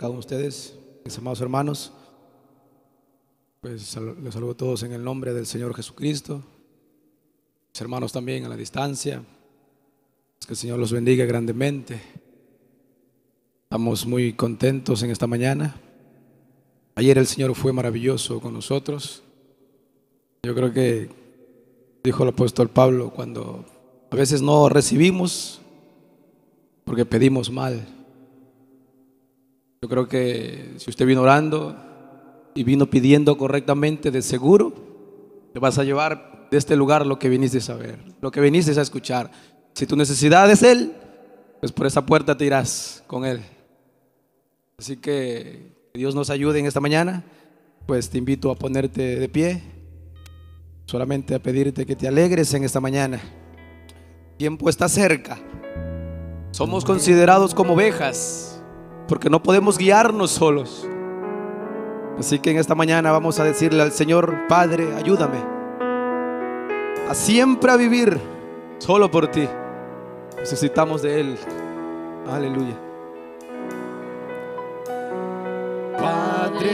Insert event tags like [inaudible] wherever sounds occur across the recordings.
cada uno de ustedes, mis amados hermanos. Pues les saludo a todos en el nombre del Señor Jesucristo. Mis hermanos también a la distancia. Que el Señor los bendiga grandemente. Estamos muy contentos en esta mañana. Ayer el Señor fue maravilloso con nosotros. Yo creo que dijo el apóstol Pablo cuando a veces no recibimos porque pedimos mal. Yo creo que si usted vino orando y vino pidiendo correctamente, de seguro te vas a llevar de este lugar lo que viniste a saber, lo que viniste a escuchar. Si tu necesidad es Él, pues por esa puerta te irás con Él. Así que que Dios nos ayude en esta mañana. Pues te invito a ponerte de pie, solamente a pedirte que te alegres en esta mañana. Tiempo está cerca. Somos considerados como ovejas porque no podemos guiarnos solos. Así que en esta mañana vamos a decirle al Señor, Padre, ayúdame a siempre a vivir solo por ti. Necesitamos de Él. Aleluya. Padre,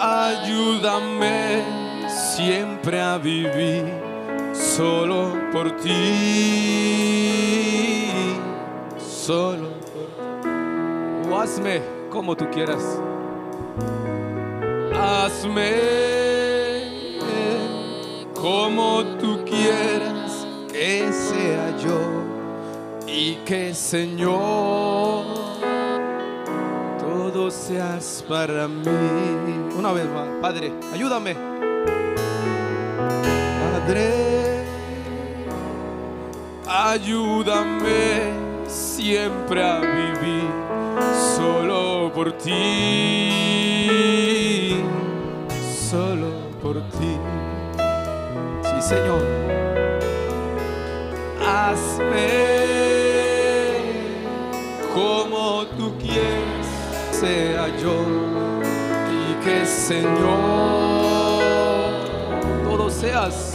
ayúdame siempre a vivir solo por ti, solo Hazme como tú quieras. Hazme como tú quieras que sea yo y que Señor todo seas para mí. Una vez más, Padre, ayúdame. Padre, ayúdame siempre a vivir solo por ti, solo por ti. Sí, Señor. Hazme como tú quieres, sea yo y que Señor Todo seas.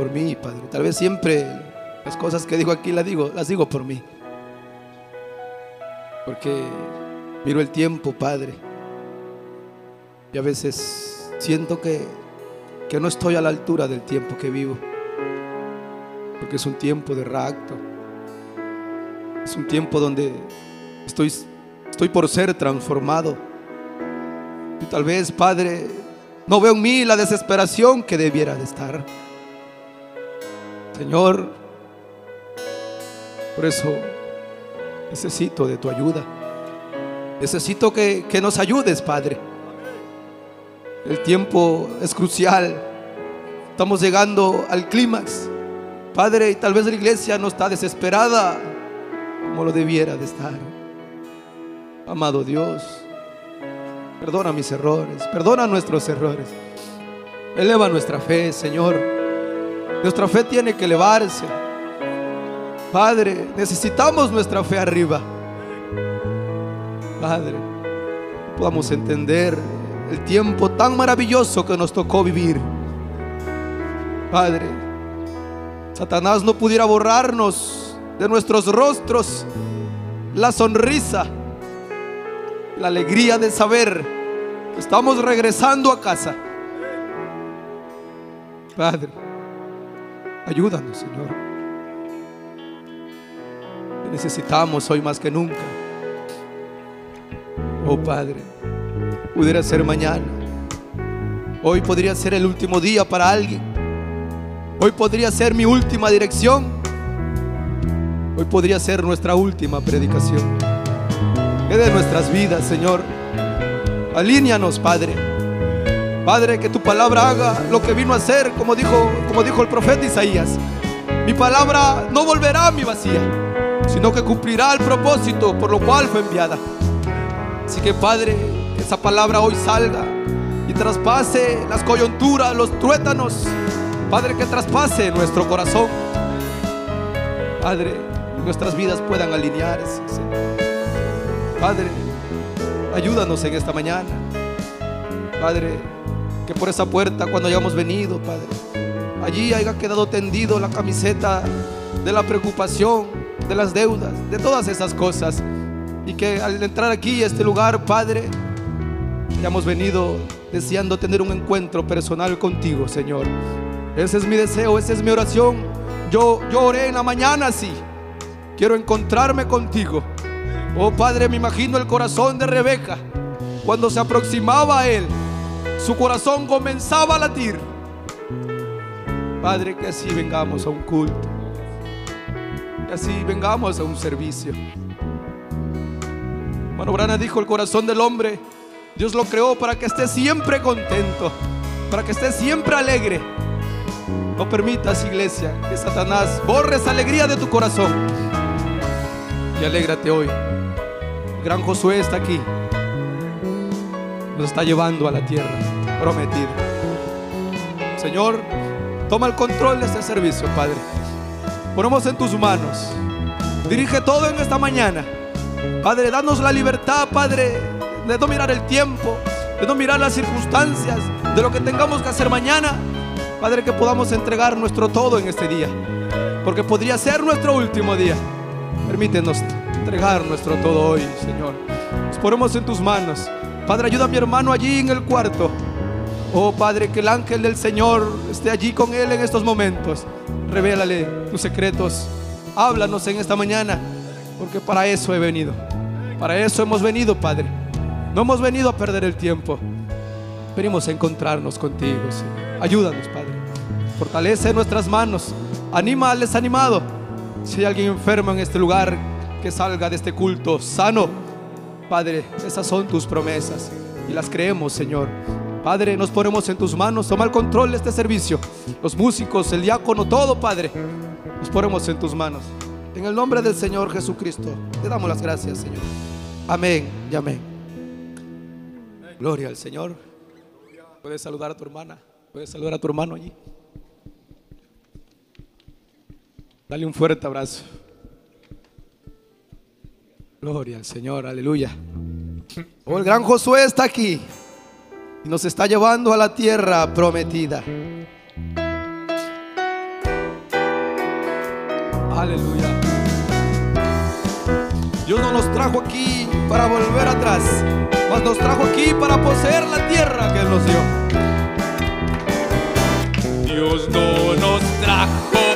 Por mí, Padre. Tal vez siempre las cosas que digo aquí las digo, las digo por mí. Porque miro el tiempo, Padre. Y a veces siento que, que no estoy a la altura del tiempo que vivo. Porque es un tiempo de rapto. Es un tiempo donde estoy, estoy por ser transformado. Y tal vez, Padre, no veo en mí la desesperación que debiera de estar. Señor, por eso necesito de tu ayuda. Necesito que, que nos ayudes, Padre. El tiempo es crucial. Estamos llegando al clímax. Padre, y tal vez la iglesia no está desesperada como lo debiera de estar. Amado Dios, perdona mis errores, perdona nuestros errores. Eleva nuestra fe, Señor. Nuestra fe tiene que elevarse. Padre, necesitamos nuestra fe arriba. Padre, podamos entender el tiempo tan maravilloso que nos tocó vivir. Padre, Satanás no pudiera borrarnos de nuestros rostros la sonrisa, la alegría de saber que estamos regresando a casa. Padre, ayúdanos, Señor. Necesitamos hoy más que nunca. Oh Padre, pudiera ser mañana. Hoy podría ser el último día para alguien. Hoy podría ser mi última dirección. Hoy podría ser nuestra última predicación. Que de nuestras vidas, Señor. Alíñanos, Padre. Padre, que tu palabra haga lo que vino a hacer, como dijo, como dijo el profeta Isaías. Mi palabra no volverá a mi vacía, sino que cumplirá el propósito por lo cual fue enviada. Así que, Padre, que esa palabra hoy salga y traspase las coyunturas, los tuétanos. Padre, que traspase nuestro corazón. Padre, nuestras vidas puedan alinearse. Padre, ayúdanos en esta mañana. Padre, que por esa puerta cuando hayamos venido, Padre, allí haya quedado tendido la camiseta de la preocupación, de las deudas, de todas esas cosas. Y que al entrar aquí a este lugar, Padre, hayamos venido deseando tener un encuentro personal contigo, Señor. Ese es mi deseo, esa es mi oración. Yo, yo oré en la mañana, sí. Quiero encontrarme contigo. Oh Padre, me imagino el corazón de Rebeca. Cuando se aproximaba a Él, su corazón comenzaba a latir. Padre, que así vengamos a un culto. Que así vengamos a un servicio. Mano dijo, el corazón del hombre, Dios lo creó para que esté siempre contento, para que esté siempre alegre. No permitas, iglesia, que Satanás borre esa alegría de tu corazón. Y alégrate hoy. Gran Josué está aquí. Nos está llevando a la tierra prometida. Señor, toma el control de este servicio, Padre. Ponemos en tus manos. Dirige todo en esta mañana. Padre, danos la libertad, Padre, de no mirar el tiempo, de no mirar las circunstancias, de lo que tengamos que hacer mañana. Padre, que podamos entregar nuestro todo en este día, porque podría ser nuestro último día. Permítenos entregar nuestro todo hoy, Señor. Nos ponemos en tus manos. Padre, ayuda a mi hermano allí en el cuarto. Oh Padre, que el ángel del Señor esté allí con él en estos momentos. Revélale tus secretos. Háblanos en esta mañana, porque para eso he venido. Para eso hemos venido, Padre. No hemos venido a perder el tiempo. Venimos a encontrarnos contigo. Ayúdanos, Padre. Fortalece nuestras manos. Anima al desanimado. Si hay alguien enfermo en este lugar, que salga de este culto sano. Padre, esas son tus promesas y las creemos, Señor. Padre, nos ponemos en tus manos. Toma el control de este servicio. Los músicos, el diácono, todo, Padre. Nos ponemos en tus manos. En el nombre del Señor Jesucristo, te damos las gracias, Señor. Amén y amén. Gloria al Señor. Puedes saludar a tu hermana. Puedes saludar a tu hermano allí. Dale un fuerte abrazo. Gloria al Señor, aleluya. Oh, el gran Josué está aquí nos está llevando a la tierra prometida. Aleluya. Dios no nos trajo aquí para volver atrás nos trajo aquí para poseer la tierra que nos dio. Dios no nos trajo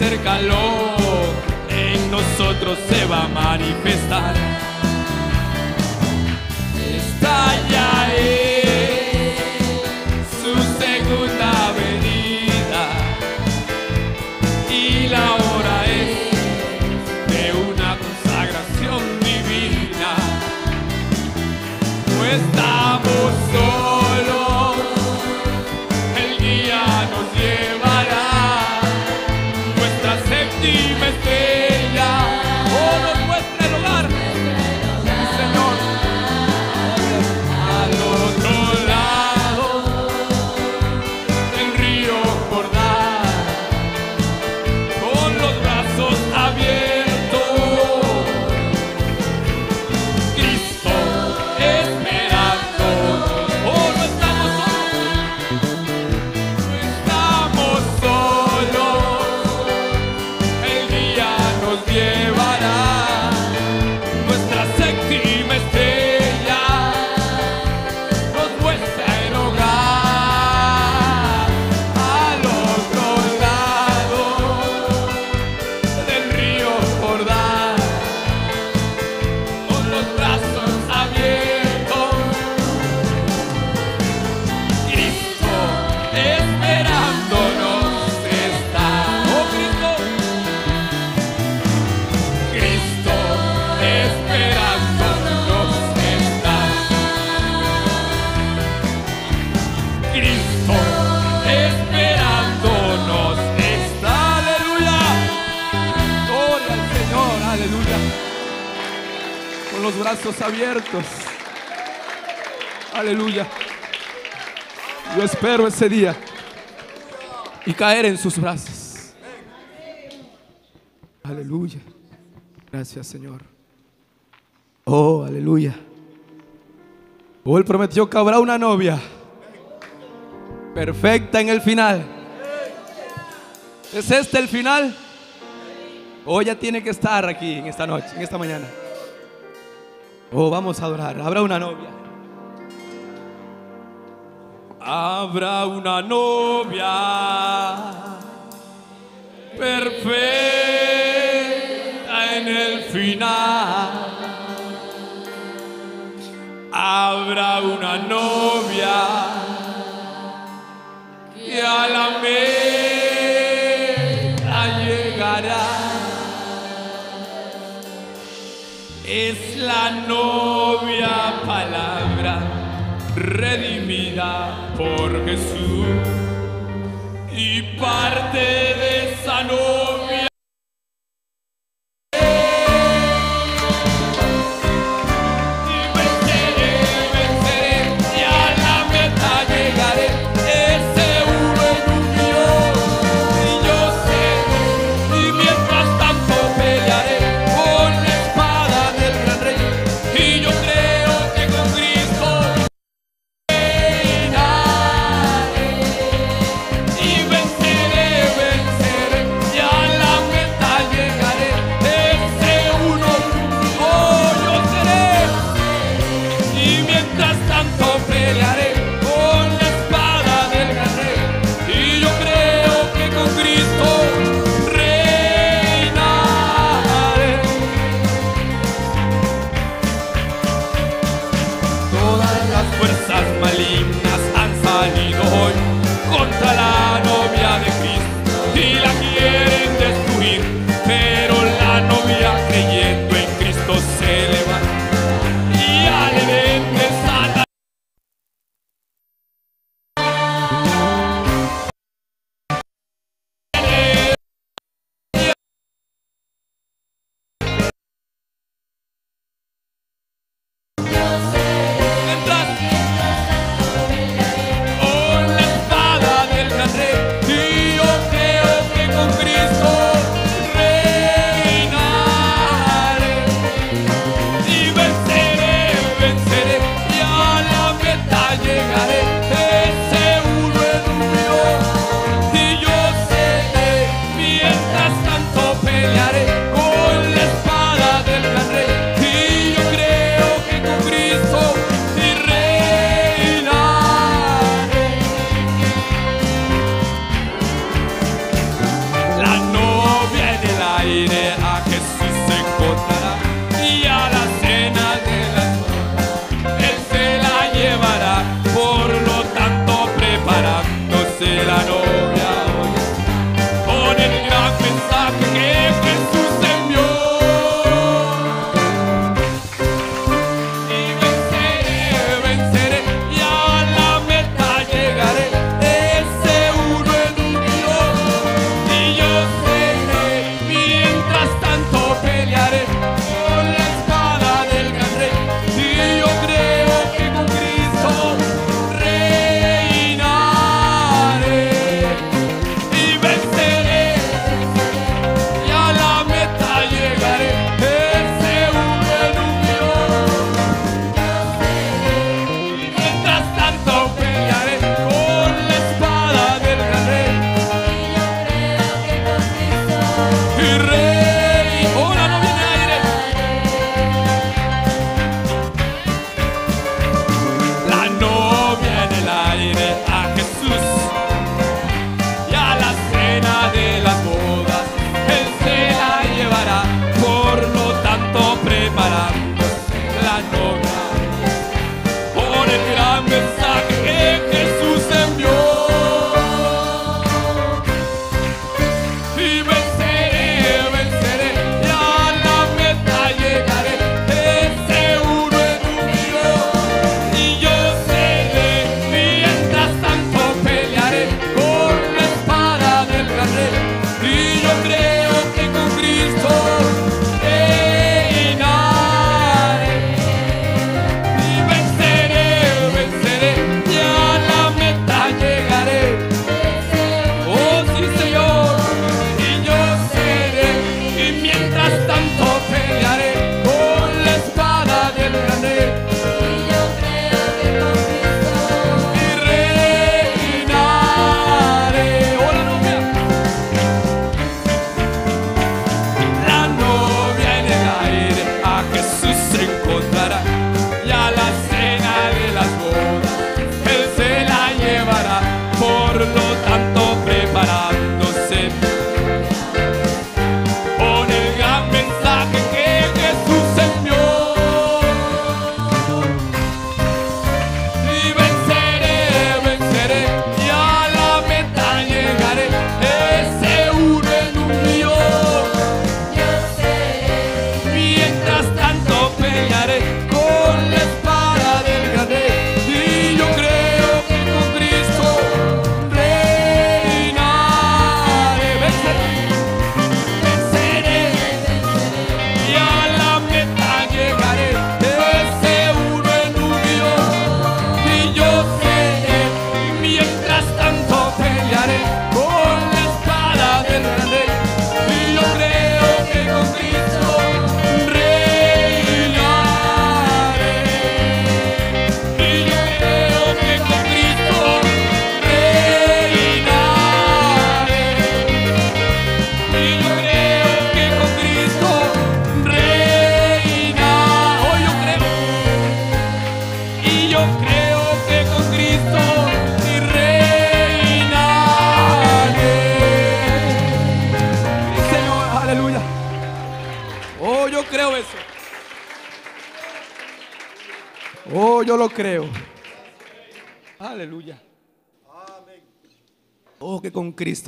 hacer en nosotros se va a manifestar. Está ya. Abiertos. Aleluya. Yo espero ese día y caer en sus brazos. Aleluya. Gracias, Señor. Oh, aleluya. Oh, prometió que habrá una novia perfecta en el final. ¿Es este el final? O ya tiene que estar aquí en esta noche, en esta mañana. Oh, vamos a adorar. Habrá una novia. Habrá una novia perfecta en el final. Habrá una novia que a la meta Es la novia palabra redimida por Jesús y parte de esa novia.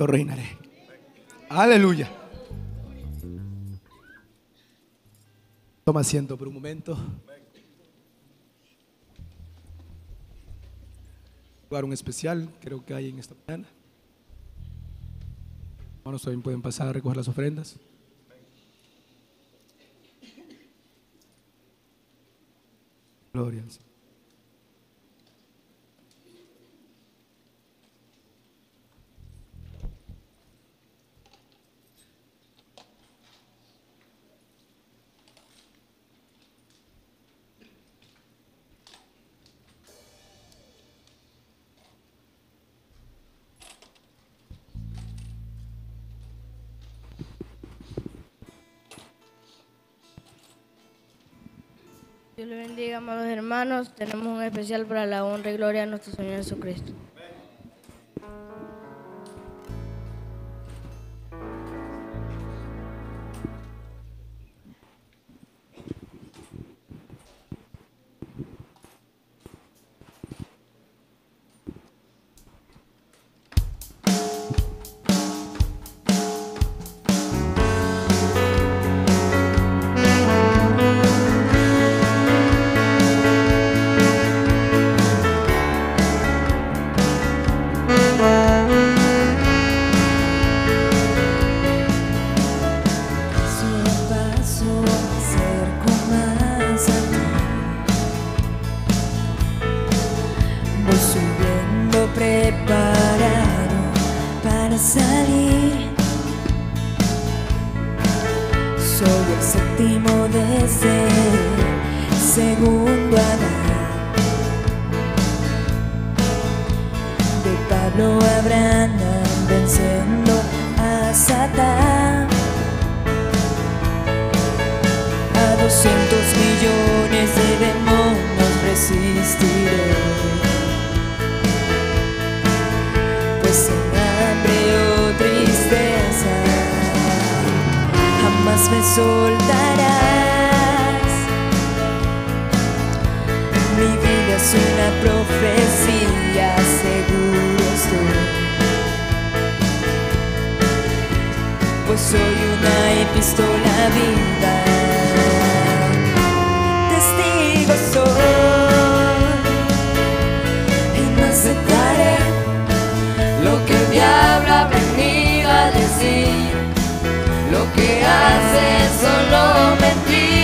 Reinaré. Aleluya. Toma asiento por un momento. Lugar un especial, creo que hay en esta mañana. Hermanos, también pueden pasar a recoger las ofrendas. Gloria al Señor. Dios le bendiga, amados hermanos. Tenemos un especial para la honra y gloria a nuestro Señor Jesucristo. pues sin hambre tristeza jamás me soltarás. Mi vida es una profecía, seguro estoy, pues soy una epístola viva. Testigo. que hace solo mentir.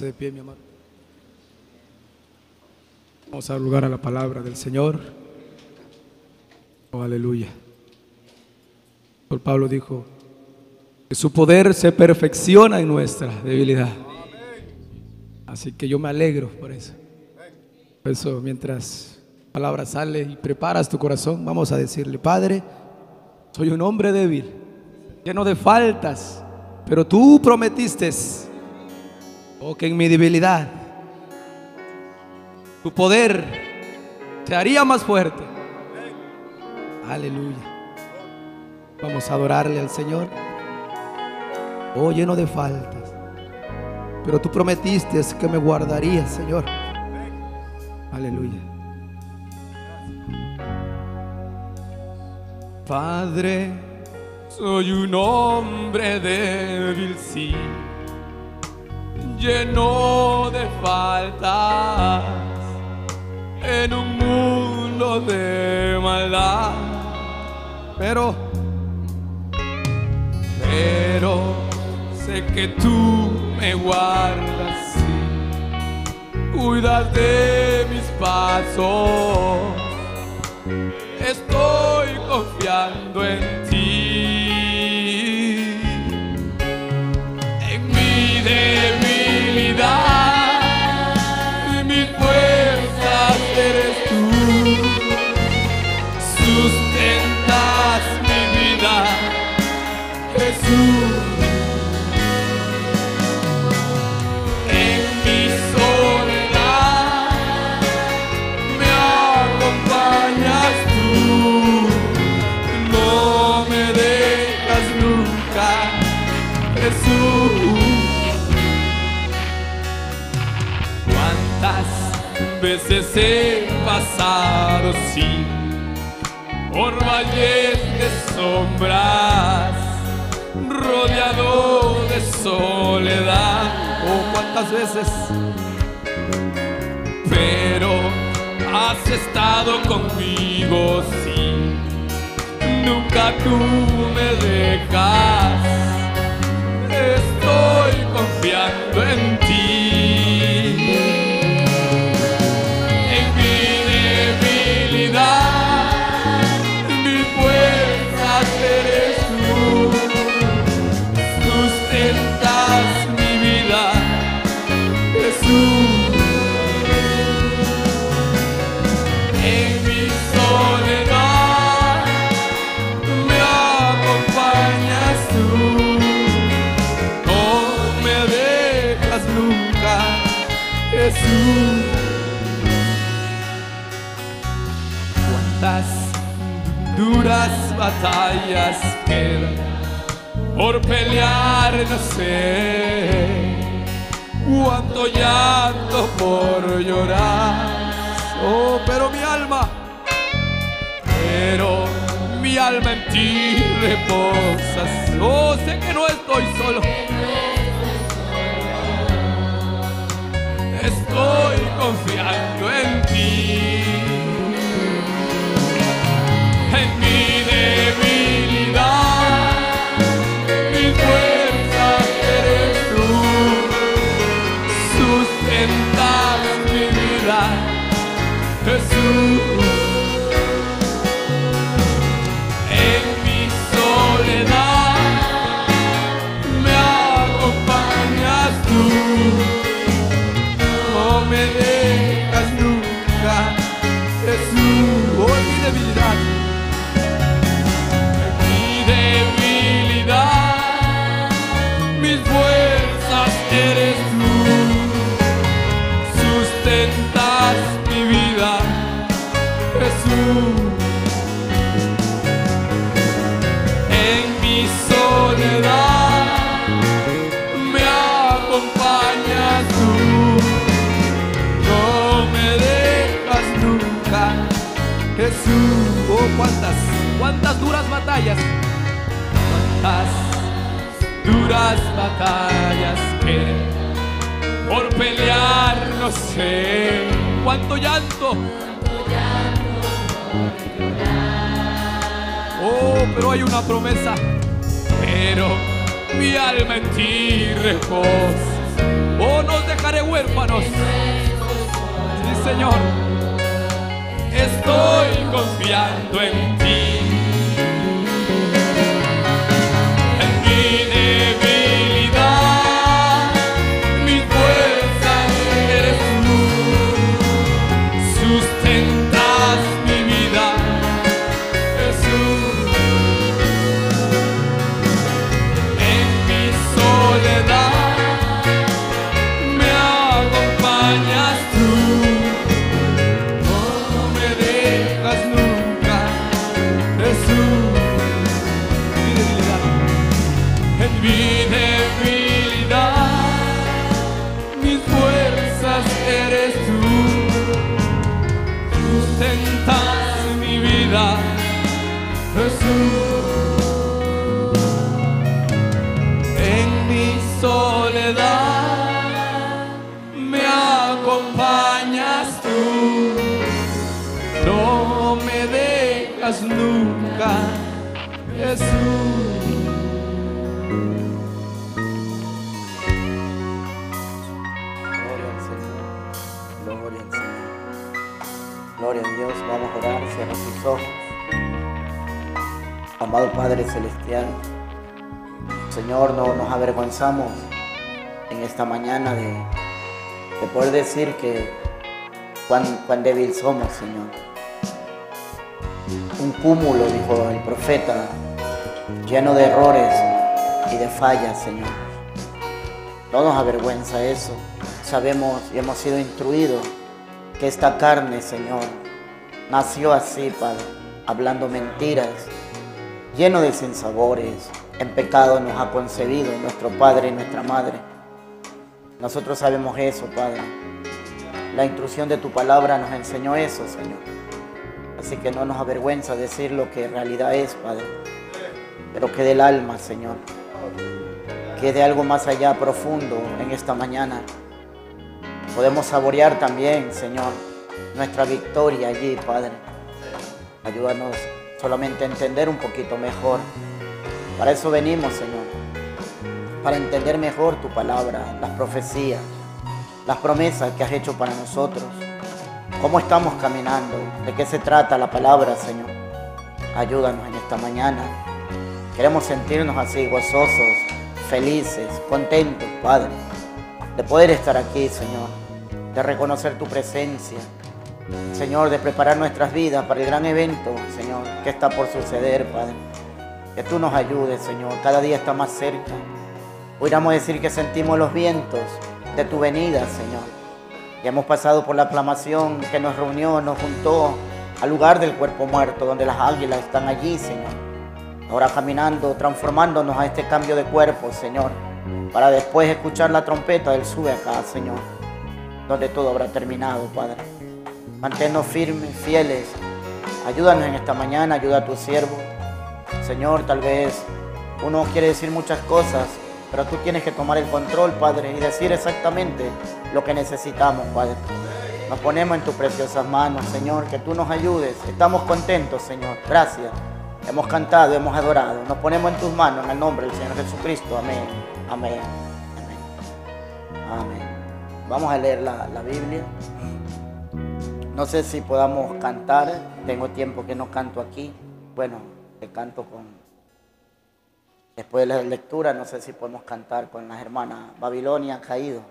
De pie, mi amado. Vamos a dar lugar a la palabra del Señor. Oh, aleluya. Por Pablo dijo que su poder se perfecciona en nuestra debilidad. Así que yo me alegro por eso. Por eso, mientras la palabra sale y preparas tu corazón, vamos a decirle, Padre, soy un hombre débil, lleno de faltas, pero tú prometiste, oh, que en mi debilidad, tu poder te haría más fuerte. Aleluya. Vamos a adorarle al Señor. Oh, lleno de faltas. Pero tú prometiste que me guardarías, Señor. Aleluya. Padre, soy un hombre débil, sí, lleno de faltas, en un mundo de maldad. Pero, Pero sé que tú me guardas, sí, cuidas de mis pasos. Estoy confiando en ti. En mi debilidad, die. Veces he pasado, sí, por valles de sombras, rodeado de soledad. Oh, cuántas veces, pero has estado conmigo, sí, nunca tú me dejas estoy confiando en ti. Spirit. Batallas quedan por pelear, no sé. Cuánto llanto por llorar. Oh, pero mi alma, pero mi alma en ti reposa. Oh, sé que no estoy solo. Estoy confiando en ti. Cuántas, cuántas duras batallas, cuántas duras batallas que por pelear no sé cuánto llanto. Oh, pero hay una promesa, pero mi alma en ti reposa. Oh, no os dejaré huérfanos. Sí, Señor. Estoy confiando en ti. Amado Padre Celestial. Señor, no nos avergonzamos en esta mañana de, de poder decir que cuán, cuán débil somos, Señor. Un cúmulo, dijo el profeta, lleno de errores y de fallas, Señor. No nos avergüenza eso. Sabemos y hemos sido instruidos que esta carne, Señor, nació así, Padre, hablando mentiras, lleno de sinsabores. En pecado nos ha concebido nuestro Padre y nuestra Madre. Nosotros sabemos eso, Padre. La intrusión de tu palabra nos enseñó eso, Señor. Así que no nos avergüenza decir lo que en realidad es, Padre. Pero que del alma, Señor. Que de algo más allá profundo en esta mañana. Podemos saborear también, Señor, nuestra victoria allí, Padre. Ayúdanos solamente entender un poquito mejor. Para eso venimos, Señor. Para entender mejor tu palabra, las profecías, las promesas que has hecho para nosotros. ¿Cómo estamos caminando? ¿De qué se trata la palabra, Señor? Ayúdanos en esta mañana. Queremos sentirnos así, gozosos, felices, contentos, Padre, de poder estar aquí, Señor, de reconocer tu presencia, Señor, de preparar nuestras vidas para el gran evento, Señor, que está por suceder, Padre. Que tú nos ayudes, Señor, cada día está más cerca. Podríamos decir que sentimos los vientos de tu venida, Señor. Y hemos pasado por la aclamación que nos reunió, nos juntó al lugar del cuerpo muerto, donde las águilas están allí, Señor. Ahora caminando, transformándonos a este cambio de cuerpo, Señor, para después escuchar la trompeta del sube acá, Señor, donde todo habrá terminado, Padre. Manténnos firmes, fieles. Ayúdanos en esta mañana, ayuda a tu siervo. Señor, tal vez uno quiere decir muchas cosas, pero tú tienes que tomar el control, Padre, y decir exactamente lo que necesitamos, Padre. Nos ponemos en tus preciosas manos, Señor, que tú nos ayudes. Estamos contentos, Señor. Gracias. Hemos cantado, hemos adorado. Nos ponemos en tus manos en el nombre del Señor Jesucristo. Amén. Amén. Amén. Amén. Vamos a leer la, la Biblia. No sé si podamos cantar. Tengo tiempo que no canto aquí. Bueno, te canto con... Después de la lectura, no sé si podemos cantar con las hermanas. Babilonia caído.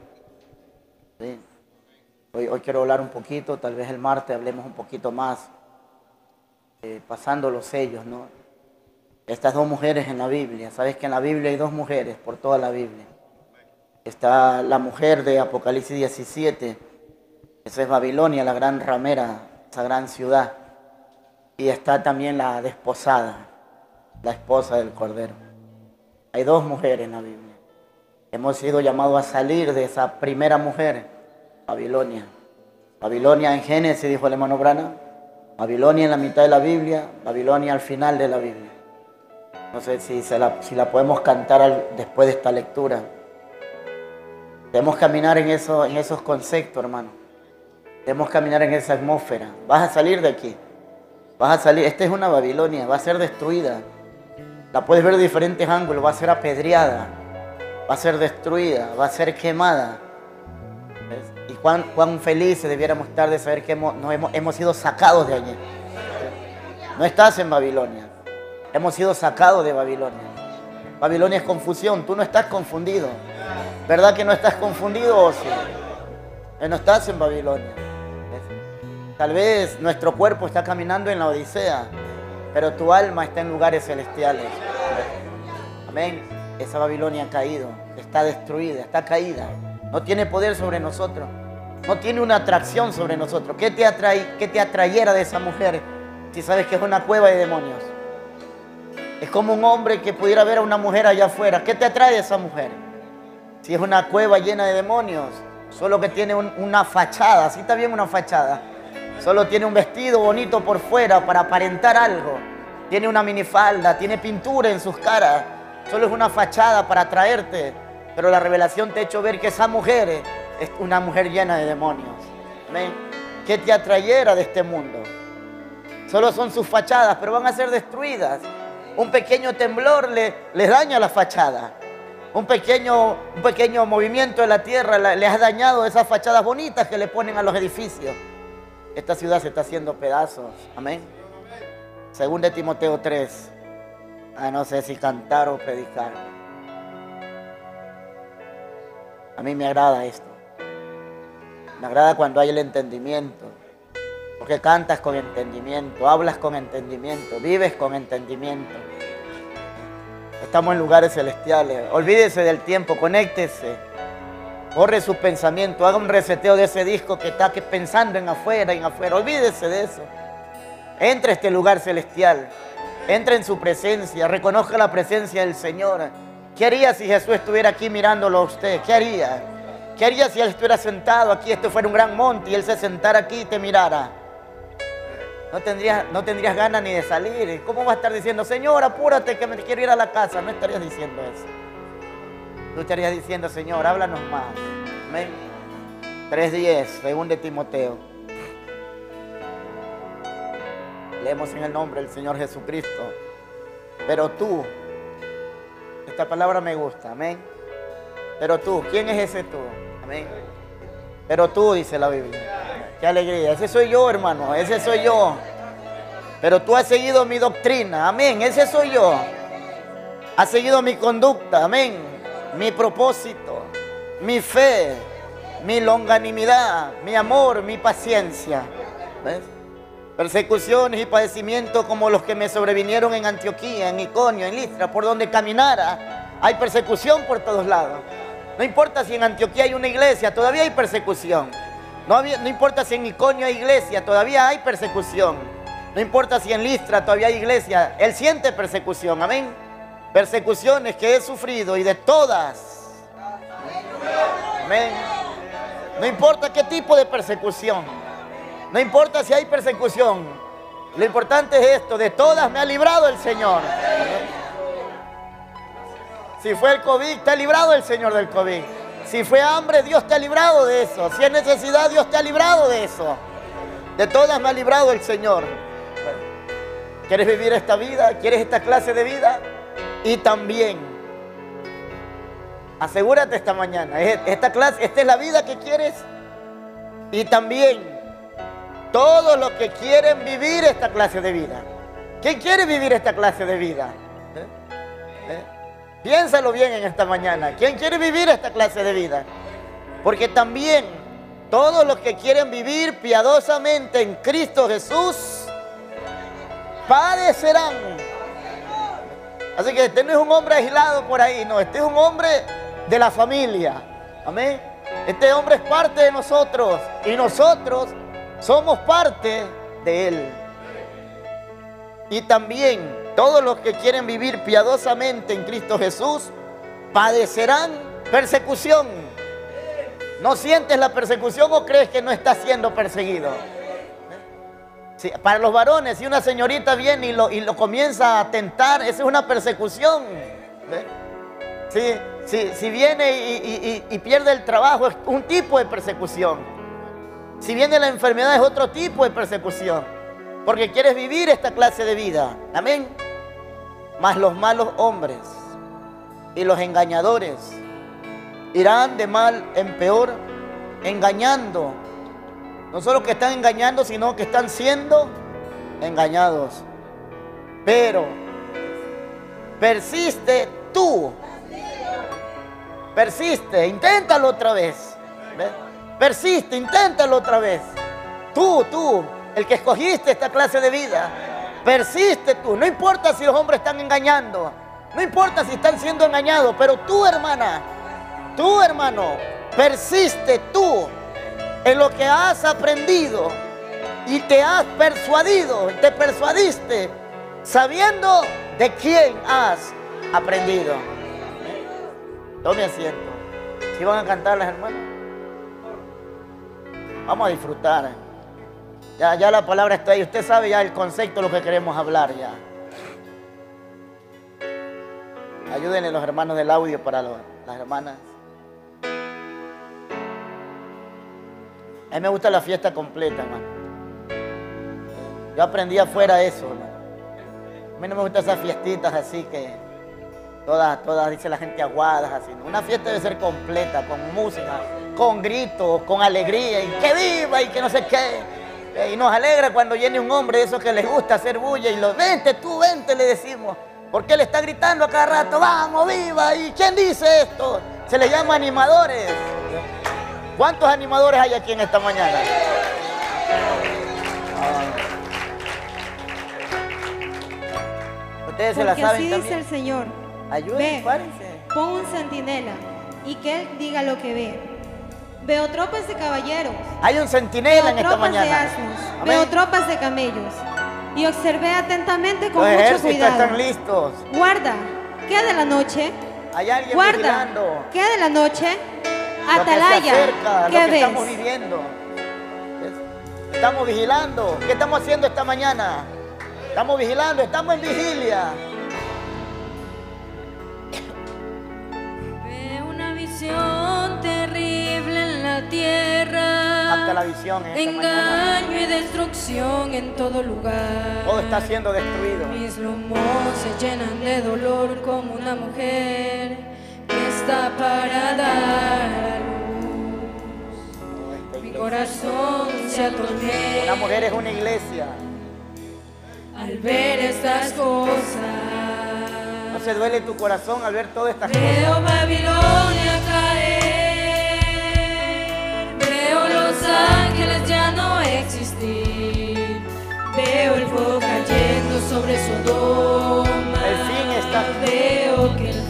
Hoy quiero hablar un poquito, tal vez el martes hablemos un poquito más, eh, pasando los sellos, ¿no? Estas dos mujeres en la Biblia, sabes que en la Biblia hay dos mujeres por toda la Biblia. Está la mujer de Apocalipsis 17, esa es Babilonia, la gran ramera, esa gran ciudad. Y está también la desposada, la esposa del Cordero. Hay dos mujeres en la Biblia. Hemos sido llamados a salir de esa primera mujer, Babilonia. Babilonia en Génesis, dijo el hermano Brana. Babilonia en la mitad de la Biblia, Babilonia al final de la Biblia. No sé si, la, podemos cantar después de esta lectura. Debemos caminar en, en esos conceptos, hermano. Debemos caminar en esa atmósfera. Vas a salir de aquí. Vas a salir. Esta es una Babilonia, va a ser destruida. La puedes ver de diferentes ángulos. Va a ser apedreada, va a ser destruida, va a ser quemada. Y cuán, cuán felices debiéramos estar de saber que hemos, hemos, sido sacados de allí. No estás en Babilonia. Hemos sido sacados de Babilonia. Babilonia es confusión. Tú no estás confundido. ¿Verdad que no estás confundido o sí? Eh, No estás en Babilonia. Tal vez nuestro cuerpo está caminando en la Odisea, pero tu alma está en lugares celestiales. Amén. Esa Babilonia ha caído, está destruida, está caída. No tiene poder sobre nosotros. No tiene una atracción sobre nosotros. ¿Qué te, atrae, qué te atrayera de esa mujer si sabes que es una cueva de demonios? Es como un hombre que pudiera ver a una mujer allá afuera. ¿Qué te atrae de esa mujer? Si es una cueva llena de demonios, solo que tiene un- una fachada, sí está bien una fachada. Solo tiene un vestido bonito por fuera para aparentar algo. Tiene una minifalda, tiene pintura en sus caras. Solo es una fachada para atraerte. Pero la revelación te ha hecho ver que esa mujer es una mujer llena de demonios. Amén. ¿Qué te atrayera de este mundo? Solo son sus fachadas, pero van a ser destruidas. Un pequeño temblor le, daña la fachada. Un pequeño, un pequeño movimiento de la tierra les ha dañado esas fachadas bonitas que le ponen a los edificios. Esta ciudad se está haciendo pedazos. Amén. Según de Timoteo 3. Ah, no sé si cantar o predicar. A mí me agrada esto. Me agrada cuando hay el entendimiento. Porque cantas con entendimiento, hablas con entendimiento, vives con entendimiento. Estamos en lugares celestiales. Olvídese del tiempo, conéctese. Borre su pensamiento, haga un reseteo de ese disco que está pensando en afuera, en afuera. Olvídese de eso. Entre a este lugar celestial. Entre en su presencia, reconozca la presencia del Señor. ¿Qué haría si Jesús estuviera aquí mirándolo a usted? ¿Qué haría? ¿Qué harías si él estuviera sentado aquí, esto fuera un gran monte y él se sentara aquí y te mirara? No tendrías, no tendrías ganas ni de salir. ¿Cómo vas a estar diciendo, Señor, apúrate que me quiero ir a la casa? No estarías diciendo eso. Tú estarías diciendo, Señor, háblanos más. Amén. 3.10, según de Timoteo. Leemos en el nombre del Señor Jesucristo. Pero tú, esta palabra me gusta, amén. Pero tú, ¿quién es ese tú? Amén. Pero tú, dice la Biblia. Qué alegría. Ese soy yo, hermano. Ese soy yo. Pero tú has seguido mi doctrina. Amén. Ese soy yo. Has seguido mi conducta. Amén. Mi propósito. Mi fe. Mi longanimidad. Mi amor. Mi paciencia. Persecuciones y padecimientos como los que me sobrevinieron en Antioquía, en Iconio, en Listra, por donde caminara. Hay persecución por todos lados. No importa si en Antioquía hay una iglesia, todavía hay persecución. No, no importa si en Iconio hay iglesia, todavía hay persecución. No importa si en Listra todavía hay iglesia, Él siente persecución, amén. Persecuciones que he sufrido y de todas. Amén. No importa qué tipo de persecución. No importa si hay persecución. Lo importante es esto, de todas me ha librado el Señor. Si fue el COVID, te ha librado el Señor del COVID. Si fue hambre, Dios te ha librado de eso. Si es necesidad, Dios te ha librado de eso. De todas me ha librado el Señor. ¿Quieres vivir esta vida? ¿Quieres esta clase de vida? Y también, asegúrate esta mañana, ¿es- esta clase, esta es la vida que quieres. Y también, todos los que quieren vivir esta clase de vida. ¿Quién quiere vivir esta clase de vida? ¿Eh? ¿Eh? Piénsalo bien en esta mañana. ¿Quién quiere vivir esta clase de vida? Porque también todos los que quieren vivir piadosamente en Cristo Jesús padecerán. Así que este no es un hombre aislado por ahí, no, este es un hombre de la familia. Amén. Este hombre es parte de nosotros y nosotros somos parte de él. Y también todos los que quieren vivir piadosamente en Cristo Jesús padecerán persecución. ¿No sientes la persecución o crees que no estás siendo perseguido? Sí, para los varones, si una señorita viene y lo, y lo comienza a tentar, esa es una persecución. Sí, sí, si viene y- y pierde el trabajo, es un tipo de persecución. Si viene la enfermedad, es otro tipo de persecución. Porque quieres vivir esta clase de vida. Amén. Mas los malos hombres y los engañadores irán de mal en peor, engañando. No solo que están engañando, sino que están siendo engañados. Pero persiste tú. Persiste, inténtalo otra vez. Persiste, inténtalo otra vez. Tú, tú, el que escogiste esta clase de vida. Persiste tú. No importa si los hombres están engañando. No importa si están siendo engañados. Pero tú, hermana, tú, hermano, persiste tú en lo que has aprendido y te has persuadido, te persuadiste sabiendo de quién has aprendido. Tome asiento. ¿Sí van a cantar las hermanas? Vamos a disfrutar. Ya, ya la palabra está ahí. Usted sabe ya el concepto de lo que queremos hablar ya. Ayúdenle los hermanos del audio para las hermanas. A mí me gusta la fiesta completa, hermano. Yo aprendí afuera eso, hermano. A mí no me gustan esas fiestitas así que todas, todas, dice la gente, aguadas así. Una fiesta debe ser completa, con música, con gritos, con alegría, y que viva y que no sé qué. Y nos alegra cuando viene un hombre de esos que les gusta hacer bulla y lo, vente tú, vente, le decimos. Porque él está gritando a cada rato, vamos, viva. ¿Y quién dice esto? Se les llama animadores. ¿Cuántos animadores hay aquí en esta mañana? Ah. Ustedes se la saben así dice también. el Señor. Ayuden, Ve, párense. pon un centinela y que él diga lo que ve. Veo tropas de caballeros. Hay un centinela en Veo esta tropas de mañana. asnos. Veo tropas de camellos. Y observé atentamente con Los mucho cuidado. están listos. Guarda, ¿qué de la noche? Hay alguien Guarda, vigilando. ¿qué de la noche? Lo que se Atalaya, acerca, lo ¿qué que estamos ves? viviendo. Es- Estamos vigilando. ¿Qué estamos haciendo esta mañana? Estamos vigilando, estamos en vigilia. Veo una visión terrible en la tierra. Hasta la visión en esta mañana. Engaño y destrucción en todo lugar. Todo está siendo destruido. Mis lomos se llenan de dolor como una mujer está para dar a luz. Mi corazón se atormenta Una mujer es una iglesia. al ver estas cosas. No se duele tu corazón al ver todas estas cosas. Veo Babilonia caer, veo los ángeles ya no existir, veo el fuego cayendo sobre Sodoma. El fin está. Veo que el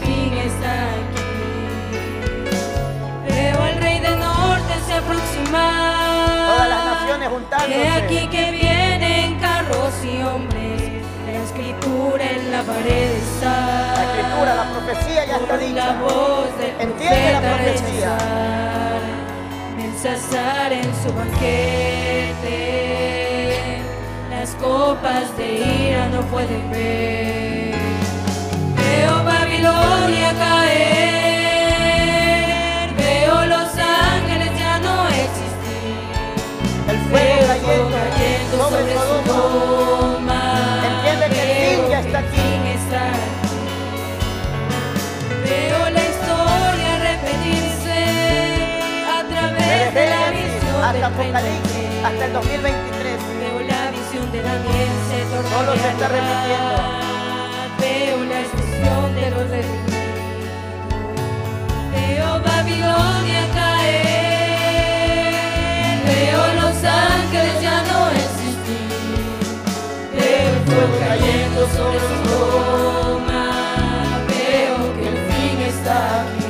juntándose. aquí que vienen carros y hombres. La escritura en la pared está. La escritura, la profecía ya está Por la dicha. voz del Entiende la profecía. Belsasar en su banquete. Las copas de ira no pueden ver. Veo Babilonia caer. Sobre. Sodoma. Entiende que el fin ya está aquí. Veo la historia repetirse a través de la visión hasta Apocalipsis, 33. hasta el 2023. Veo la visión de Daniel se torna Solo se está repitiendo. Veo la expresión de los redimidos. Veo Babilonia caer. Veo cayendo sobre Sodoma. Veo que el fin está aquí.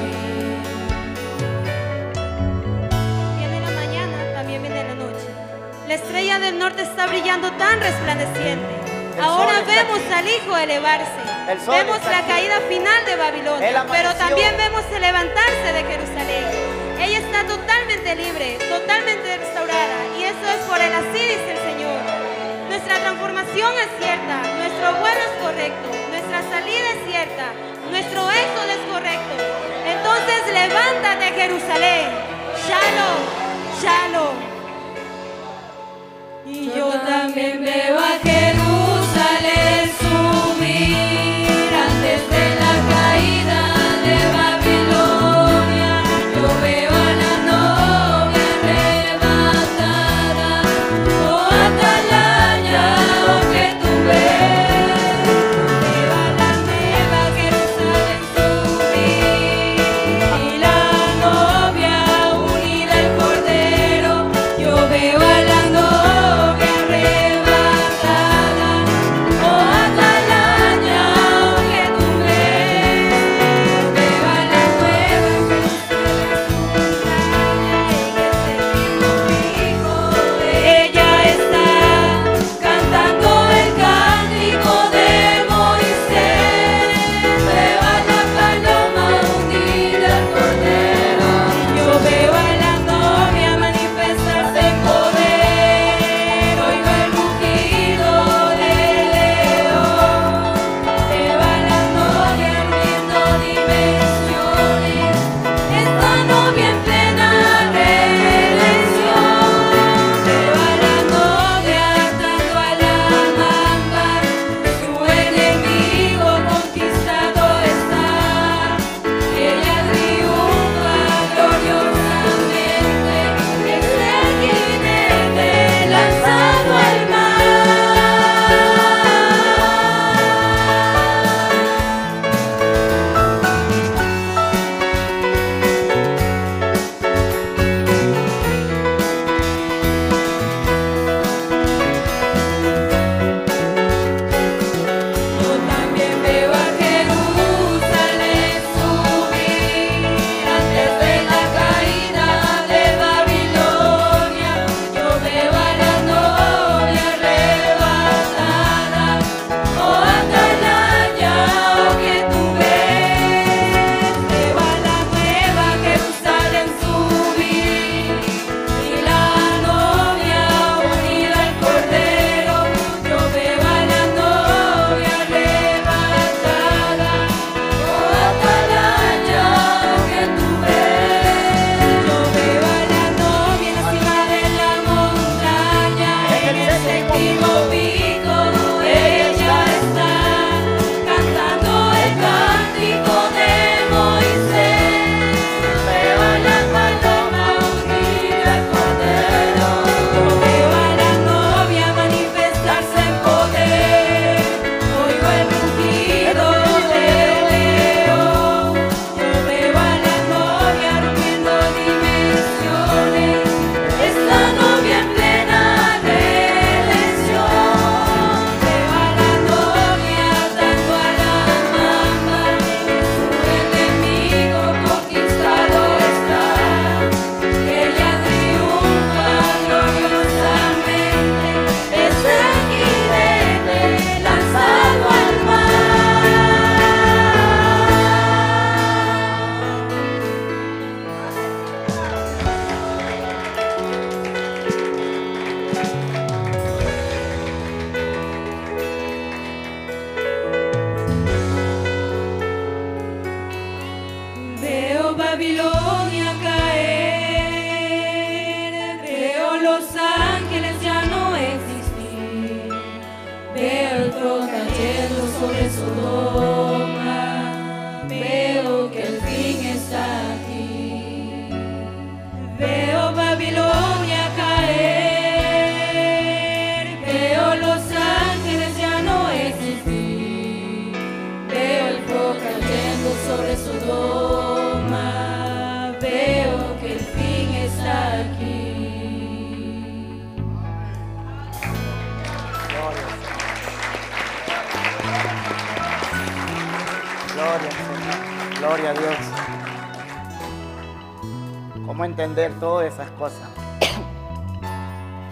Viene la mañana, también viene la noche. La estrella del norte está brillando tan resplandeciente. El Ahora vemos aquí. al Hijo elevarse. El Vemos la aquí. caída final de Babilonia. Pero también vemos el levantarse de Jerusalén. Ella está totalmente libre, totalmente restaurada. Y eso es por el así dice el Señor. Nuestra transformación es cierta, nuestro vuelo es correcto, nuestra salida es cierta, nuestro éxodo es correcto. Entonces levántate Jerusalén. Shalom, shalom. Y yo también veo a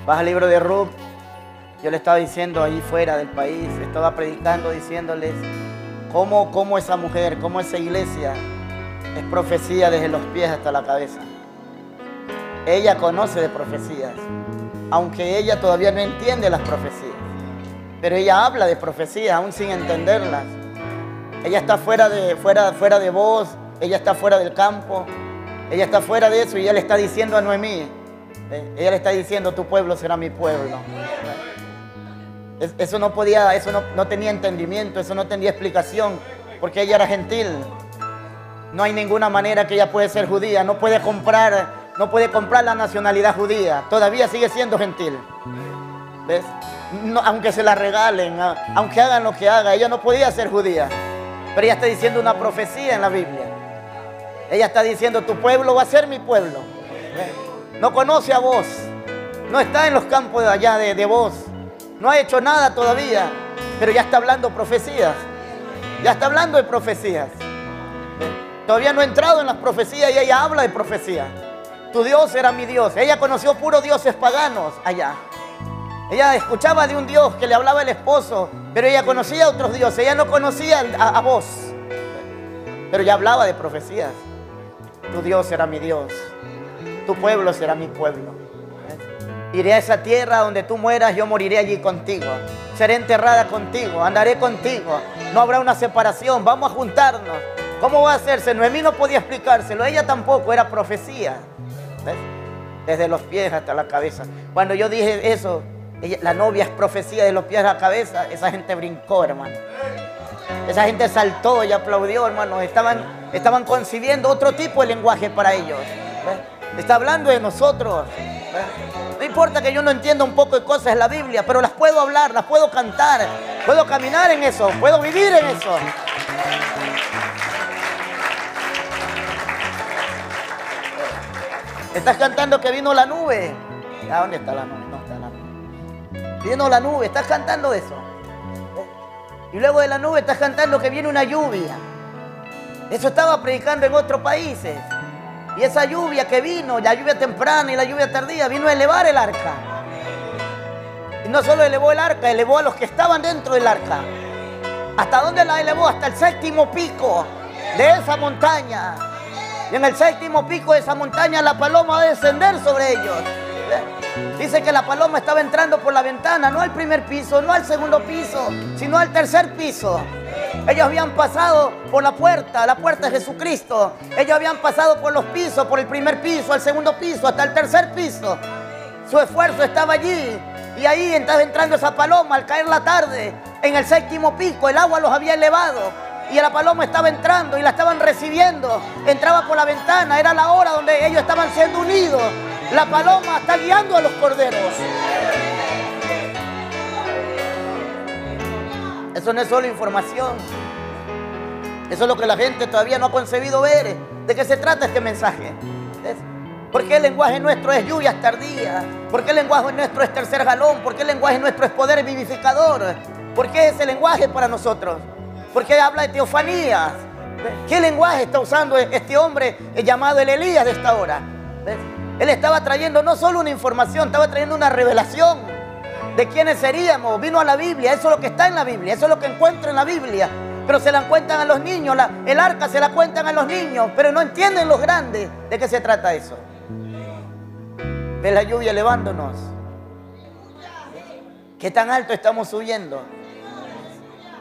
Vas al libro de Ruth. Yo le estaba diciendo ahí fuera del país, estaba predicando diciéndoles cómo, cómo esa mujer, cómo esa iglesia es profecía desde los pies hasta la cabeza. Ella conoce de profecías, aunque ella todavía no entiende las profecías. Pero ella habla de profecías aún sin entenderlas. Ella está fuera de, fuera, fuera de voz, ella está fuera del campo, ella está fuera de eso y ella le está diciendo a Noemí, ella le está diciendo, tu pueblo será mi pueblo. Es- Eso no podía, eso no, no tenía entendimiento, eso no tenía explicación, porque ella era gentil. No hay ninguna manera que ella puede ser judía, no puede comprar, no puede comprar la nacionalidad judía, todavía sigue siendo gentil. ¿Ves? Aunque se la regalen, a- aunque hagan lo que haga, ella no podía ser judía. Pero ella está diciendo una profecía en la Biblia. Ella está diciendo, tu pueblo va a ser mi pueblo. No conoce a vos, no está en los campos de allá de, de vos, no ha hecho nada todavía, pero ya está hablando profecías. Ya está hablando de profecías. Todavía no ha entrado en las profecías y ella habla de profecías. Tu Dios era mi Dios. Ella conoció puros dioses paganos allá. Ella escuchaba de un Dios que le hablaba el esposo, pero ella conocía a otros dioses. Ella no conocía a, a vos, pero ya hablaba de profecías. Tu Dios será mi Dios. Tu pueblo será mi pueblo. Iré a esa tierra donde tú mueras, yo moriré allí contigo. Seré enterrada contigo, andaré contigo. No habrá una separación, vamos a juntarnos. ¿Cómo va a hacerse? Noemí no podía explicárselo, ella tampoco, era profecía. Desde los pies hasta la cabeza. Cuando yo dije eso, la novia es profecía de los pies a la cabeza, esa gente brincó, hermano. Esa gente saltó y aplaudió, hermano. Estaban, estaban concibiendo otro tipo de lenguaje para ellos. Está hablando de nosotros. No importa que yo no entienda un poco de cosas en la Biblia, pero las puedo hablar, las puedo cantar, puedo caminar en eso, puedo vivir en eso. Estás cantando que vino la nube. ¿A dónde está la nube? No está la nube. Vino la nube, estás cantando eso. Y luego de la nube estás cantando que viene una lluvia. Eso estaba predicando en otros países. Y esa lluvia que vino, la lluvia temprana y la lluvia tardía, vino a elevar el arca. Y no solo elevó el arca, elevó a los que estaban dentro del arca. ¿Hasta dónde la elevó? Hasta el séptimo pico de esa montaña. Y en el séptimo pico de esa montaña la paloma va a descender sobre ellos. Dice que la paloma estaba entrando por la ventana, no al primer piso, no al segundo piso, sino al tercer piso. Ellos habían pasado por la puerta, la puerta de Jesucristo. Ellos habían pasado por los pisos, por el primer piso, al segundo piso, hasta el tercer piso. Su esfuerzo estaba allí. Y ahí estaba entrando esa paloma al caer la tarde. En el séptimo pico el agua los había elevado. Y la paloma estaba entrando y la estaban recibiendo. Entraba por la ventana. Era la hora donde ellos estaban siendo unidos. La paloma está guiando a los corderos. Eso no es solo información. Eso es lo que la gente todavía no ha concebido ver. ¿De qué se trata este mensaje? ¿Ves? ¿Por qué el lenguaje nuestro es lluvias tardías? ¿Por qué el lenguaje nuestro es tercer galón? ¿Por qué el lenguaje nuestro es poder vivificador? ¿Por qué ese lenguaje para nosotros? ¿Por qué habla de teofanías? ¿Qué lenguaje está usando este hombre llamado el Elías de esta hora? Él estaba trayendo no solo una información, estaba trayendo una revelación de quiénes seríamos. Vino a la Biblia, eso es lo que está en la Biblia, eso es lo que encuentro en la Biblia. Pero se la cuentan a los niños, el arca se la cuentan a los niños, pero no entienden los grandes de qué se trata eso. Ve la lluvia elevándonos. ¿Qué tan alto estamos subiendo?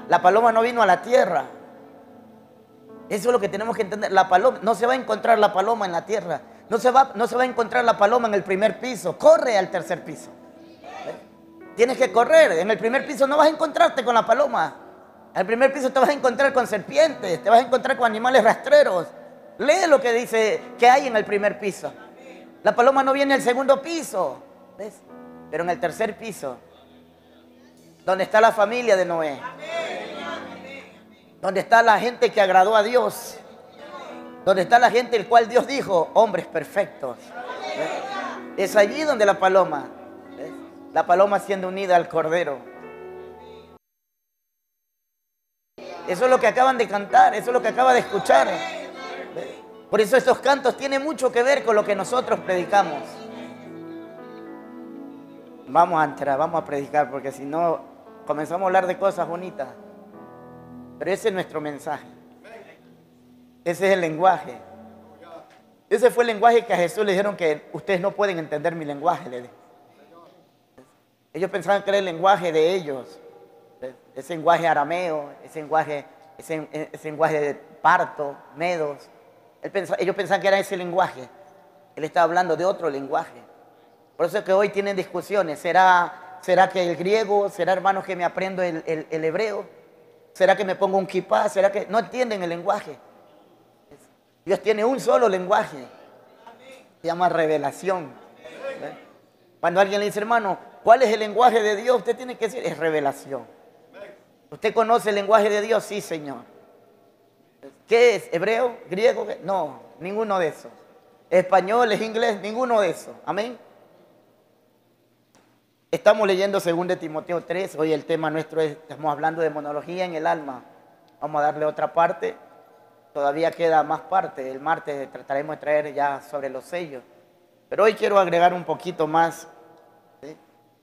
La paloma no vino a la tierra. Eso es lo que tenemos que entender. La paloma, no se va a encontrar la paloma en la tierra. No se va, no se va a encontrar la paloma en el primer piso. Corre al tercer piso. Tienes que correr. En el primer piso no vas a encontrarte con la paloma. Al primer piso te vas a encontrar con serpientes, te vas a encontrar con animales rastreros. Lee lo que dice que hay en el primer piso. La paloma no viene al segundo piso, ¿ves? Pero en el tercer piso, donde está la familia de Noé, donde está la gente que agradó a Dios, donde está la gente el cual Dios dijo, hombres perfectos. Es allí donde la paloma. La paloma siendo unida al cordero. Eso es lo que acaban de cantar, eso es lo que acaba de escuchar. Por eso estos cantos tienen mucho que ver con lo que nosotros predicamos. Vamos a entrar, vamos a predicar, porque si no comenzamos a hablar de cosas bonitas. Pero ese es nuestro mensaje. Ese es el lenguaje. Ese fue el lenguaje que a Jesús le dijeron que ustedes no pueden entender mi lenguaje. le dijo. Ellos pensaban que era el lenguaje de ellos. Ese lenguaje arameo, ese lenguaje, ese lenguaje de parto, medos. Él pensa- ellos pensaban que era ese lenguaje. Él estaba hablando de otro lenguaje. Por eso es que hoy tienen discusiones. ¿Será, será que el griego? ¿Será, hermanos, que me aprendo el, el- el hebreo? ¿Será que me pongo un kipá? ¿Será que no entienden el lenguaje? Dios tiene un solo lenguaje. Se llama revelación. ¿Ve? Cuando alguien le dice, hermano, ¿cuál es el lenguaje de Dios? Usted tiene que decir, es revelación. ¿Usted conoce el lenguaje de Dios? Sí, Señor. ¿Qué es? ¿Hebreo? ¿Griego? No, ninguno de esos. ¿Español? ¿Es inglés? Ninguno de esos. Amén. Estamos leyendo 2 de Timoteo 3. Hoy el tema nuestro es, estamos hablando de monología en el alma. Vamos a darle otra parte. Todavía queda más parte. El martes trataremos de traer ya sobre los sellos. Pero hoy quiero agregar un poquito más.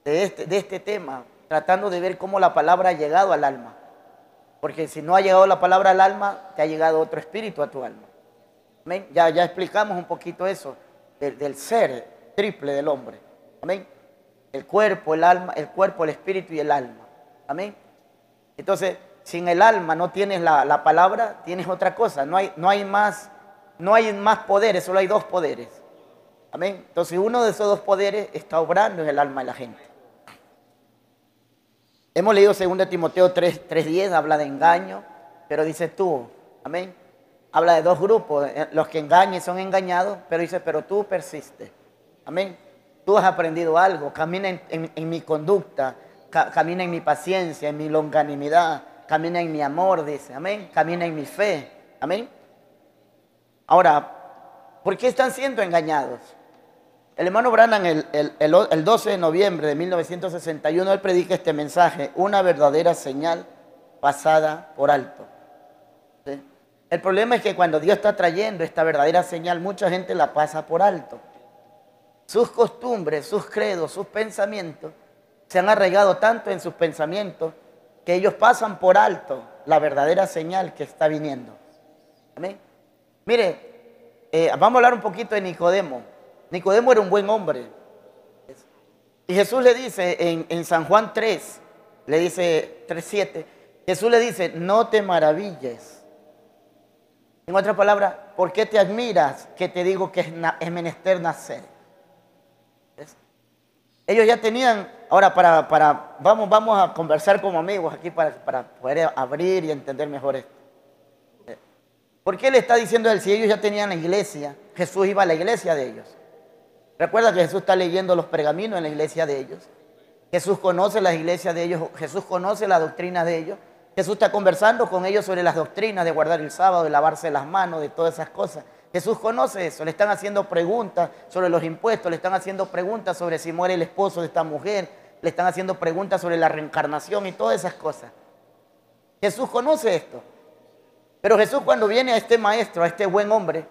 De, este, de este tema, tratando de ver cómo la palabra ha llegado al alma. Porque si no ha llegado la palabra al alma, te ha llegado otro espíritu a tu alma. Amén. Ya, ya explicamos un poquito eso, del, ser triple del hombre. Amén. El cuerpo, el alma, el cuerpo, el espíritu y el alma. Amén. Entonces, sin el alma no tienes la, la palabra, tienes otra cosa. No hay, no hay más, no hay más poderes, solo hay dos poderes. Amén. Entonces, uno de esos dos poderes está obrando en el alma de la gente. Hemos leído 2 Timoteo 3, 3.10, habla de engaño, pero dice tú, amén. Habla de dos grupos, eh, los que engañan son engañados, pero dice, pero tú persistes. Amén. Tú has aprendido algo, camina en, en- mi conducta, ca- camina en mi paciencia, en mi longanimidad, camina en mi amor, dice, amén. Camina en mi fe, amén. Ahora, ¿por qué están siendo engañados? El hermano Branham, el, el- el o- el 12 de noviembre de 1961, él predica este mensaje, una verdadera señal pasada por alto. El problema es que cuando Dios está trayendo esta verdadera señal, mucha gente la pasa por alto. Sus costumbres, sus credos, sus pensamientos se han arraigado tanto en sus pensamientos que ellos pasan por alto la verdadera señal que está viniendo. Amén. Mire, eh, vamos a hablar un poquito de Nicodemo. Nicodemo era un buen hombre. Y Jesús le dice en, San Juan 3, le dice 3.7, Jesús le dice, no te maravilles. En otras palabras, ¿por qué te admiras que te digo que es, menester nacer? Ellos ya tenían, ahora para, para vamos, vamos a conversar como amigos aquí para, para poder abrir y entender mejor esto. ¿Por qué le está diciendo él si ellos ya tenían la iglesia? Jesús iba a la iglesia de ellos. Recuerda que Jesús está leyendo los pergaminos en la iglesia de ellos. Jesús conoce las iglesias de ellos, Jesús conoce la doctrina de ellos. Jesús está conversando con ellos sobre las doctrinas de guardar el sábado, de lavarse las manos, de todas esas cosas. Jesús conoce eso, le están haciendo preguntas sobre los impuestos, le están haciendo preguntas sobre si muere el esposo de esta mujer, le están haciendo preguntas sobre la reencarnación y todas esas cosas. Jesús conoce esto. Pero Jesús cuando viene a este maestro, a este buen hombre,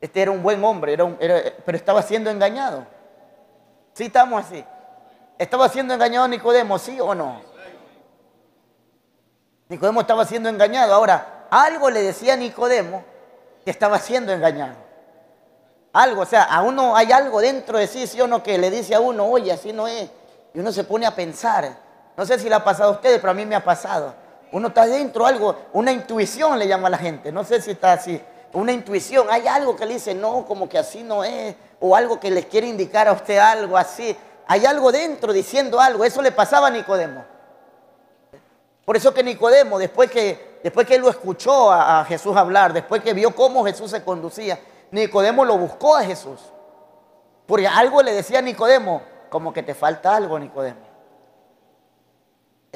este era un buen hombre, era un- era- pero estaba siendo engañado. Sí, estamos así. ¿Estaba siendo engañado Nicodemo, sí o no? Nicodemo estaba siendo engañado. Ahora, algo le decía a Nicodemo que estaba siendo engañado. Algo, o sea, a uno hay algo dentro de sí, sí o no, que le dice a uno, oye, así no es. Y uno se pone a pensar. No sé si le ha pasado a ustedes, pero a mí me ha pasado. Uno está dentro algo, una intuición le llama a la gente. No sé si está así. Una intuición, hay algo que le dice, no, como que así no es. O algo que les quiere indicar a usted algo así. Hay algo dentro diciendo algo. Eso le pasaba a Nicodemo. Por eso que Nicodemo, después que, después que lo escuchó a, a Jesús hablar, después que vio cómo Jesús se conducía, Nicodemo lo buscó a Jesús. Porque algo le decía a Nicodemo, como que te falta algo, Nicodemo.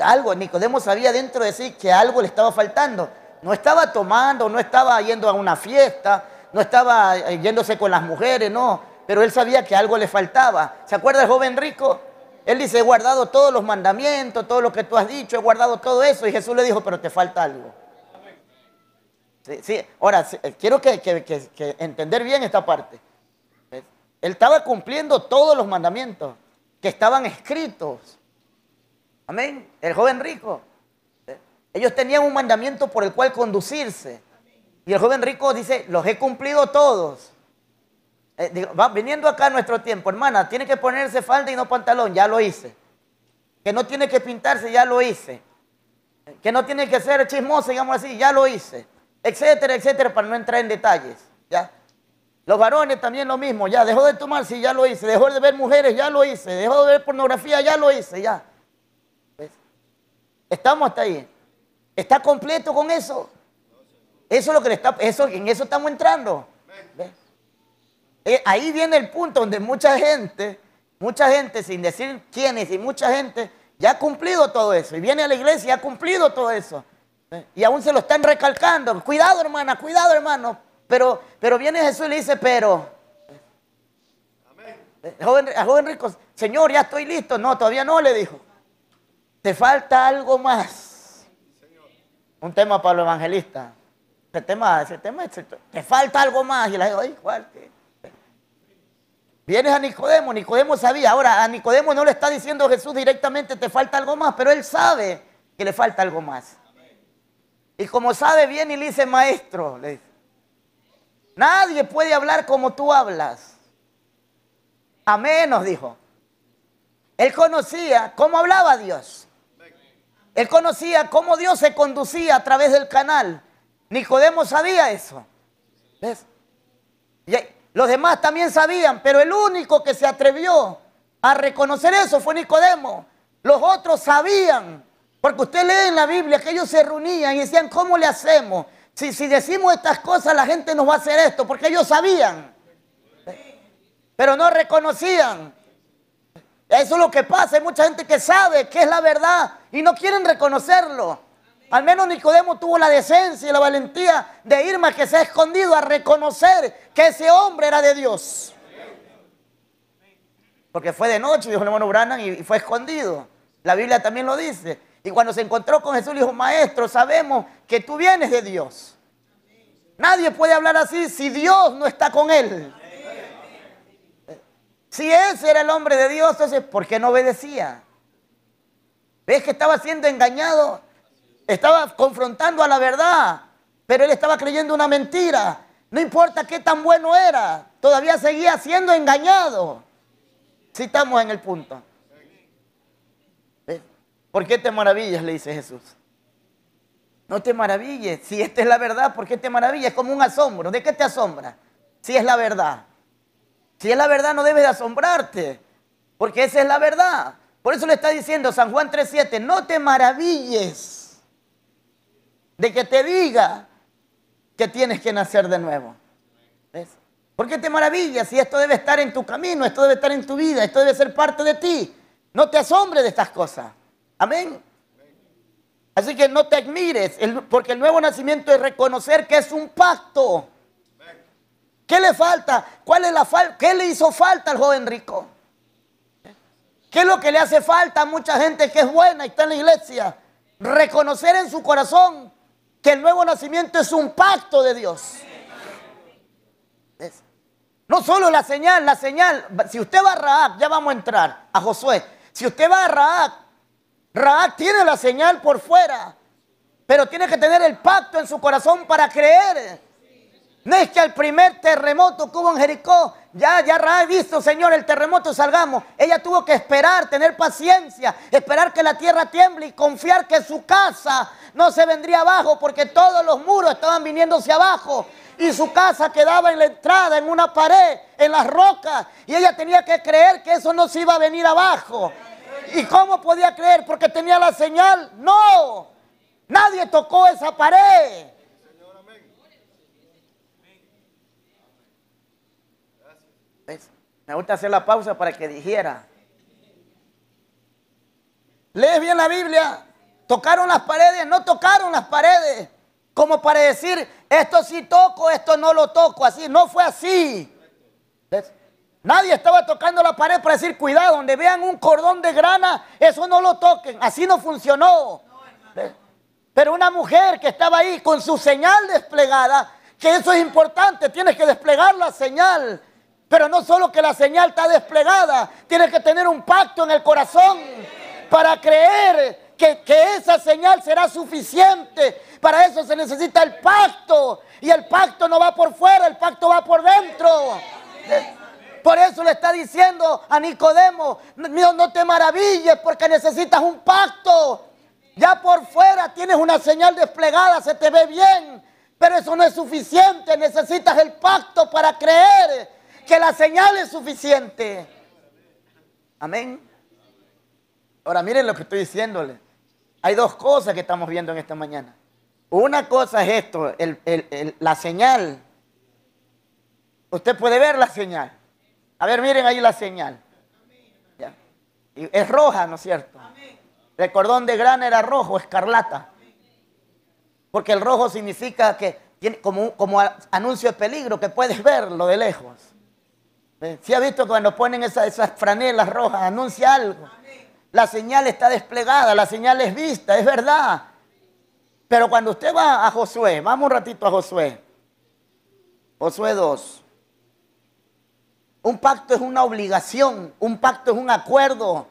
Algo, Nicodemo sabía dentro de sí que algo le estaba faltando. No estaba tomando, no estaba yendo a una fiesta, no estaba eh, yéndose con las mujeres, no. Pero él sabía que algo le faltaba. ¿Se acuerda el joven rico? Él dice, he guardado todos los mandamientos, todo lo que tú has dicho, he guardado todo eso. Y Jesús le dijo, pero te falta algo. Sí, sí. Ahora, eh, quiero que, entender bien esta parte. Él estaba cumpliendo todos los mandamientos que estaban escritos. Amén. El joven rico. Ellos tenían un mandamiento por el cual conducirse. Y el joven rico dice, los he cumplido todos. Eh, viniendo acá a nuestro tiempo, hermana, tiene que ponerse falda y no pantalón, ya lo hice. Que no tiene que pintarse, ya lo hice. Que no tiene que ser chismosa, digamos así, ya lo hice. Etcétera, etcétera, para no entrar en detalles. ¿ya? Los varones también lo mismo, ya dejó de tomar, sí, ya lo hice. Dejó de ver mujeres, ya lo hice. Dejó de ver pornografía, ya lo hice, ya. Estamos hasta ahí. ¿Está completo con eso? Eso es lo que le está, en eso estamos entrando. Eh, ahí viene el punto donde mucha gente, mucha gente, sin decir quiénes, y mucha gente ya ha cumplido todo eso. Y viene a la iglesia y ha cumplido todo eso. Y aún se lo están recalcando. Cuidado, hermana, cuidado, hermano. Pero, pero viene Jesús y le dice, pero. Eh, Joven, joven rico, Señor, ya estoy listo. No, todavía no, le dijo. Te falta algo más. Un tema para los evangelistas. Ese tema, ese tema, te falta algo más. Y la digo, ay, ¿cuál? Vienes a Nicodemo, Nicodemo sabía. Ahora, a Nicodemo no le está diciendo Jesús directamente, te falta algo más, pero él sabe que le falta algo más. Y como sabe, viene y le dice, maestro, le dice, nadie puede hablar como tú hablas. A menos, dijo. Él conocía cómo hablaba Dios. Él conocía cómo Dios se conducía a través del canal. Nicodemo sabía eso. ¿Ves? Y los demás también sabían, pero el único que se atrevió a reconocer eso fue Nicodemo. Los otros sabían, porque usted lee en la Biblia que ellos se reunían y decían, ¿cómo le hacemos? Si, si decimos estas cosas, la gente nos va a hacer esto, porque ellos sabían, pero no reconocían. Eso es lo que pasa, hay mucha gente que sabe que es la verdad y no quieren reconocerlo. Al menos Nicodemo tuvo la decencia y la valentía de ir más que se ha escondido a reconocer que ese hombre era de Dios. Porque fue de noche, dijo el hermano Branham, y fue escondido. La Biblia también lo dice. Y cuando se encontró con Jesús, le dijo, maestro, sabemos que tú vienes de Dios. Nadie puede hablar así si Dios no está con él. Si ese era el hombre de Dios, entonces, ¿por qué no obedecía? ¿Ves que estaba siendo engañado? Estaba confrontando a la verdad, pero él estaba creyendo una mentira. No importa qué tan bueno era, todavía seguía siendo engañado. Si estamos en el punto. ¿Por qué te maravillas? Le dice Jesús. No te maravilles. Si esta es la verdad, ¿por qué te maravillas? Es como un asombro. ¿De qué te asombra? Si es la verdad. Si es la verdad, no debes de asombrarte. Porque esa es la verdad. Por eso le está diciendo San Juan 3.7, no te maravilles de que te diga que tienes que nacer de nuevo. ¿Ves? ¿Por qué te maravillas si esto debe estar en tu camino, esto debe estar en tu vida, esto debe ser parte de ti? No te asombres de estas cosas. Amén. Así que no te admires, porque el nuevo nacimiento es reconocer que es un pacto. ¿Qué le falta? ¿Cuál es la falta? ¿Qué le hizo falta al joven rico? ¿Qué es lo que le hace falta a mucha gente que es buena y está en la iglesia? Reconocer en su corazón que el nuevo nacimiento es un pacto de Dios. No solo la señal, la señal. Si usted va a Raab, ya vamos a entrar a Josué. Si usted va a Raab, Raab tiene la señal por fuera, pero tiene que tener el pacto en su corazón para creer. No es que al primer terremoto que hubo en Jericó, ya, ya ha visto, Señor, el terremoto, salgamos. Ella tuvo que esperar, tener paciencia, esperar que la tierra tiemble y confiar que su casa no se vendría abajo, porque todos los muros estaban viniéndose abajo. Y su casa quedaba en la entrada, en una pared, en las rocas. Y ella tenía que creer que eso no se iba a venir abajo. ¿Y cómo podía creer? Porque tenía la señal. No, nadie tocó esa pared. Me gusta hacer la pausa para que dijera. Lees bien la Biblia. Tocaron las paredes, no tocaron las paredes. Como para decir, esto sí toco, esto no lo toco. Así, no fue así. Nadie estaba tocando la pared para decir, cuidado, donde vean un cordón de grana, eso no lo toquen. Así no funcionó. Pero una mujer que estaba ahí con su señal desplegada, que eso es importante, tienes que desplegar la señal. Pero no solo que la señal está desplegada, tienes que tener un pacto en el corazón para creer que, que esa señal será suficiente. Para eso se necesita el pacto. Y el pacto no va por fuera, el pacto va por dentro. Por eso le está diciendo a Nicodemo, no, no te maravilles porque necesitas un pacto. Ya por fuera tienes una señal desplegada, se te ve bien, pero eso no es suficiente. Necesitas el pacto para creer que la señal es suficiente. Amén. Ahora miren lo que estoy diciéndole. Hay dos cosas que estamos viendo en esta mañana. Una cosa es esto, la señal. Usted puede ver la señal. A ver, miren ahí la señal. Es roja, ¿no es cierto? El cordón de grana era rojo, escarlata. Porque el rojo significa que tiene como, como anuncio de peligro, que puedes verlo de lejos. Si ha visto cuando ponen esa- esas franelas rojas, anuncia algo. La señal está desplegada, la señal es vista, es verdad. Pero cuando usted va a Josué, vamos un ratito a Josué. Josué 2. Un pacto es una obligación, un pacto es un acuerdo.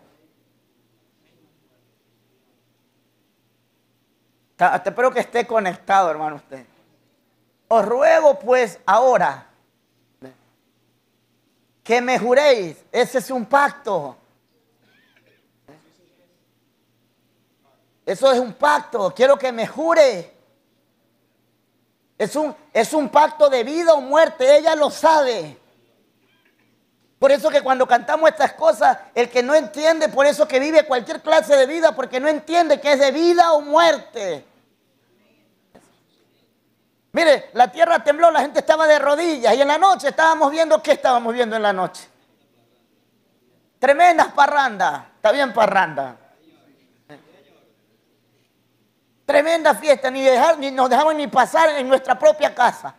Te espero que esté conectado, hermano, usted. Os ruego pues ahora que me juréis, ese es un pacto. Eso es un pacto, quiero que me jure. Es un, es un pacto de vida o muerte, ella lo sabe. Por eso que cuando cantamos estas cosas, el que no entiende, por eso que vive cualquier clase de vida, porque no entiende que es de vida o muerte. Mire, la tierra tembló, la gente estaba de rodillas y en la noche estábamos viendo, ¿qué estábamos viendo en la noche? Tremendas parrandas, está bien parranda. Tremenda fiesta, ni, dejar, ni nos dejaban ni pasar en nuestra propia casa.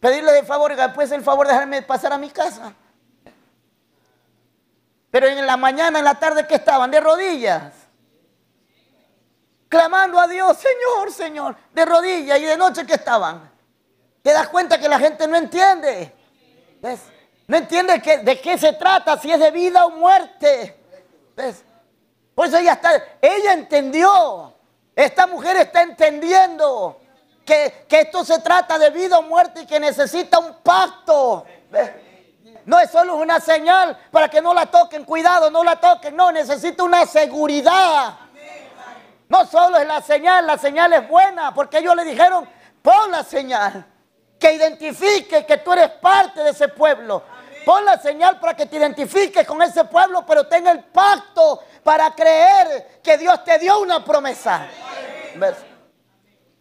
Pedirle de favor, ¿puedes el favor de dejarme pasar a mi casa? Pero en la mañana, en la tarde, ¿qué estaban? De rodillas. Clamando a Dios, Señor, Señor. De rodillas y de noche, ¿qué estaban? ¿Te das cuenta que la gente no entiende? ¿Ves? No entiende que- de qué se trata, si es de vida o muerte. ¿Ves? Por eso ella está, ella entendió. Esta mujer está entendiendo que, que esto se trata de vida o muerte y que necesita un pacto. ¿Ves? No es solo una señal para que no la toquen, cuidado, no la toquen, no, necesita una seguridad. No solo es la señal, la señal es buena, porque ellos le dijeron, pon la señal, que identifique que tú eres parte de ese pueblo. Pon la señal para que te identifiques con ese pueblo, pero tenga el pacto para creer que Dios te dio una promesa.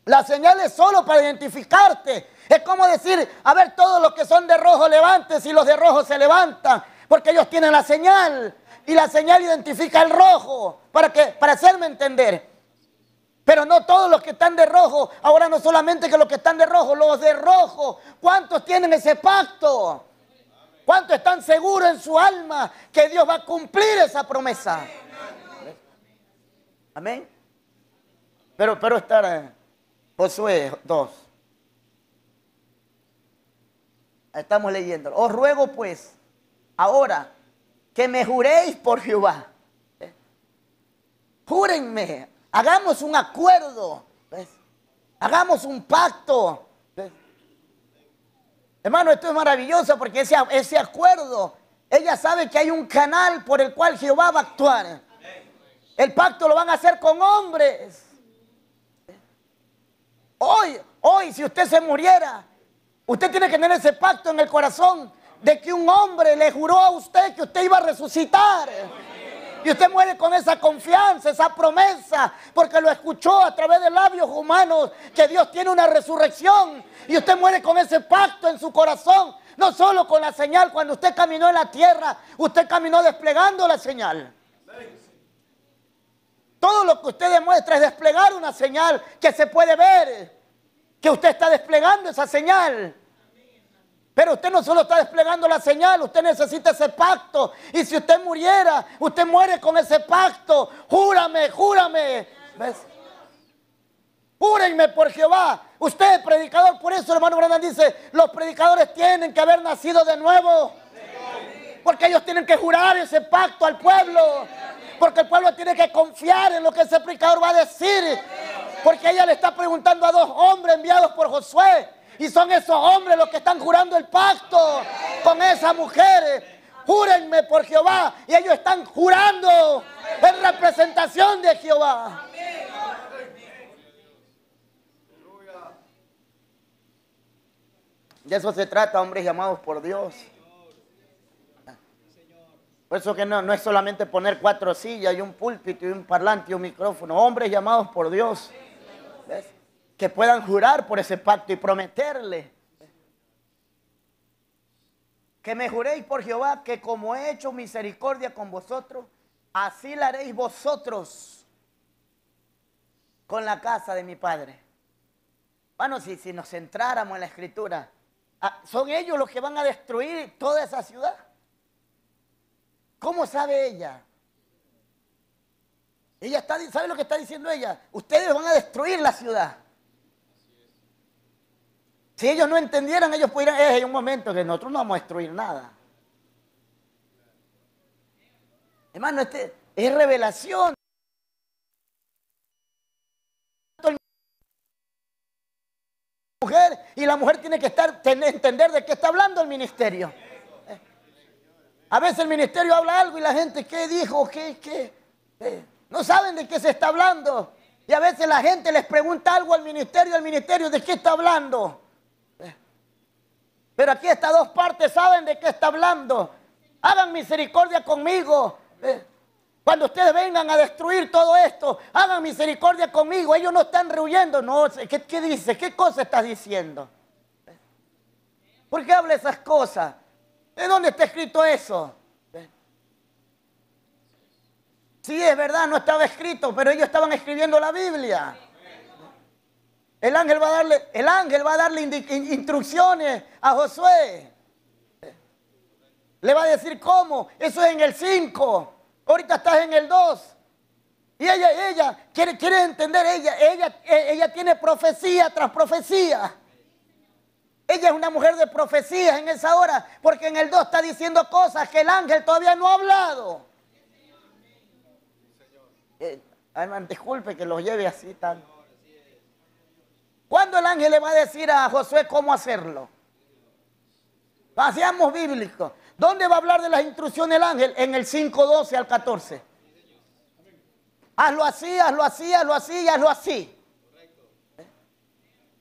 La señal es solo para identificarte. Es como decir, a ver, todos los que son de rojo levantes y los de rojo se levantan, porque ellos tienen la señal y la señal identifica el rojo para que para hacerme entender. Pero no todos los que están de rojo, ahora no solamente que los que están de rojo, los de rojo, ¿cuántos tienen ese pacto? ¿Cuántos están seguros en su alma que Dios va a cumplir esa promesa? Amén. Pero, pero estar eh, Josué 2. Estamos leyendo. Os ruego pues, ahora, que me juréis por Jehová. ¿Eh? Júrenme, hagamos un acuerdo. Hagamos un pacto. Hermano, esto es maravilloso porque ese, ese acuerdo, ella sabe que hay un canal por el cual Jehová va a actuar. El pacto lo van a hacer con hombres. Hoy, hoy, si usted se muriera, usted tiene que tener ese pacto en el corazón de que un hombre le juró a usted que usted iba a resucitar. Y usted muere con esa confianza, esa promesa, porque lo escuchó a través de labios humanos que Dios tiene una resurrección. Y usted muere con ese pacto en su corazón, no solo con la señal. Cuando usted caminó en la tierra, usted caminó desplegando la señal. Todo lo que usted demuestra es desplegar una señal que se puede ver, que usted está desplegando esa señal. Pero usted no solo está desplegando la señal, usted necesita ese pacto. Y si usted muriera, usted muere con ese pacto. Júrame, júrame. ¿Ves? Júrenme por Jehová. Usted, predicador, por eso, hermano Brandon dice, los predicadores tienen que haber nacido de nuevo. Porque ellos tienen que jurar ese pacto al pueblo. Porque el pueblo tiene que confiar en lo que ese predicador va a decir. Porque ella le está preguntando a dos hombres enviados por Josué. Y son esos hombres los que están jurando el pacto con esa mujer. Júrenme por Jehová. Y ellos están jurando en representación de Jehová. De eso se trata, hombres llamados por Dios. Por eso que no, no es solamente poner cuatro sillas y un púlpito y un parlante y un micrófono. Hombres llamados por Dios. ¿Ves? Que puedan jurar por ese pacto y prometerle. Que me juréis por Jehová que como he hecho misericordia con vosotros, así la haréis vosotros con la casa de mi Padre. Bueno, si, si nos centráramos en la escritura, ah, ¿son ellos los que van a destruir toda esa ciudad? ¿Cómo sabe ella? Ella está, ¿sabe lo que está diciendo ella? Ustedes van a destruir la ciudad. Si ellos no entendieran, ellos pudieran, es un momento que nosotros no vamos a destruir nada. Hermano, este es revelación. Mujer, y la mujer tiene que estar, entender de qué está hablando el ministerio. A veces el ministerio habla algo y la gente, ¿qué dijo? ¿Qué? ¿Qué? Eh, no saben de qué se está hablando. Y a veces la gente les pregunta algo al ministerio, al ministerio, ¿de qué está hablando? Pero aquí estas dos partes saben de qué está hablando. Hagan misericordia conmigo. Eh, cuando ustedes vengan a destruir todo esto, hagan misericordia conmigo. Ellos no están rehuyendo. No, ¿qué, qué dice? ¿Qué cosa estás diciendo? ¿Por qué habla esas cosas? ¿De dónde está escrito eso? Sí, es verdad, no estaba escrito, pero ellos estaban escribiendo la Biblia. El ángel va a darle, el ángel va a darle instrucciones a Josué. Le va a decir cómo. Eso es en el 5. Ahorita estás en el 2. Y ella, ella, quiere, quiere entender, ella, ella, ella tiene profecía tras profecía. Ella es una mujer de profecías en esa hora, porque en el 2 está diciendo cosas que el ángel todavía no ha hablado. Eh, disculpe que los lleve así tan. ¿Cuándo el ángel le va a decir a Josué cómo hacerlo? Paseamos bíblico. ¿Dónde va a hablar de las instrucciones del ángel? En el 5.12 al 14. Hazlo así, hazlo así, hazlo así, hazlo así.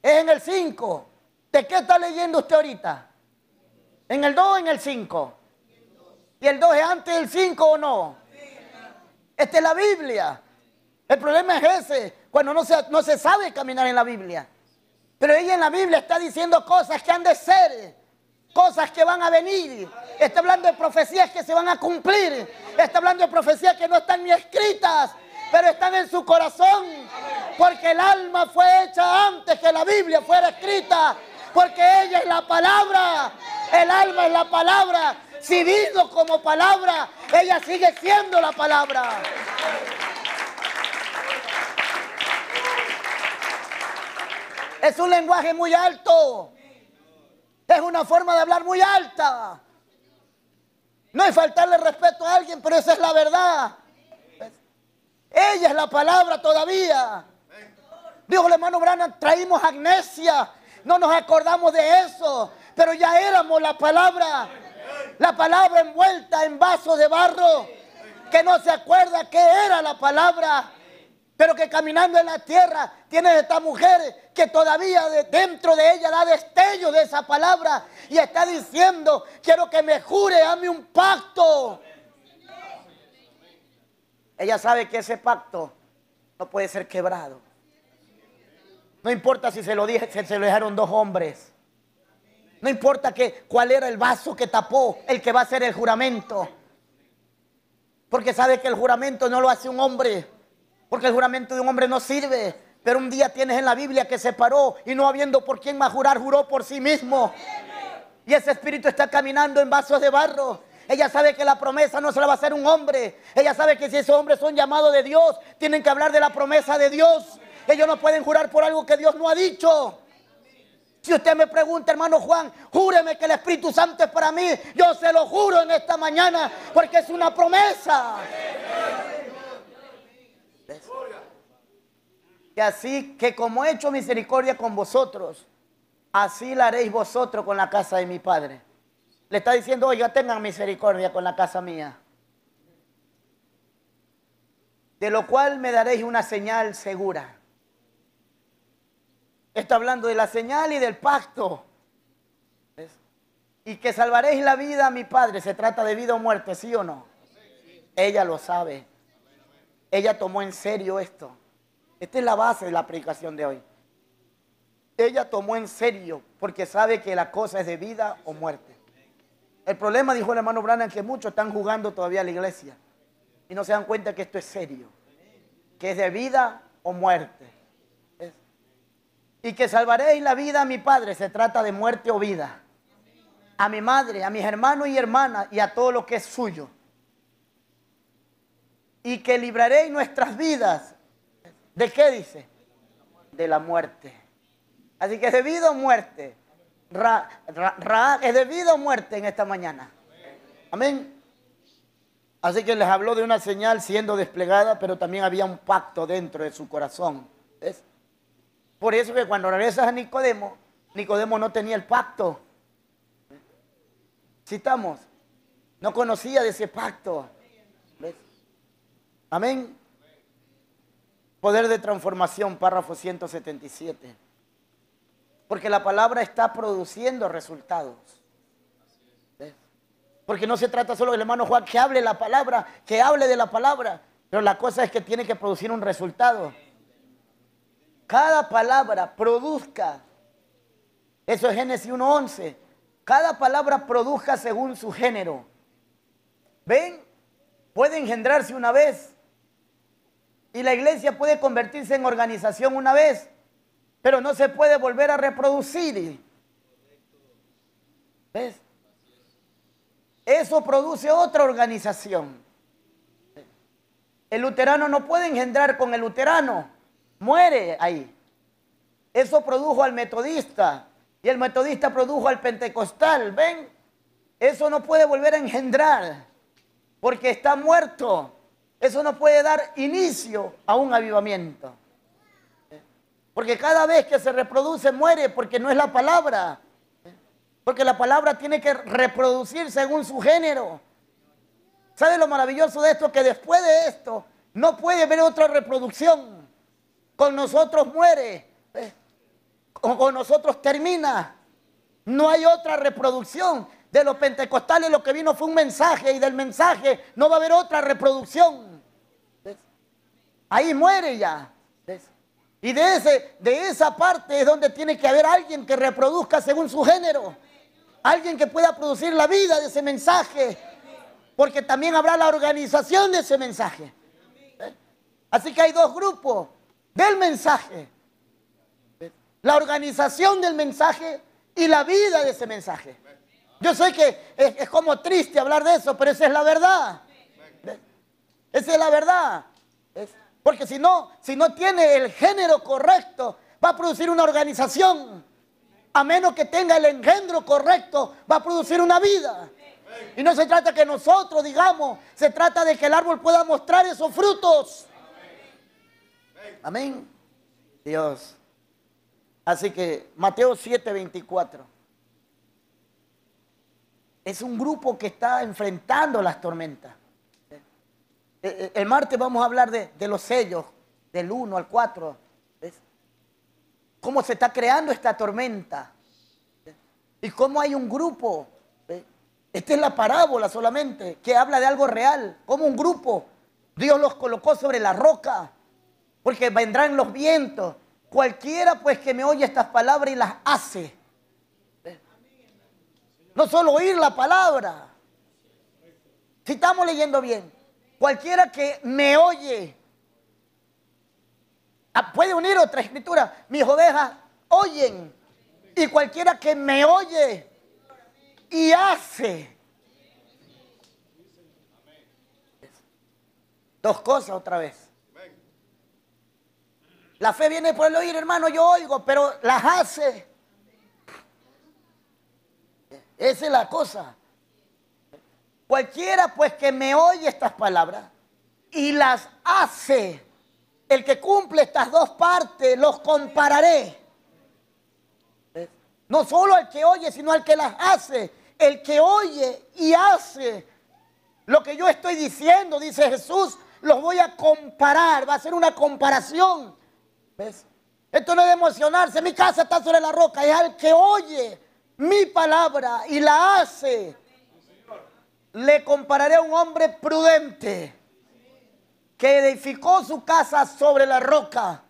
Es en el 5. ¿De qué está leyendo usted ahorita? ¿En el 2 o en el 5? ¿Y el 2 es antes del 5 o no? Esta es la Biblia. El problema es ese, cuando no se sabe caminar en la Biblia. Pero ella en la Biblia está diciendo cosas que han de ser, cosas que van a venir. Está hablando de profecías que se van a cumplir. Está hablando de profecías que no están ni escritas, pero están en su corazón. Porque el alma fue hecha antes que la Biblia fuera escrita porque ella es la palabra, el alma es la palabra. Si vino como palabra, ella sigue siendo la palabra. Es un lenguaje muy alto. Es una forma de hablar muy alta. No es faltarle respeto a alguien, pero esa es la verdad. Ella es la palabra todavía. Dijo el hermano Branham, traímos amnesia no nos acordamos de eso, pero ya éramos la palabra, la palabra envuelta en vasos de barro, que no se acuerda qué era la palabra, pero que caminando en la tierra tiene esta mujer que todavía dentro de ella da destello de esa palabra y está diciendo, quiero que me jure, hazme un pacto. Ella sabe que ese pacto no puede ser quebrado. No importa si se lo, dije, se lo dejaron dos hombres. No importa que, cuál era el vaso que tapó el que va a hacer el juramento. Porque sabe que el juramento no lo hace un hombre. Porque el juramento de un hombre no sirve. Pero un día tienes en la Biblia que se paró y no habiendo por quién más jurar, juró por sí mismo. Y ese espíritu está caminando en vasos de barro. Ella sabe que la promesa no se la va a hacer un hombre. Ella sabe que si esos hombres son llamados de Dios, tienen que hablar de la promesa de Dios. Ellos no pueden jurar por algo que Dios no ha dicho. Si usted me pregunta, hermano Juan, júreme que el Espíritu Santo es para mí. Yo se lo juro en esta mañana porque es una promesa. ¿Ves? Y así que como he hecho misericordia con vosotros, así la haréis vosotros con la casa de mi Padre. Le está diciendo, oiga, tengan misericordia con la casa mía. De lo cual me daréis una señal segura. Está hablando de la señal y del pacto. Y que salvaréis la vida a mi Padre. ¿Se trata de vida o muerte, sí o no? Ella lo sabe. Ella tomó en serio esto. Esta es la base de la predicación de hoy. Ella tomó en serio porque sabe que la cosa es de vida o muerte. El problema, dijo el hermano Branham, que muchos están jugando todavía a la iglesia y no se dan cuenta que esto es serio, que es de vida o muerte. Y que salvaréis la vida a mi padre, se trata de muerte o vida. A mi madre, a mis hermanos y hermanas y a todo lo que es suyo. Y que libraréis nuestras vidas. ¿De qué dice? De la muerte. Así que es de vida o muerte. Ra, ra- ra- es de vida o muerte en esta mañana. Amén. Así que les habló de una señal siendo desplegada, pero también había un pacto dentro de su corazón. ¿Ves? Por eso que cuando regresas a Nicodemo, Nicodemo no tenía el pacto. Citamos, no conocía de ese pacto. ¿Ves? Amén. Poder de transformación, párrafo 177. Porque la palabra está produciendo resultados. Porque no se trata solo del hermano Juan que hable la palabra, que hable de la palabra. Pero la cosa es que tiene que producir un resultado. Cada palabra produzca. Eso es Génesis 1.11. Cada palabra produzca según su género. ¿Ven? Puede engendrarse una vez. Y la iglesia puede convertirse en organización una vez. Pero no se puede volver a reproducir. ¿Ves? Eso produce otra organización. El luterano no puede engendrar con el luterano. Muere ahí. Eso produjo al metodista. Y el metodista produjo al pentecostal. ¿Ven? Eso no puede volver a engendrar. Porque está muerto. Eso no puede dar inicio a un avivamiento. Porque cada vez que se reproduce muere porque no es la palabra. Porque la palabra tiene que reproducir según su género. ¿Sabe lo maravilloso de esto? Que después de esto no puede haber otra reproducción. Con nosotros muere. con nosotros termina. No hay otra reproducción. De los pentecostales lo que vino fue un mensaje y del mensaje no va a haber otra reproducción. Ahí muere ya. Y de, ese, de esa parte es donde tiene que haber alguien que reproduzca según su género. Alguien que pueda producir la vida de ese mensaje. Porque también habrá la organización de ese mensaje. Así que hay dos grupos del mensaje. La organización del mensaje y la vida de ese mensaje. Yo sé que es, como triste hablar de eso, pero esa es la verdad. Esa es la verdad. Porque si no, si no tiene el género correcto, va a producir una organización. A menos que tenga el engendro correcto, va a producir una vida. Y no se trata que nosotros digamos, se trata de que el árbol pueda mostrar esos frutos. Amén. Dios. Así que Mateo 7:24. Es un grupo que está enfrentando las tormentas. Eh, eh, El martes vamos a hablar de, los sellos, del 1 al 4. ¿ves? Cómo se está creando esta tormenta. Y cómo hay un grupo. Esta es la parábola solamente, que habla de algo real. Como un grupo. Dios los colocó sobre la roca. Porque vendrán los vientos. Cualquiera pues que me oye estas palabras y las hace. No solo oír la palabra. Si estamos leyendo bien, cualquiera que me oye, Ah, puede unir otra escritura, mis ovejas oyen, y cualquiera que me oye y hace. Dos cosas otra vez. La fe viene por el oír, hermano, yo oigo, pero las hace. Esa es la cosa. Cualquiera pues que me oye estas palabras y las hace, el que cumple estas dos partes, los compararé. No solo al que oye, sino al que las hace. El que oye y hace lo que yo estoy diciendo, dice Jesús, los voy a comparar, va a ser una comparación. ¿Ves? Esto no es de emocionarse, mi casa está sobre la roca, es al que oye mi palabra y la hace. Le compararé a un hombre prudente que edificó su casa sobre la roca.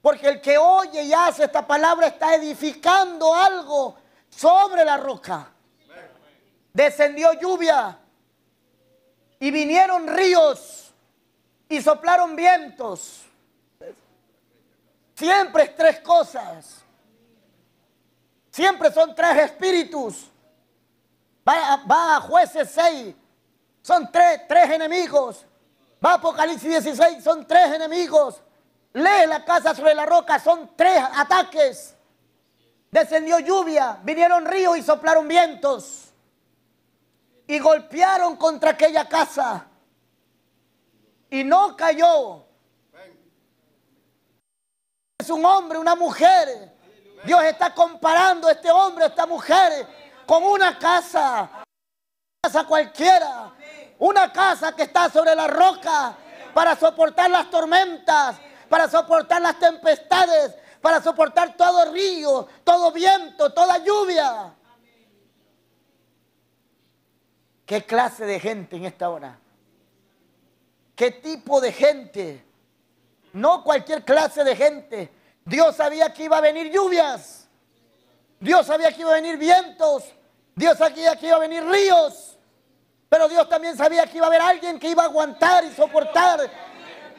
Porque el que oye y hace esta palabra está edificando algo sobre la roca. Descendió lluvia y vinieron ríos y soplaron vientos. Siempre es tres cosas. Siempre son tres espíritus. Va, a jueces 6. Son tres, tres enemigos. Va a Apocalipsis 16. Son tres enemigos. Lee la casa sobre la roca. Son tres ataques. Descendió lluvia. Vinieron ríos y soplaron vientos. Y golpearon contra aquella casa. Y no cayó. Es un hombre, una mujer. Dios está comparando a este hombre, a esta mujer, con una casa. Una casa cualquiera. Una casa que está sobre la roca para soportar las tormentas, para soportar las tempestades, para soportar todo río, todo viento, toda lluvia. ¿Qué clase de gente en esta hora? ¿Qué tipo de gente? No cualquier clase de gente. Dios sabía que iba a venir lluvias. Dios sabía que iba a venir vientos. Dios sabía que iba a venir ríos. Pero Dios también sabía que iba a haber alguien que iba a aguantar y soportar.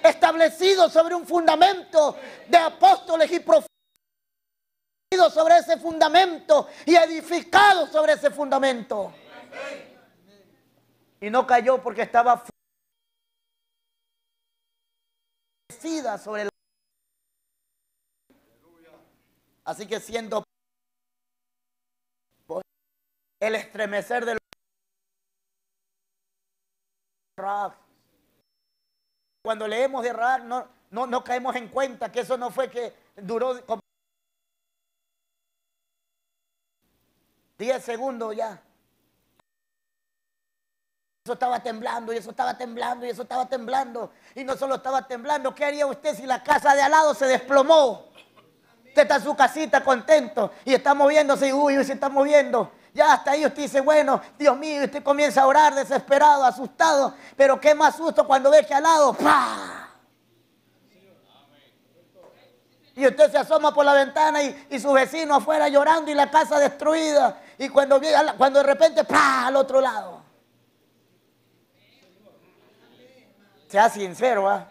Establecido sobre un fundamento de apóstoles y profetas. Sobre ese fundamento y edificado sobre ese fundamento. Y no cayó porque estaba sobre la... Así que siendo el estremecer del cuando leemos de Raab no, no, no caemos en cuenta que eso no fue que duró como 10 segundos ya. Eso estaba temblando y eso estaba temblando y eso estaba temblando. Y no solo estaba temblando, ¿qué haría usted si la casa de al lado se desplomó? Usted está en su casita contento y está moviéndose y uy, se está moviendo. Ya hasta ahí usted dice, bueno, Dios mío, usted comienza a orar desesperado, asustado. Pero qué más susto cuando ve que al lado, ¡pah! Y usted se asoma por la ventana y, y, su vecino afuera llorando y la casa destruida. Y cuando, cuando de repente, ¡pah! al otro lado. Sea sincero, ¿ah?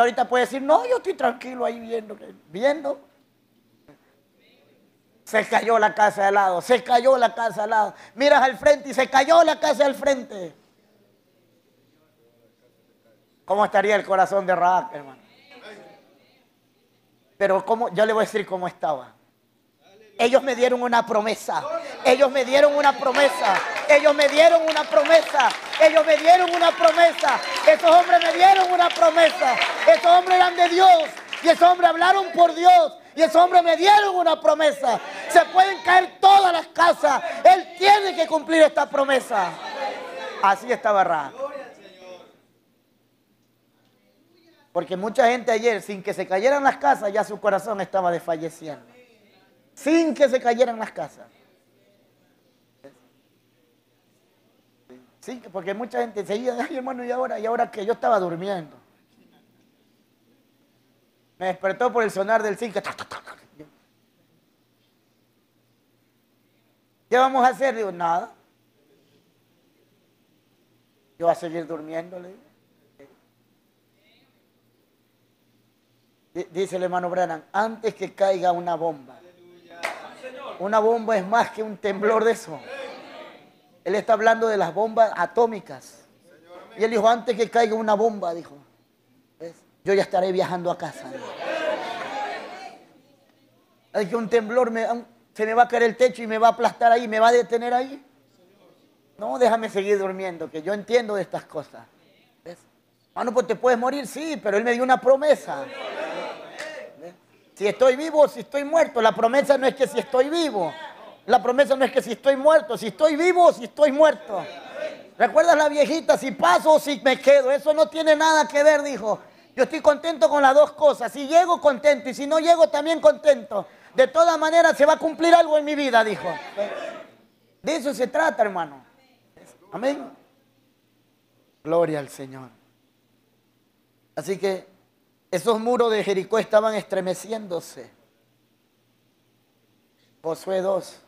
Ahorita puede decir, no, yo estoy tranquilo ahí viendo, viendo. Se cayó la casa de al lado, se cayó la casa de al lado. Miras al frente y se cayó la casa al frente. ¿Cómo estaría el corazón de Raak, hermano? Pero ¿cómo? yo le voy a decir cómo estaba. Ellos me dieron una promesa. Ellos me dieron una promesa. Ellos me dieron una promesa. Ellos me dieron una promesa. Esos hombres me dieron una promesa. Esos hombres eran de Dios. Y esos hombres hablaron por Dios. Y esos hombres me dieron una promesa. Se pueden caer todas las casas. Él tiene que cumplir esta promesa. Así estaba Ra. Porque mucha gente ayer, sin que se cayeran las casas, ya su corazón estaba desfalleciendo sin que se cayeran las casas. Sí, porque mucha gente seguía, ay hermano, y ahora, y ahora que yo estaba durmiendo. Me despertó por el sonar del zinc. ¿Qué vamos a hacer? Digo, nada. Yo voy a seguir durmiendo, Dice el hermano Branham, antes que caiga una bomba, una bomba es más que un temblor de eso. Él está hablando de las bombas atómicas. Y él dijo, antes que caiga una bomba, dijo. yo ya estaré viajando a casa. Hay que un temblor se me va a caer el techo y me va a aplastar ahí, me va a detener ahí. No, déjame seguir durmiendo, que yo entiendo de estas cosas. ¿Ves? Mano, pues te puedes morir, sí, pero Él me dio una promesa. Si estoy vivo o si estoy muerto, la promesa no es que si estoy vivo. La promesa no es que si estoy muerto, si estoy vivo o si estoy muerto. ¿Recuerdas la viejita? Si paso o si me quedo. Eso no tiene nada que ver, dijo. Yo estoy contento con las dos cosas. Si llego, contento. Y si no llego, también contento. De todas maneras, se va a cumplir algo en mi vida, dijo. De eso se trata, hermano. Amén. Gloria al Señor. Así que esos muros de Jericó estaban estremeciéndose. Josué 2.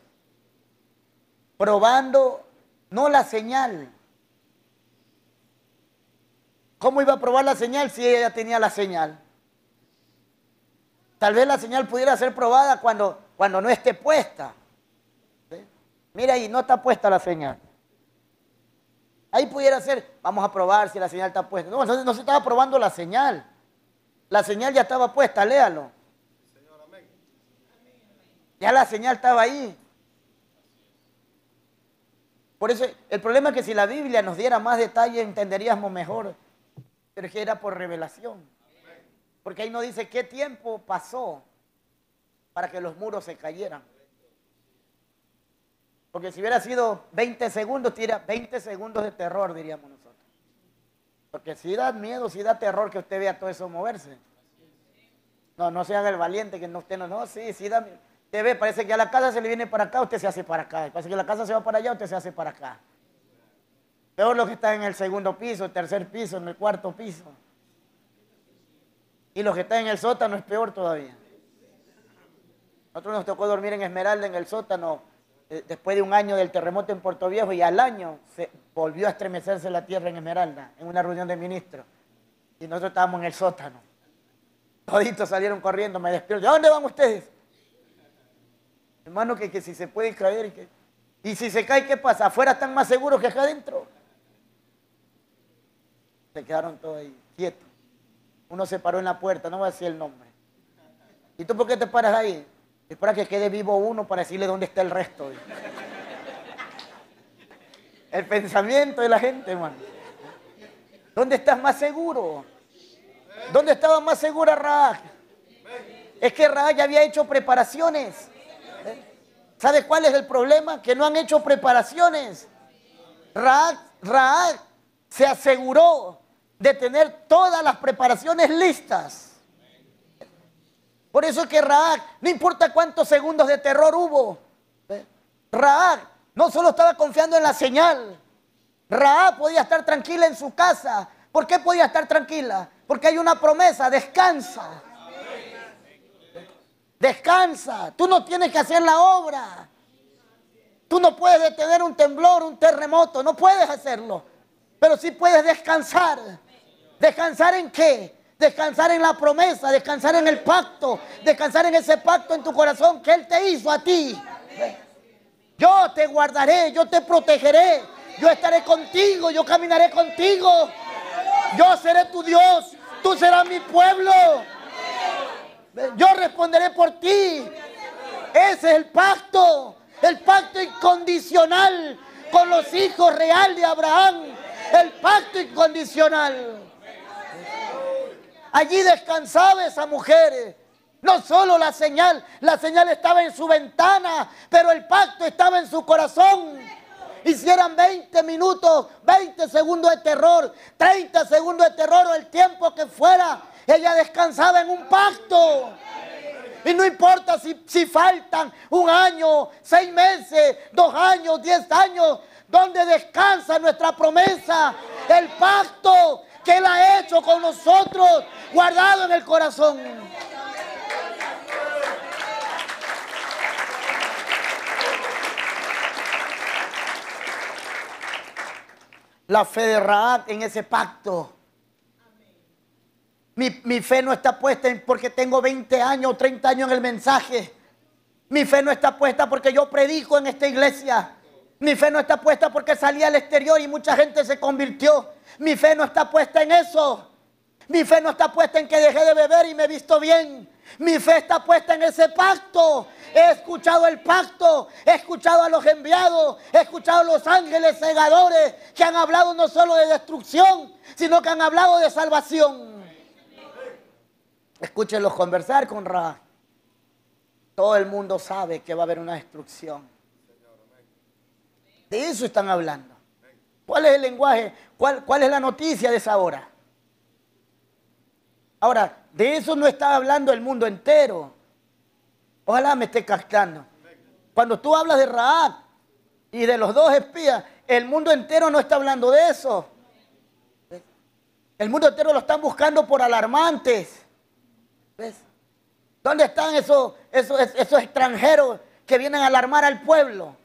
Probando no la señal. ¿Cómo iba a probar la señal si ella ya tenía la señal? Tal vez la señal pudiera ser probada cuando, cuando no esté puesta. Mira ahí, no está puesta la señal. Ahí pudiera ser, vamos a probar si la señal está puesta. No, no, no se estaba probando la señal. La señal ya estaba puesta, léalo. Ya la señal estaba ahí. Por eso el problema es que si la Biblia nos diera más detalle entenderíamos mejor. Pero es que era por revelación. Porque ahí no dice qué tiempo pasó para que los muros se cayeran. Porque si hubiera sido 20 segundos, tira 20 segundos de terror, diríamos nosotros. Porque si da miedo, si da terror que usted vea todo eso moverse. No, no se haga el valiente, que no usted no, no, sí, sí da miedo. Usted ve, parece que a la casa se le viene para acá, usted se hace para acá. Parece que la casa se va para allá, usted se hace para acá. Peor los que están en el segundo piso, tercer piso, en el cuarto piso. Y los que están en el sótano es peor todavía. Nosotros nos tocó dormir en Esmeralda, en el sótano, eh, después de un año del terremoto en Puerto Viejo, y al año se volvió a estremecerse la tierra en Esmeralda, en una reunión de ministros. Y nosotros estábamos en el sótano. Toditos salieron corriendo, me despierto. ¿De dónde van ustedes? Hermano, que, que si se puede caer. que- y si se cae, ¿qué pasa? ¿Afuera están más seguros que acá adentro? Se quedaron todos ahí, quietos. Uno se paró en la puerta, no voy a decir el nombre. ¿Y tú por qué te paras ahí? Es para que quede vivo uno para decirle dónde está el resto. El pensamiento de la gente, hermano. ¿Dónde estás más seguro? ¿Dónde estaba más segura Raag? Es que Raag ya había hecho preparaciones. ¿Sabe cuál es el problema? Que no han hecho preparaciones. Raag, Raag se aseguró de tener todas las preparaciones listas. Por eso es que Raag, no importa cuántos segundos de terror hubo. Raag no solo estaba confiando en la señal, Raab podía estar tranquila en su casa. ¿Por qué podía estar tranquila? Porque hay una promesa, descansa. Descansa, tú no tienes que hacer la obra. Tú no puedes detener un temblor, un terremoto, no puedes hacerlo. Pero sí puedes descansar. ¿Descansar en qué? Descansar en la promesa, descansar en el pacto, descansar en ese pacto en tu corazón que Él te hizo a ti. Yo te guardaré, yo te protegeré, yo estaré contigo, yo caminaré contigo. Yo seré tu Dios, tú serás mi pueblo. Yo responderé por ti. Ese es el pacto, el pacto incondicional con los hijos real de Abraham. El pacto incondicional. Allí descansaba esa mujer. No solo la señal, la señal estaba en su ventana, pero el pacto estaba en su corazón. Hicieran 20 minutos, 20 segundos de terror, 30 segundos de terror o el tiempo que fuera, ella descansaba en un pacto. Y no importa si, si faltan un año, seis meses, dos años, diez años, donde descansa nuestra promesa, el pacto que Él ha hecho con nosotros, guardado en el corazón. La fe de Raab en ese pacto. Mi, fe no está puesta porque tengo 20 años o 30 años en el mensaje. Mi fe no está puesta porque yo predico en esta iglesia. Mi fe no está puesta porque salí al exterior y mucha gente se convirtió. Mi fe no está puesta en eso. Mi fe no está puesta en que dejé de beber y me he visto bien. Mi fe está puesta en ese pacto. He escuchado el pacto, he escuchado a los enviados, he escuchado a los ángeles segadores que han hablado no solo de destrucción, sino que han hablado de salvación. Escúchenlos conversar con Ra. Todo el mundo sabe que va a haber una destrucción. De eso están hablando. ¿Cuál es el lenguaje? ¿Cuál, cuál es la noticia de esa hora? Ahora, de eso no está hablando el mundo entero. Ojalá me esté cascando. Cuando tú hablas de Raab y de los dos espías, el mundo entero no está hablando de eso. El mundo entero lo están buscando por alarmantes. ¿Dónde están esos, esos, esos extranjeros que vienen a alarmar al pueblo?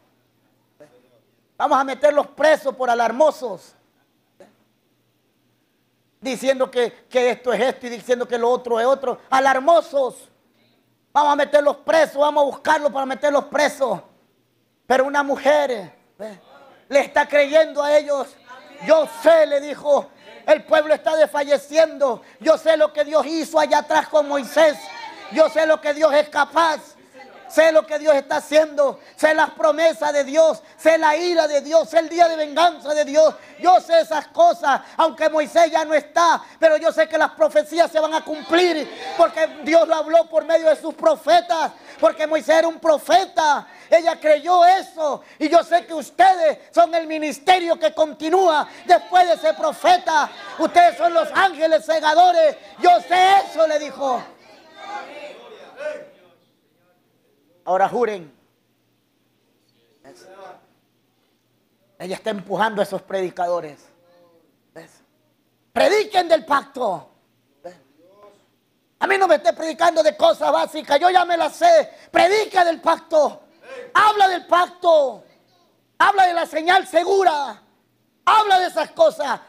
Vamos a meterlos presos por alarmosos diciendo que, esto es esto y diciendo que lo otro es otro. Alarmosos. Vamos a meterlos presos, vamos a buscarlos para meterlos presos. Pero una mujer le está creyendo a ellos. Yo sé, le dijo, el pueblo está desfalleciendo. Yo sé lo que Dios hizo allá atrás con Moisés. Yo sé lo que Dios es capaz sé lo que Dios está haciendo, sé las promesas de Dios, sé la ira de Dios, sé el día de venganza de Dios. Yo sé esas cosas, aunque Moisés ya no está, pero yo sé que las profecías se van a cumplir porque Dios lo habló por medio de sus profetas, porque Moisés era un profeta. Ella creyó eso y yo sé que ustedes son el ministerio que continúa después de ese profeta. Ustedes son los ángeles segadores. Yo sé eso, le dijo. Ahora juren. Ella está empujando a esos predicadores. Prediquen del pacto. A mí no me esté predicando de cosas básicas, yo ya me las sé. Predica del pacto. Habla del pacto. Habla de la señal segura. Habla de esas cosas.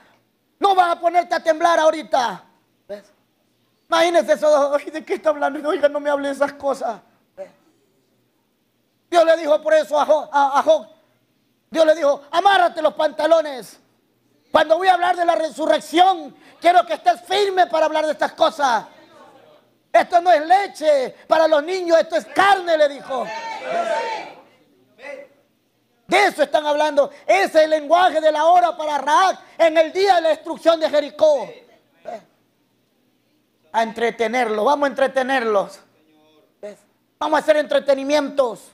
No vas a ponerte a temblar ahorita. Imagínese eso. ¿De qué está hablando? Oiga, no me hable de esas cosas. Dios le dijo por eso a Job, Dios le dijo, amárrate los pantalones. Cuando voy a hablar de la resurrección, quiero que estés firme para hablar de estas cosas. Esto no es leche para los niños, esto es carne, le dijo. De eso están hablando. Ese es el lenguaje de la hora para Raab en el día de la destrucción de Jericó. A entretenerlos, vamos a entretenerlos. Vamos a hacer entretenimientos.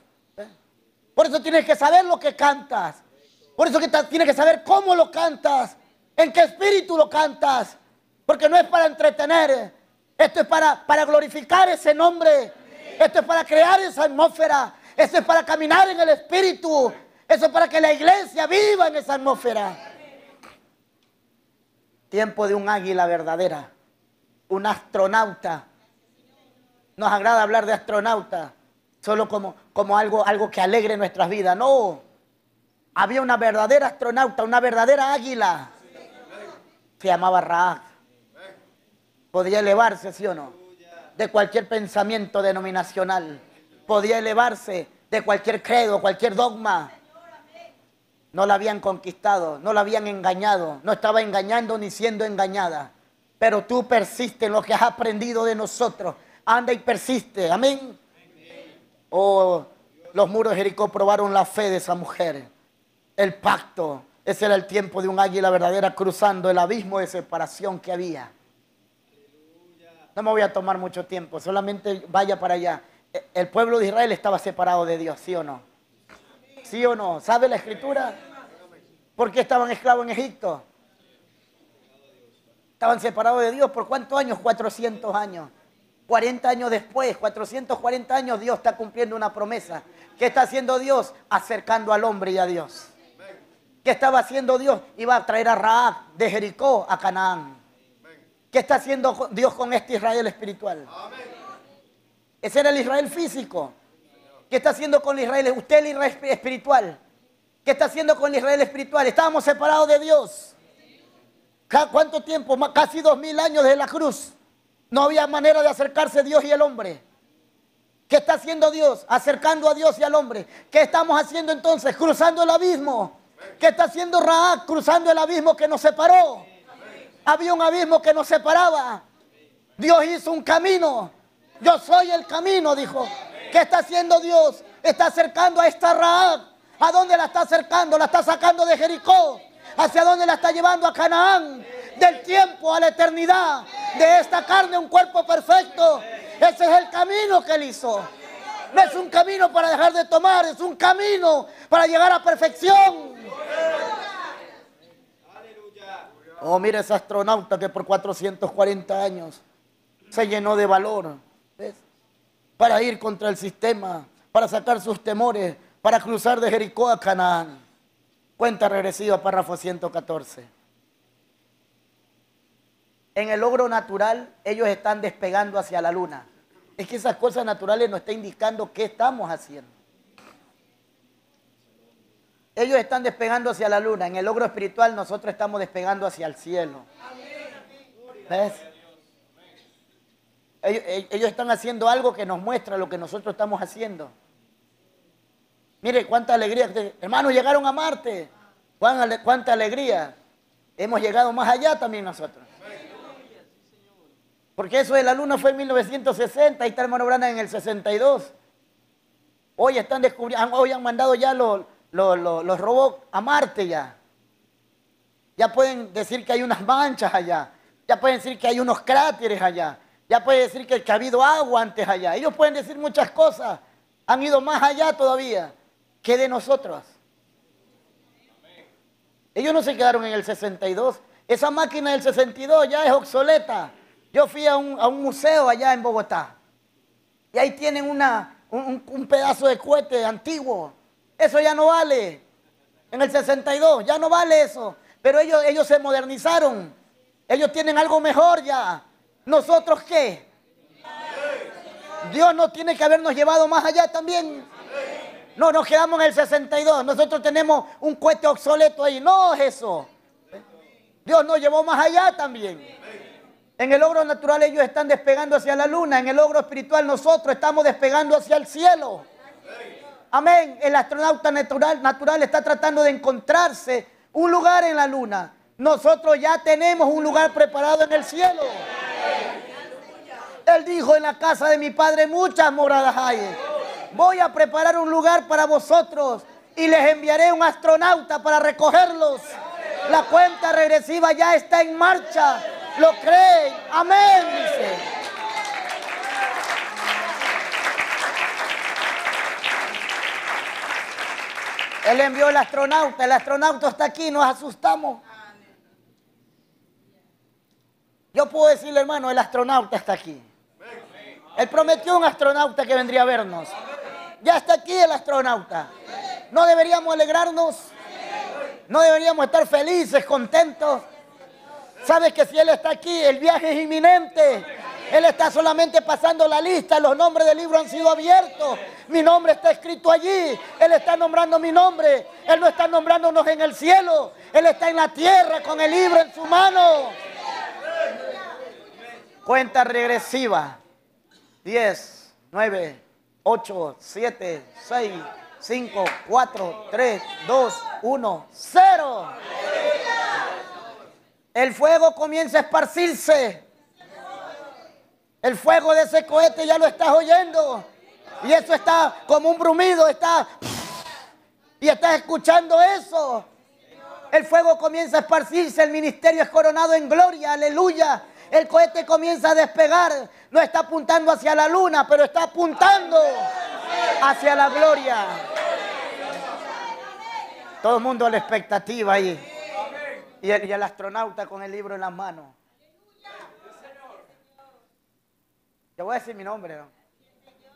Por eso tienes que saber lo que cantas. Por eso que tienes que saber cómo lo cantas. En qué espíritu lo cantas. Porque no es para entretener. Esto es para, para glorificar ese nombre. Esto es para crear esa atmósfera. Esto es para caminar en el espíritu. Eso es para que la iglesia viva en esa atmósfera. Tiempo de un águila verdadera. Un astronauta. Nos agrada hablar de astronauta solo como, como algo, algo que alegre nuestras vidas. No, había una verdadera astronauta, una verdadera águila. Se llamaba Raab. Podía elevarse, ¿sí o no? De cualquier pensamiento denominacional. Podía elevarse de cualquier credo, cualquier dogma. No la habían conquistado, no la habían engañado, no estaba engañando ni siendo engañada. Pero tú persiste en lo que has aprendido de nosotros. Anda y persiste. Amén. Oh, los muros de Jericó probaron la fe de esa mujer. El pacto. Ese era el tiempo de un águila verdadera cruzando el abismo de separación que había. No me voy a tomar mucho tiempo, solamente vaya para allá. El pueblo de Israel estaba separado de Dios, ¿sí o no? ¿Sí o no? ¿Sabe la escritura? ¿Por qué estaban esclavos en Egipto? Estaban separados de Dios por cuántos años? 400 años. 40 años después, 440 años, Dios está cumpliendo una promesa. ¿Qué está haciendo Dios? Acercando al hombre y a Dios. ¿Qué estaba haciendo Dios? Iba a traer a Raab de Jericó a Canaán. ¿Qué está haciendo Dios con este Israel espiritual? Ese era el Israel físico. ¿Qué está haciendo con Israel? Usted el Israel espiritual. ¿Qué está haciendo con Israel espiritual? Estábamos separados de Dios. ¿Cuánto tiempo? Casi dos mil años de la cruz. No había manera de acercarse Dios y el hombre. ¿Qué está haciendo Dios? Acercando a Dios y al hombre. ¿Qué estamos haciendo entonces? Cruzando el abismo. ¿Qué está haciendo Raab? Cruzando el abismo que nos separó. Había un abismo que nos separaba. Dios hizo un camino. Yo soy el camino, dijo. ¿Qué está haciendo Dios? Está acercando a esta Raab. ¿A dónde la está acercando? La está sacando de Jericó. ¿Hacia dónde la está llevando a Canaán? Del tiempo a la eternidad. De esta carne un cuerpo perfecto. Ese es el camino que él hizo. No es un camino para dejar de tomar, es un camino para llegar a perfección. Oh, mira ese astronauta que por 440 años se llenó de valor. Para ir contra el sistema, para sacar sus temores, para cruzar de Jericó a Canaán. Cuenta regresiva, párrafo 114. En el logro natural, ellos están despegando hacia la luna. Es que esas cosas naturales nos están indicando qué estamos haciendo. Ellos están despegando hacia la luna. En el logro espiritual nosotros estamos despegando hacia el cielo. ¿Ves? Ellos, están haciendo algo que nos muestra lo que nosotros estamos haciendo. Mire cuánta alegría. Hermanos, llegaron a Marte. Cuánta alegría. Hemos llegado más allá también nosotros. Porque eso de la luna fue en 1960, ahí está hermano Brana en el 62. Hoy están descubriendo, hoy han mandado ya los, los, robots a Marte ya. Ya pueden decir que hay unas manchas allá. Ya pueden decir que hay unos cráteres allá. Ya pueden decir que, que ha habido agua antes allá. Ellos pueden decir muchas cosas. Han ido más allá todavía que de nosotros. Ellos no se quedaron en el 62. Esa máquina del 62 ya es obsoleta. Yo fui a un, museo allá en Bogotá y ahí tienen una, un, pedazo de cohete antiguo. Eso ya no vale. En el 62 ya no vale eso. Pero ellos, ellos se modernizaron. Ellos tienen algo mejor ya. ¿Nosotros qué? Dios no tiene que habernos llevado más allá también. No, nos quedamos en el 62. Nosotros tenemos un cohete obsoleto ahí. No es eso. Dios nos llevó más allá también. En el logro natural ellos están despegando hacia la luna. En el logro espiritual nosotros estamos despegando hacia el cielo. Amén. El astronauta natural, natural está tratando de encontrarse un lugar en la luna. Nosotros ya tenemos un lugar preparado en el cielo. Él dijo en la casa de mi padre muchas moradas hay. Voy a preparar un lugar para vosotros y les enviaré un astronauta para recogerlos. La cuenta regresiva ya está en marcha. ¿Lo creen? Amén. Él envió el astronauta, el astronauta está aquí, nos asustamos. Yo puedo decirle, hermano, el astronauta está aquí. Él prometió un astronauta que vendría a vernos. Ya está aquí el astronauta. ¿No deberíamos alegrarnos? ¿No deberíamos estar felices, contentos? ¿Sabes que si Él está aquí, el viaje es inminente? Él está solamente pasando la lista, los nombres del libro han sido abiertos. Mi nombre está escrito allí. Él está nombrando mi nombre. Él no está nombrándonos en el cielo. Él está en la tierra con el libro en su mano. Cuenta regresiva. 10, 9, 8, 7, 6, 5, 4, 3, 2, 1, 0 el fuego comienza a esparcirse. El fuego de ese cohete ya lo estás oyendo. Y eso está como un brumido, está... Y estás escuchando eso. El fuego comienza a esparcirse, el ministerio es coronado en gloria, aleluya. El cohete comienza a despegar. No está apuntando hacia la luna, pero está apuntando hacia la gloria. Todo el mundo a la expectativa ahí. Y el, astronauta con el libro en las manos. Te voy a decir mi nombre.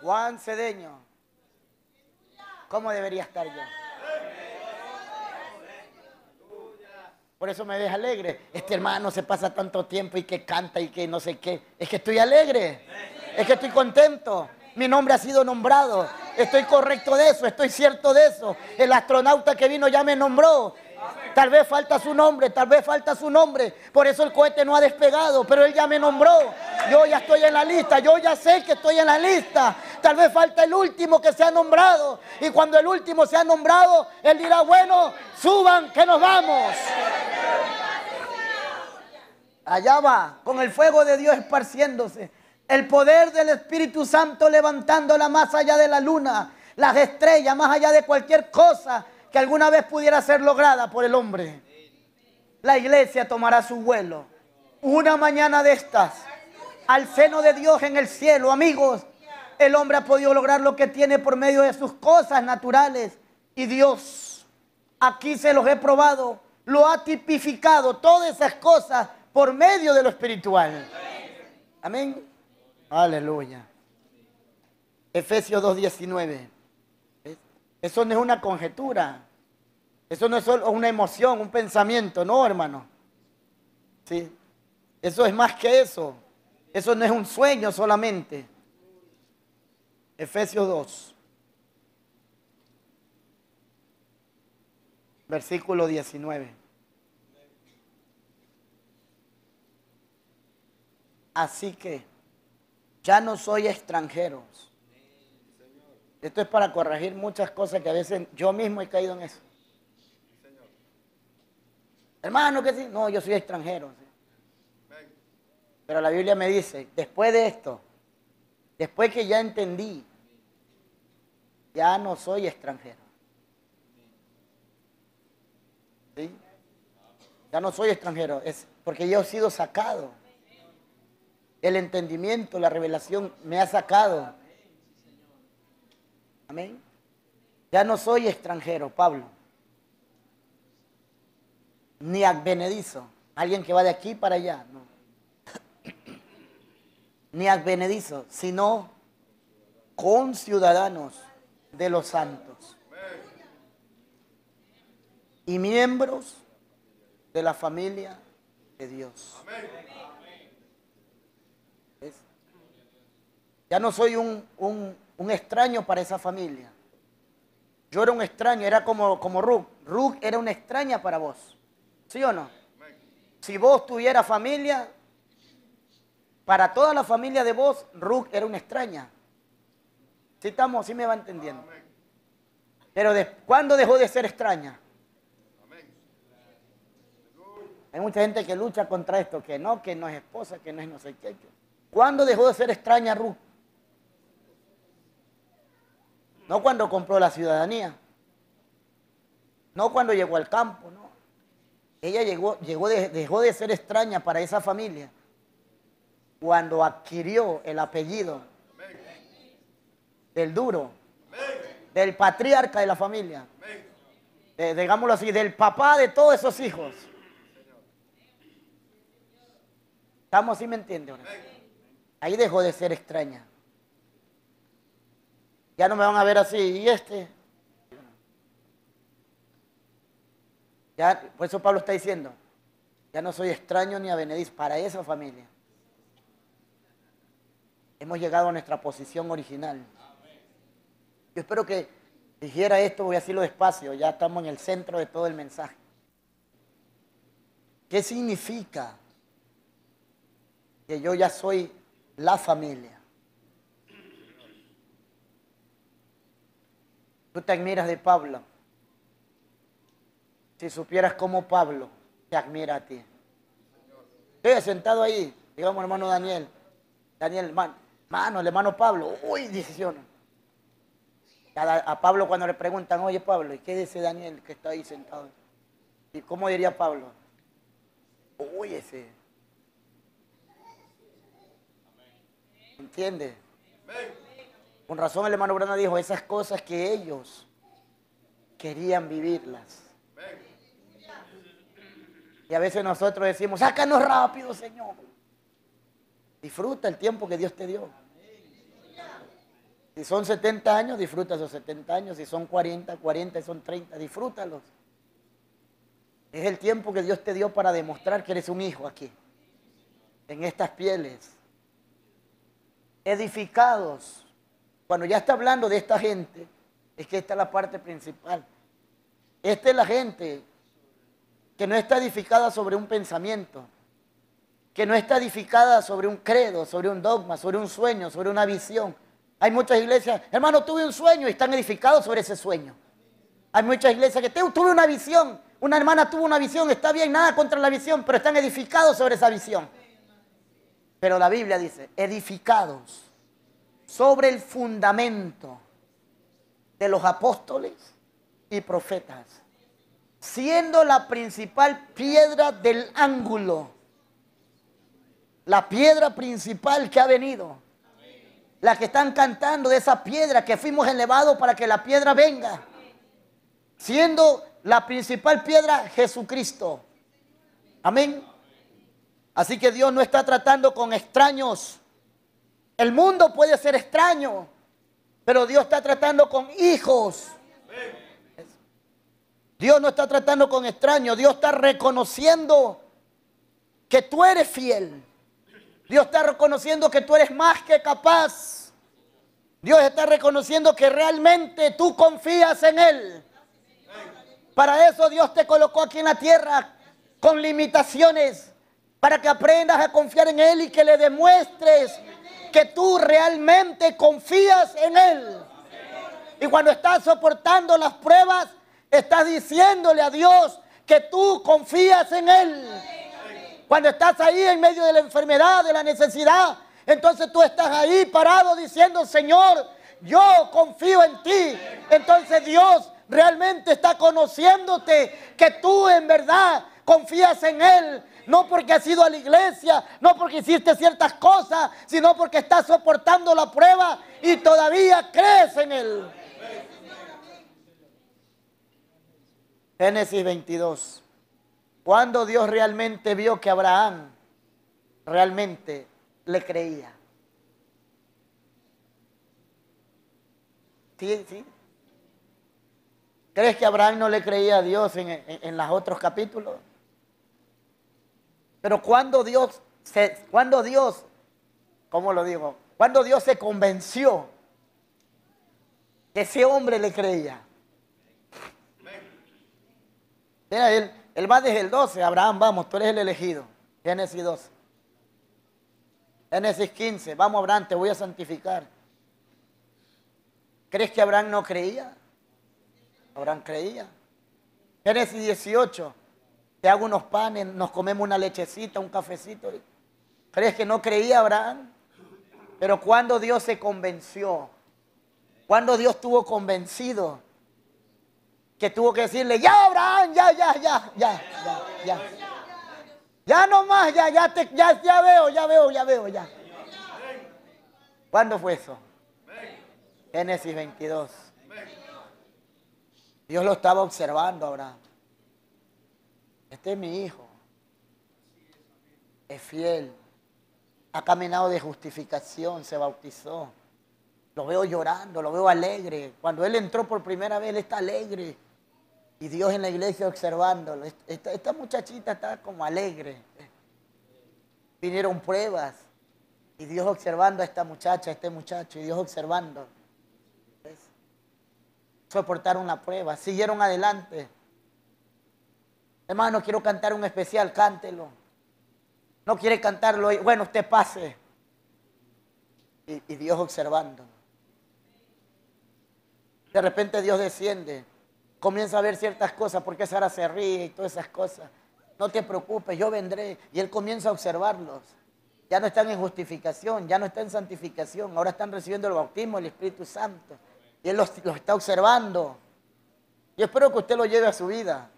Juan Cedeño. ¿Cómo debería estar yo? Por eso me ves alegre. Este hermano se pasa tanto tiempo y que canta y que no sé qué. Es que estoy alegre. Es que estoy contento. Mi nombre ha sido nombrado. Estoy correcto de eso. Estoy cierto de eso. El astronauta que vino ya me nombró. Tal vez falta su nombre, tal vez falta su nombre. Por eso el cohete no ha despegado, pero él ya me nombró. Yo ya estoy en la lista, yo ya sé que estoy en la lista. Tal vez falta el último que se ha nombrado. Y cuando el último se ha nombrado, él dirá, bueno, suban que nos vamos. Allá va, con el fuego de Dios esparciéndose. El poder del Espíritu Santo levantándola más allá de la luna, las estrellas, más allá de cualquier cosa que alguna vez pudiera ser lograda por el hombre. La iglesia tomará su vuelo. Una mañana de estas, al seno de Dios en el cielo, amigos, el hombre ha podido lograr lo que tiene por medio de sus cosas naturales. Y Dios, aquí se los he probado, lo ha tipificado, todas esas cosas por medio de lo espiritual. Amén. Aleluya. Efesios 2.19. ¿Ves? Eso no es una conjetura. Eso no es solo una emoción, un pensamiento, no, hermano. Sí. Eso es más que eso. Eso no es un sueño solamente. Efesios 2. Versículo 19. Así que ya no soy extranjeros. Esto es para corregir muchas cosas que a veces yo mismo he caído en eso. Hermano, que sí. No, yo soy extranjero. Pero la Biblia me dice, después de esto, después que ya entendí, ya no soy extranjero. ¿Sí? Ya no soy extranjero, es porque yo he sido sacado. El entendimiento, la revelación me ha sacado. Amén. Ya no soy extranjero, Pablo. Ni advenedizo. Alguien que va de aquí para allá. No. Ni advenedizo, sino con ciudadanos de los santos. Y miembros de la familia de Dios. Ya no soy un, un- un extraño para esa familia. Yo era un extraño, era como, como Ruth. Ruth era una extraña para vos. ¿Sí o no? Si vos tuvieras familia, para toda la familia de vos, Ruth era una extraña. ¿Sí estamos? ¿Sí me va entendiendo? Pero de, ¿cuándo dejó de ser extraña? Hay mucha gente que lucha contra esto, que no, que no es esposa, que no es no sé qué. ¿Cuándo dejó de ser extraña Ruth? No cuando compró la ciudadanía. No cuando llegó al campo, no. Ella llegó, llegó de- dejó de ser extraña para esa familia cuando adquirió el apellido del duro, del patriarca de la familia, de- digámoslo así, del papá de todos esos hijos. ¿Estamos así, me entiende? Ahí dejó de ser extraña. Ya no me van a ver así, ¿y este? Ya, por eso Pablo está diciendo, ya no soy extraño ni avenedizo para esa familia. Hemos llegado a nuestra posición original. Yo espero que dijera esto, voy a decirlo despacio, ya estamos en el centro de todo el mensaje. ¿Qué significa que yo ya soy la familia? Tú te admiras de Pablo. Si supieras cómo Pablo te admira a ti. Estoy sentado ahí, digamos hermano Daniel. Daniel, man- mano, el hermano Pablo. Uy. Cada- A Pablo cuando le preguntan, oye Pablo, ¿y qué dice Daniel que está ahí sentado? ¿Y cómo diría Pablo? Uy, ese. ¿Entiende? Con razón el hermano Brana dijo, esas cosas que ellos querían vivirlas. Y a veces nosotros decimos, sácanos rápido, Señor. Disfruta el tiempo que Dios te dio. Si son 70 años, disfruta esos 70 años. Si son 40, 40, son 30, disfrútalos. Es el tiempo que Dios te dio para demostrar que eres un hijo aquí, en estas pieles. Edificados. Cuando ya está hablando de esta gente, es que esta es la parte principal. Esta es la gente que no está edificada sobre un pensamiento, que no está edificada sobre un credo, sobre un dogma, sobre un sueño, sobre una visión. Hay muchas iglesias, hermano, tuve un sueño y están edificados sobre ese sueño. Hay muchas iglesias que "Te- tuve una visión Una hermana tuvo una visión, está bien, nada contra la visión, pero están edificados sobre esa visión. Pero la Biblia dice, edificados sobre el fundamento de los apóstoles y profetas, siendo la principal piedra del ángulo, la piedra principal que ha venido, la que están cantando de esa piedra que fuimos elevados para que la piedra venga, siendo la principal piedra Jesucristo. Amén. Así que Dios no está tratando con extraños. El mundo puede ser extraño, pero Dios está tratando con hijos. Dios no está tratando con extraños, Dios está reconociendo que tú eres fiel. Dios está reconociendo que tú eres más que capaz. Dios está reconociendo que realmente tú confías en Él. Para eso Dios te colocó aquí en la tierra con limitaciones, para que aprendas a confiar en Él y que le demuestres que tú realmente confías en Él. Y cuando estás soportando las pruebas, estás diciéndole a Dios que tú confías en Él. Cuando estás ahí en medio de la enfermedad, de la necesidad, entonces tú estás ahí parado diciendo, Señor, yo confío en ti. Entonces Dios realmente está conociéndote que tú en verdad confías en Él. No porque has ido a la iglesia, no porque hiciste ciertas cosas, sino porque estás soportando la prueba y todavía crees en Él. Génesis 22. Cuando Dios realmente vio que Abraham realmente le creía. ¿Sí? ¿Sí? ¿Crees que Abraham no le creía a Dios en, en, en los otros capítulos? Pero cuando Dios, se, cuando Dios, ¿cómo lo digo? Cuando Dios se convenció que ese hombre le creía. Mira, él, él va desde el 12, Abraham, vamos, tú eres el elegido. Génesis 12. Génesis 15, vamos Abraham, te voy a santificar. ¿Crees que Abraham no creía? Abraham creía. Génesis 18, te hago unos panes, nos comemos una lechecita, un cafecito. ¿Crees que no creía Abraham? Pero cuando Dios se convenció, cuando Dios estuvo convencido, que tuvo que decirle, ya Abraham, ya, ya, ya, ya, ya, ya. Ya no más, ya, ya, te, ya, ya veo, ya veo, ya veo, ya. ¿Cuándo fue eso? Génesis 22. Dios lo estaba observando Abraham. Este es mi hijo. Es fiel. Ha caminado de justificación, se bautizó. Lo veo llorando, lo veo alegre. Cuando él entró por primera vez, él está alegre. Y Dios en la iglesia observándolo. Esta, muchachita está como alegre. Vinieron pruebas. Y Dios observando a esta muchacha, a este muchacho. Y Dios observando. Soportaron una prueba. Siguieron adelante. Hermano, quiero cantar un especial, cántelo. No quiere cantarlo. Bueno, usted pase. Y, y Dios observando. De repente Dios desciende comienza a ver ciertas cosas, porque Sara se ríe y todas esas cosas. No te preocupes, yo vendré. Y él comienza a observarlos. Ya no están en justificación, ya no están en santificación, ahora están recibiendo el bautismo del Espíritu Santo. Y él los, los está observando. Yo espero que usted lo lleve a su vida.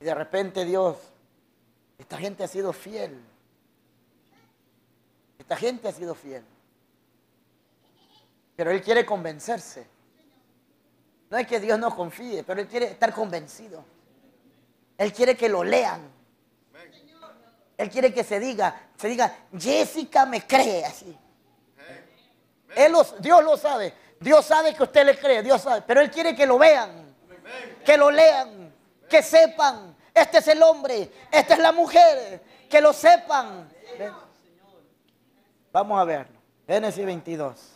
Y de repente Dios, esta gente ha sido fiel. Esta gente ha sido fiel. Pero Él quiere convencerse. No es que Dios no confíe, pero Él quiere estar convencido. Él quiere que lo lean. Él quiere que se diga, se diga, Jessica me cree así. Él los, Dios lo sabe. Dios sabe que usted le cree, Dios sabe. Pero Él quiere que lo vean, que lo lean, que sepan. Este es el hombre, esta es la mujer, que lo sepan. Vamos a verlo. Génesis 22.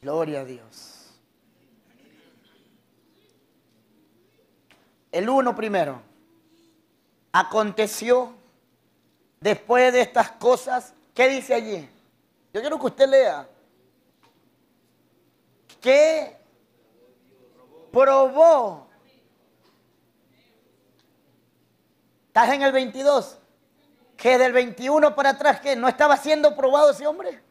Gloria a Dios. El uno primero. Aconteció después de estas cosas. ¿Qué dice allí? Yo quiero que usted lea. que probó. Estás en el 22. Que del 21 para atrás, que no estaba siendo probado ese hombre.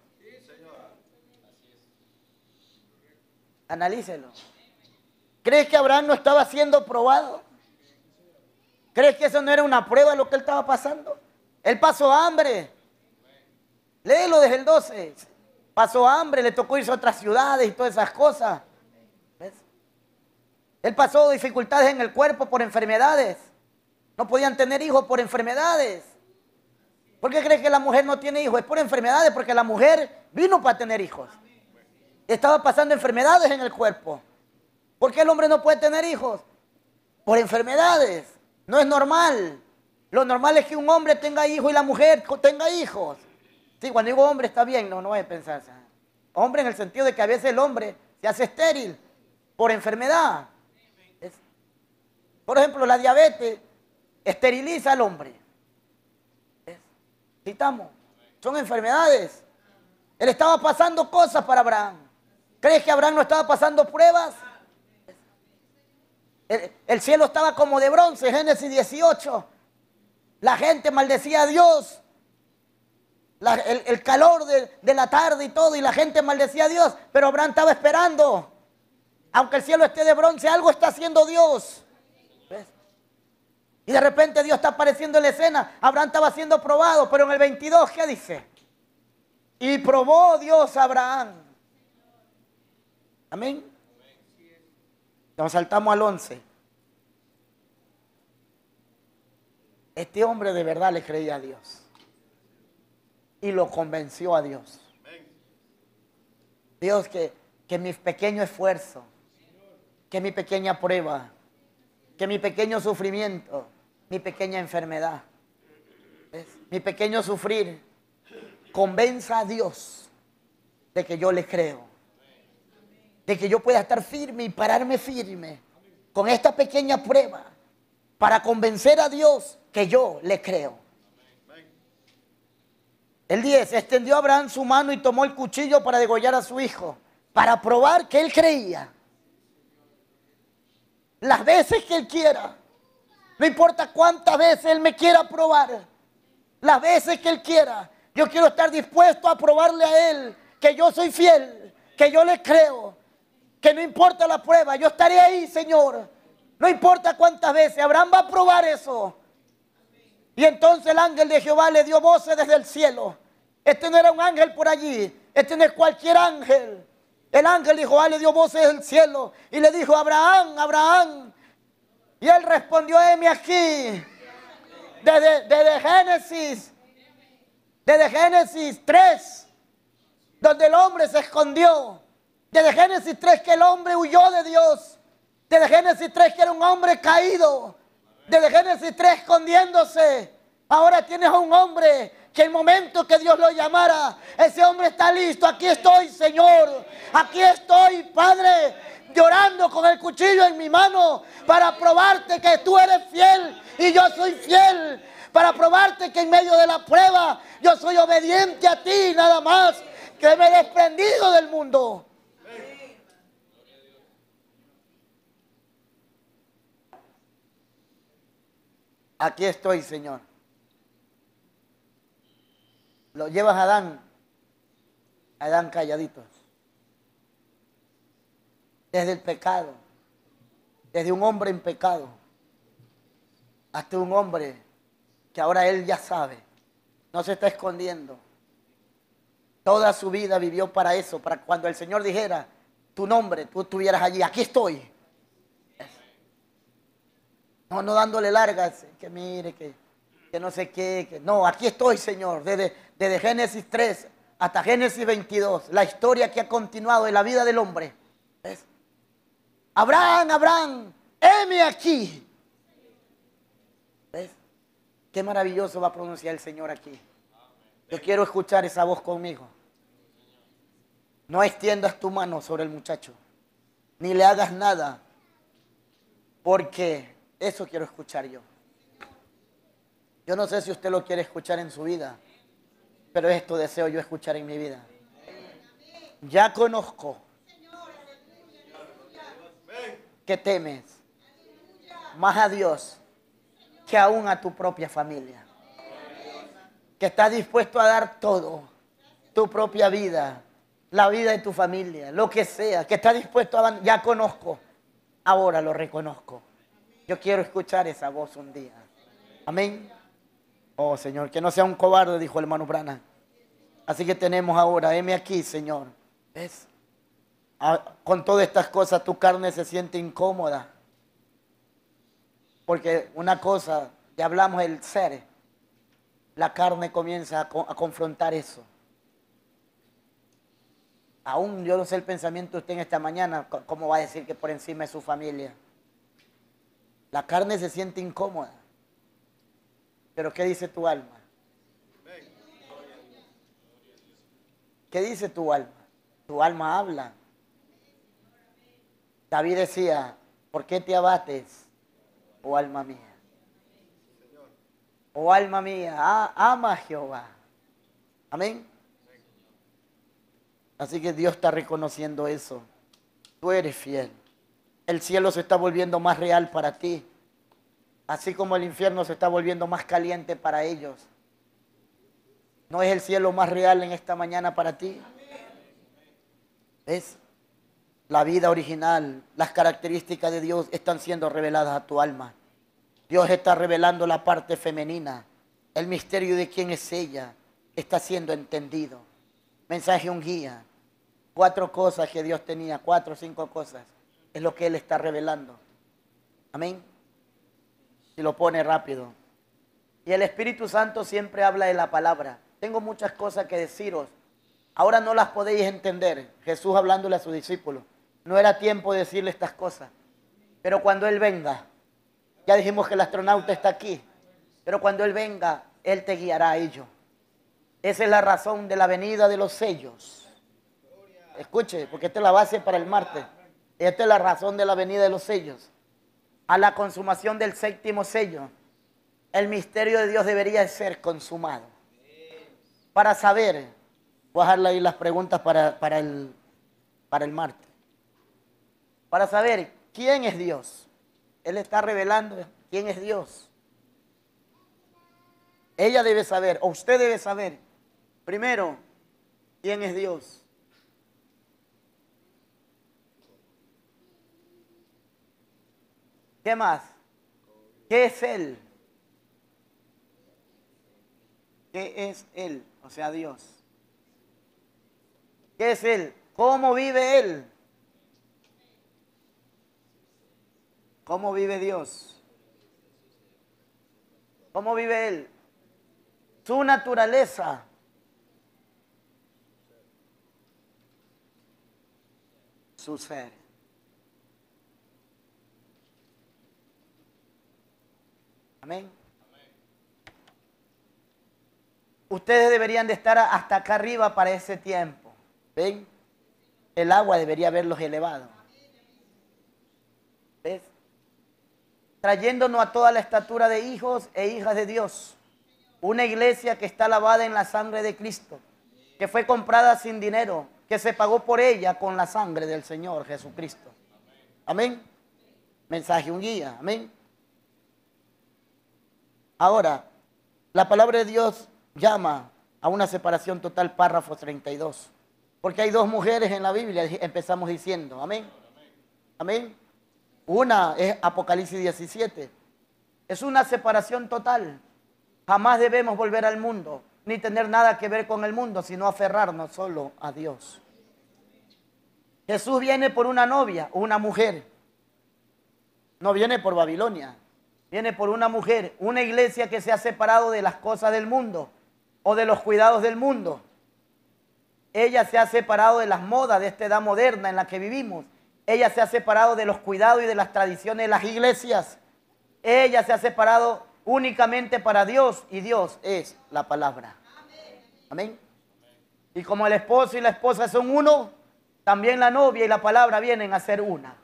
Analícelo. ¿Crees que Abraham no estaba siendo probado? ¿Crees que eso no era una prueba lo que él estaba pasando? Él pasó hambre. Léelo desde el 12. Pasó hambre, le tocó irse a otras ciudades y todas esas cosas. Él pasó dificultades en el cuerpo por enfermedades. No podían tener hijos por enfermedades. ¿Por qué crees que la mujer no tiene hijos? Es por enfermedades, porque la mujer vino para tener hijos. Estaba pasando enfermedades en el cuerpo. ¿Por qué el hombre no puede tener hijos? Por enfermedades. No es normal. Lo normal es que un hombre tenga hijos y la mujer tenga hijos. Sí, cuando digo hombre está bien, no, no voy a pensar. Hombre en el sentido de que a veces el hombre se hace estéril por enfermedad. por ejemplo, la diabetes esteriliza al hombre. Citamos. Son enfermedades. Él estaba pasando cosas para Abraham. ¿Crees que Abraham no estaba pasando pruebas? El, cielo estaba como de bronce, Génesis 18. La gente maldecía a Dios. el, calor de, la tarde y todo, y la gente maldecía a Dios. Pero Abraham estaba esperando. Aunque el cielo esté de bronce, algo está haciendo Dios. Y de repente Dios está apareciendo en la escena. Abraham estaba siendo probado, pero en el 22, ¿qué dice? Y probó Dios a Abraham. Amén. Nos saltamos al 11. Este hombre de verdad le creía a Dios. Y lo convenció a Dios. Dios, que, que mi pequeño esfuerzo, que mi pequeña prueba, que mi pequeño sufrimiento, mi pequeña enfermedad, mi pequeño sufrir, convenza a Dios de que yo le creo de que yo pueda estar firme y pararme firme con esta pequeña prueba para convencer a Dios que yo le creo. El 10, extendió Abraham su mano y tomó el cuchillo para degollar a su hijo, para probar que él creía. Las veces que él quiera, no importa cuántas veces él me quiera probar, las veces que él quiera, yo quiero estar dispuesto a probarle a él que yo soy fiel, que yo le creo, que no importa la prueba, yo estaré ahí, Señor. No importa cuántas veces, Abraham va a probar eso. Y entonces el ángel de Jehová le dio voces desde el cielo. Este no era un ángel por allí, este no es cualquier ángel. El ángel de Jehová le dio voces del cielo y le dijo, Abraham, Abraham. Y él respondió, heme aquí. Desde, desde Génesis, desde Génesis 3, donde el hombre se escondió desde Génesis 3 que el hombre huyó de Dios. Desde Génesis 3 que era un hombre caído. Desde Génesis 3 escondiéndose. Ahora tienes a un hombre que el momento que Dios lo llamara, ese hombre está listo. Aquí estoy, Señor. Aquí estoy, Padre, llorando con el cuchillo en mi mano para probarte que tú eres fiel y yo soy fiel. Para probarte que en medio de la prueba yo soy obediente a ti, nada más que me he desprendido del mundo. Aquí estoy, Señor. Lo llevas a Adán, a Adán calladitos. Desde el pecado, desde un hombre en pecado, hasta un hombre que ahora él ya sabe, no se está escondiendo. Toda su vida vivió para eso, para cuando el Señor dijera tu nombre, tú estuvieras allí, aquí estoy. No, no dándole largas, que mire, que, no sé qué. Que, no, aquí estoy, Señor, desde, desde Génesis 3 hasta Génesis 22, la historia que ha continuado en la vida del hombre. ¿Ves? Abraham, Abraham, heme aquí. ¿Ves? Qué maravilloso va a pronunciar el Señor aquí. Yo quiero escuchar esa voz conmigo. No extiendas tu mano sobre el muchacho, ni le hagas nada, porque eso quiero escuchar yo. Yo no sé si usted lo quiere escuchar en su vida, pero esto deseo yo escuchar en mi vida. Ya conozco que temes más a Dios que aún a tu propia familia. Que estás dispuesto a dar todo, tu propia vida, la vida de tu familia, lo que sea, que estás dispuesto a dar, ya conozco, ahora lo reconozco. Yo quiero escuchar esa voz un día. Amén. Oh Señor, que no sea un cobarde, dijo el hermano Brana. Así que tenemos ahora, heme aquí, Señor. ¿Ves? Ah, con todas estas cosas tu carne se siente incómoda. Porque una cosa, ya hablamos del ser, la carne comienza a, a confrontar eso. Aún yo no sé el pensamiento de usted en esta mañana, ¿cómo va a decir que por encima es su familia? La carne se siente incómoda. Pero ¿qué dice tu alma? ¿Qué dice tu alma? Tu alma habla. David decía, ¿por qué te abates, oh alma mía? Oh alma mía, ama a Jehová. Amén. Así que Dios está reconociendo eso. Tú eres fiel. El cielo se está volviendo más real para ti. Así como el infierno se está volviendo más caliente para ellos. ¿No es el cielo más real en esta mañana para ti? ¿Ves? La vida original, las características de Dios están siendo reveladas a tu alma. Dios está revelando la parte femenina. El misterio de quién es ella está siendo entendido. Mensaje un guía. Cuatro cosas que Dios tenía, cuatro o cinco cosas. Es lo que Él está revelando. Amén. Si lo pone rápido. Y el Espíritu Santo siempre habla de la palabra. Tengo muchas cosas que deciros. Ahora no las podéis entender. Jesús hablándole a sus discípulos. No era tiempo de decirle estas cosas. Pero cuando Él venga, ya dijimos que el astronauta está aquí. Pero cuando Él venga, Él te guiará a ello. Esa es la razón de la venida de los sellos. Escuche, porque esta es la base para el martes. Esta es la razón de la venida de los sellos. A la consumación del séptimo sello, el misterio de Dios debería ser consumado. Para saber, voy a dejarle ahí las preguntas para, para, el, para el martes. Para saber quién es Dios. Él está revelando quién es Dios. Ella debe saber, o usted debe saber, primero, quién es Dios. ¿Qué más? ¿Qué es Él? ¿Qué es Él? O sea, Dios. ¿Qué es Él? ¿Cómo vive Él? ¿Cómo vive Dios? ¿Cómo vive Él? Su naturaleza. Su ser. Amén. Ustedes deberían de estar hasta acá arriba para ese tiempo. ¿Ven? El agua debería haberlos elevado. ¿Ves? Trayéndonos a toda la estatura de hijos e hijas de Dios. Una iglesia que está lavada en la sangre de Cristo. Que fue comprada sin dinero. Que se pagó por ella con la sangre del Señor Jesucristo. Amén. Mensaje, un guía. Amén. Ahora, la palabra de Dios llama a una separación total, párrafo 32. Porque hay dos mujeres en la Biblia, empezamos diciendo, amén. Amén. Una es Apocalipsis 17. Es una separación total. Jamás debemos volver al mundo, ni tener nada que ver con el mundo, sino aferrarnos solo a Dios. Jesús viene por una novia, una mujer. No viene por Babilonia, viene por una mujer, una iglesia que se ha separado de las cosas del mundo o de los cuidados del mundo. Ella se ha separado de las modas de esta edad moderna en la que vivimos. Ella se ha separado de los cuidados y de las tradiciones de las iglesias. Ella se ha separado únicamente para Dios y Dios es la palabra. Amén. Y como el esposo y la esposa son uno, también la novia y la palabra vienen a ser una.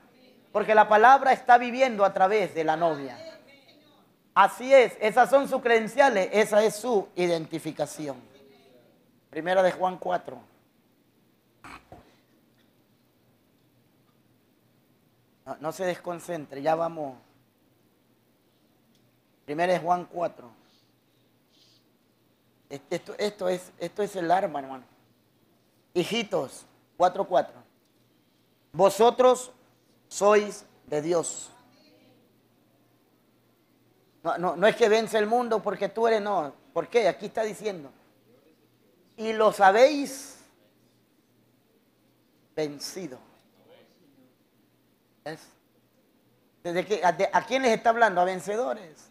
Porque la palabra está viviendo a través de la novia. Así es, esas son sus credenciales, esa es su identificación. Primera de Juan 4. No, se desconcentre, ya vamos. Primero es Juan 4. Este- Esto, esto es, esto es el arma, hermano. Hijitos, 4.4. Vosotros sois de Dios. No, no, no es que vence el mundo porque tú eres, no. ¿Por qué? Aquí está diciendo. Y lo sabéis vencido. ¿Desde a, de- ¿A quién les está hablando? A vencedores.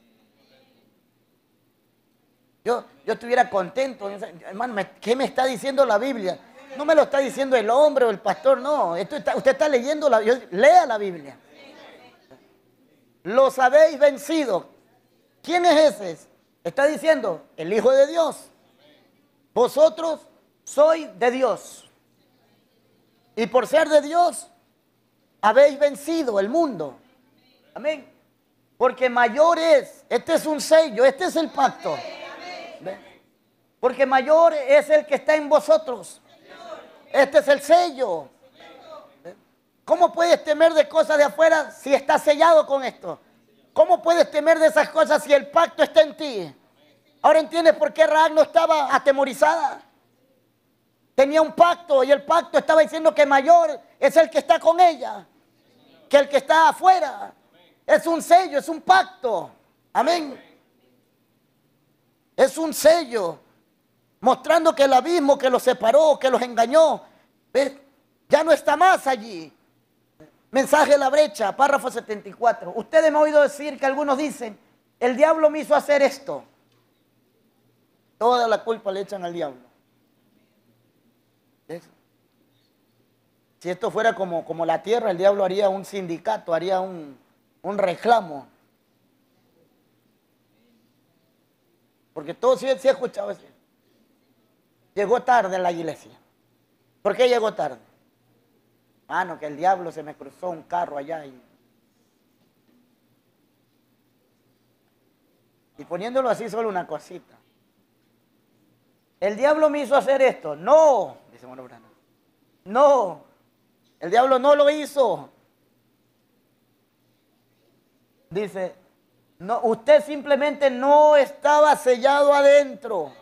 Yo, yo estuviera contento. Hermano, ¿qué me está diciendo la Biblia? No me lo está diciendo el hombre o el pastor, no. Esto está- usted está leyendo la yo- Lea la Biblia. Los habéis vencido. ¿Quién es ese? Está diciendo el Hijo de Dios. Vosotros sois de Dios. Y por ser de Dios, habéis vencido el mundo. Amén. Porque mayor es, este es un sello, este es el pacto. Porque mayor es el que está en vosotros. Este es el sello. ¿Ve? ¿Cómo puedes temer de cosas de afuera si estás sellado con esto? ¿Cómo puedes temer de esas cosas si el pacto está en ti? Ahora entiendes por qué Raab no estaba atemorizada. Tenía un pacto y el pacto estaba diciendo que mayor es el que está con ella que el que está afuera. Es un sello, es un pacto. Amén. Es un sello mostrando que el abismo que los separó, que los engañó, ya no está más allí. Mensaje de la brecha, párrafo 74. Ustedes me han oído decir que algunos dicen, el diablo me hizo hacer esto. Toda la culpa le echan al diablo. Si esto fuera como, como la tierra, el diablo haría un sindicato, haría un, un reclamo. Porque todo sí, sí escuchado eso. Llegó tarde en la iglesia. ¿Por qué llegó tarde? Mano, que el diablo se me cruzó un carro allá y, y poniéndolo así solo una cosita. El diablo me hizo hacer esto. No, dice Mono Branham. No, el diablo no lo hizo. Dice, no, usted simplemente no estaba sellado adentro.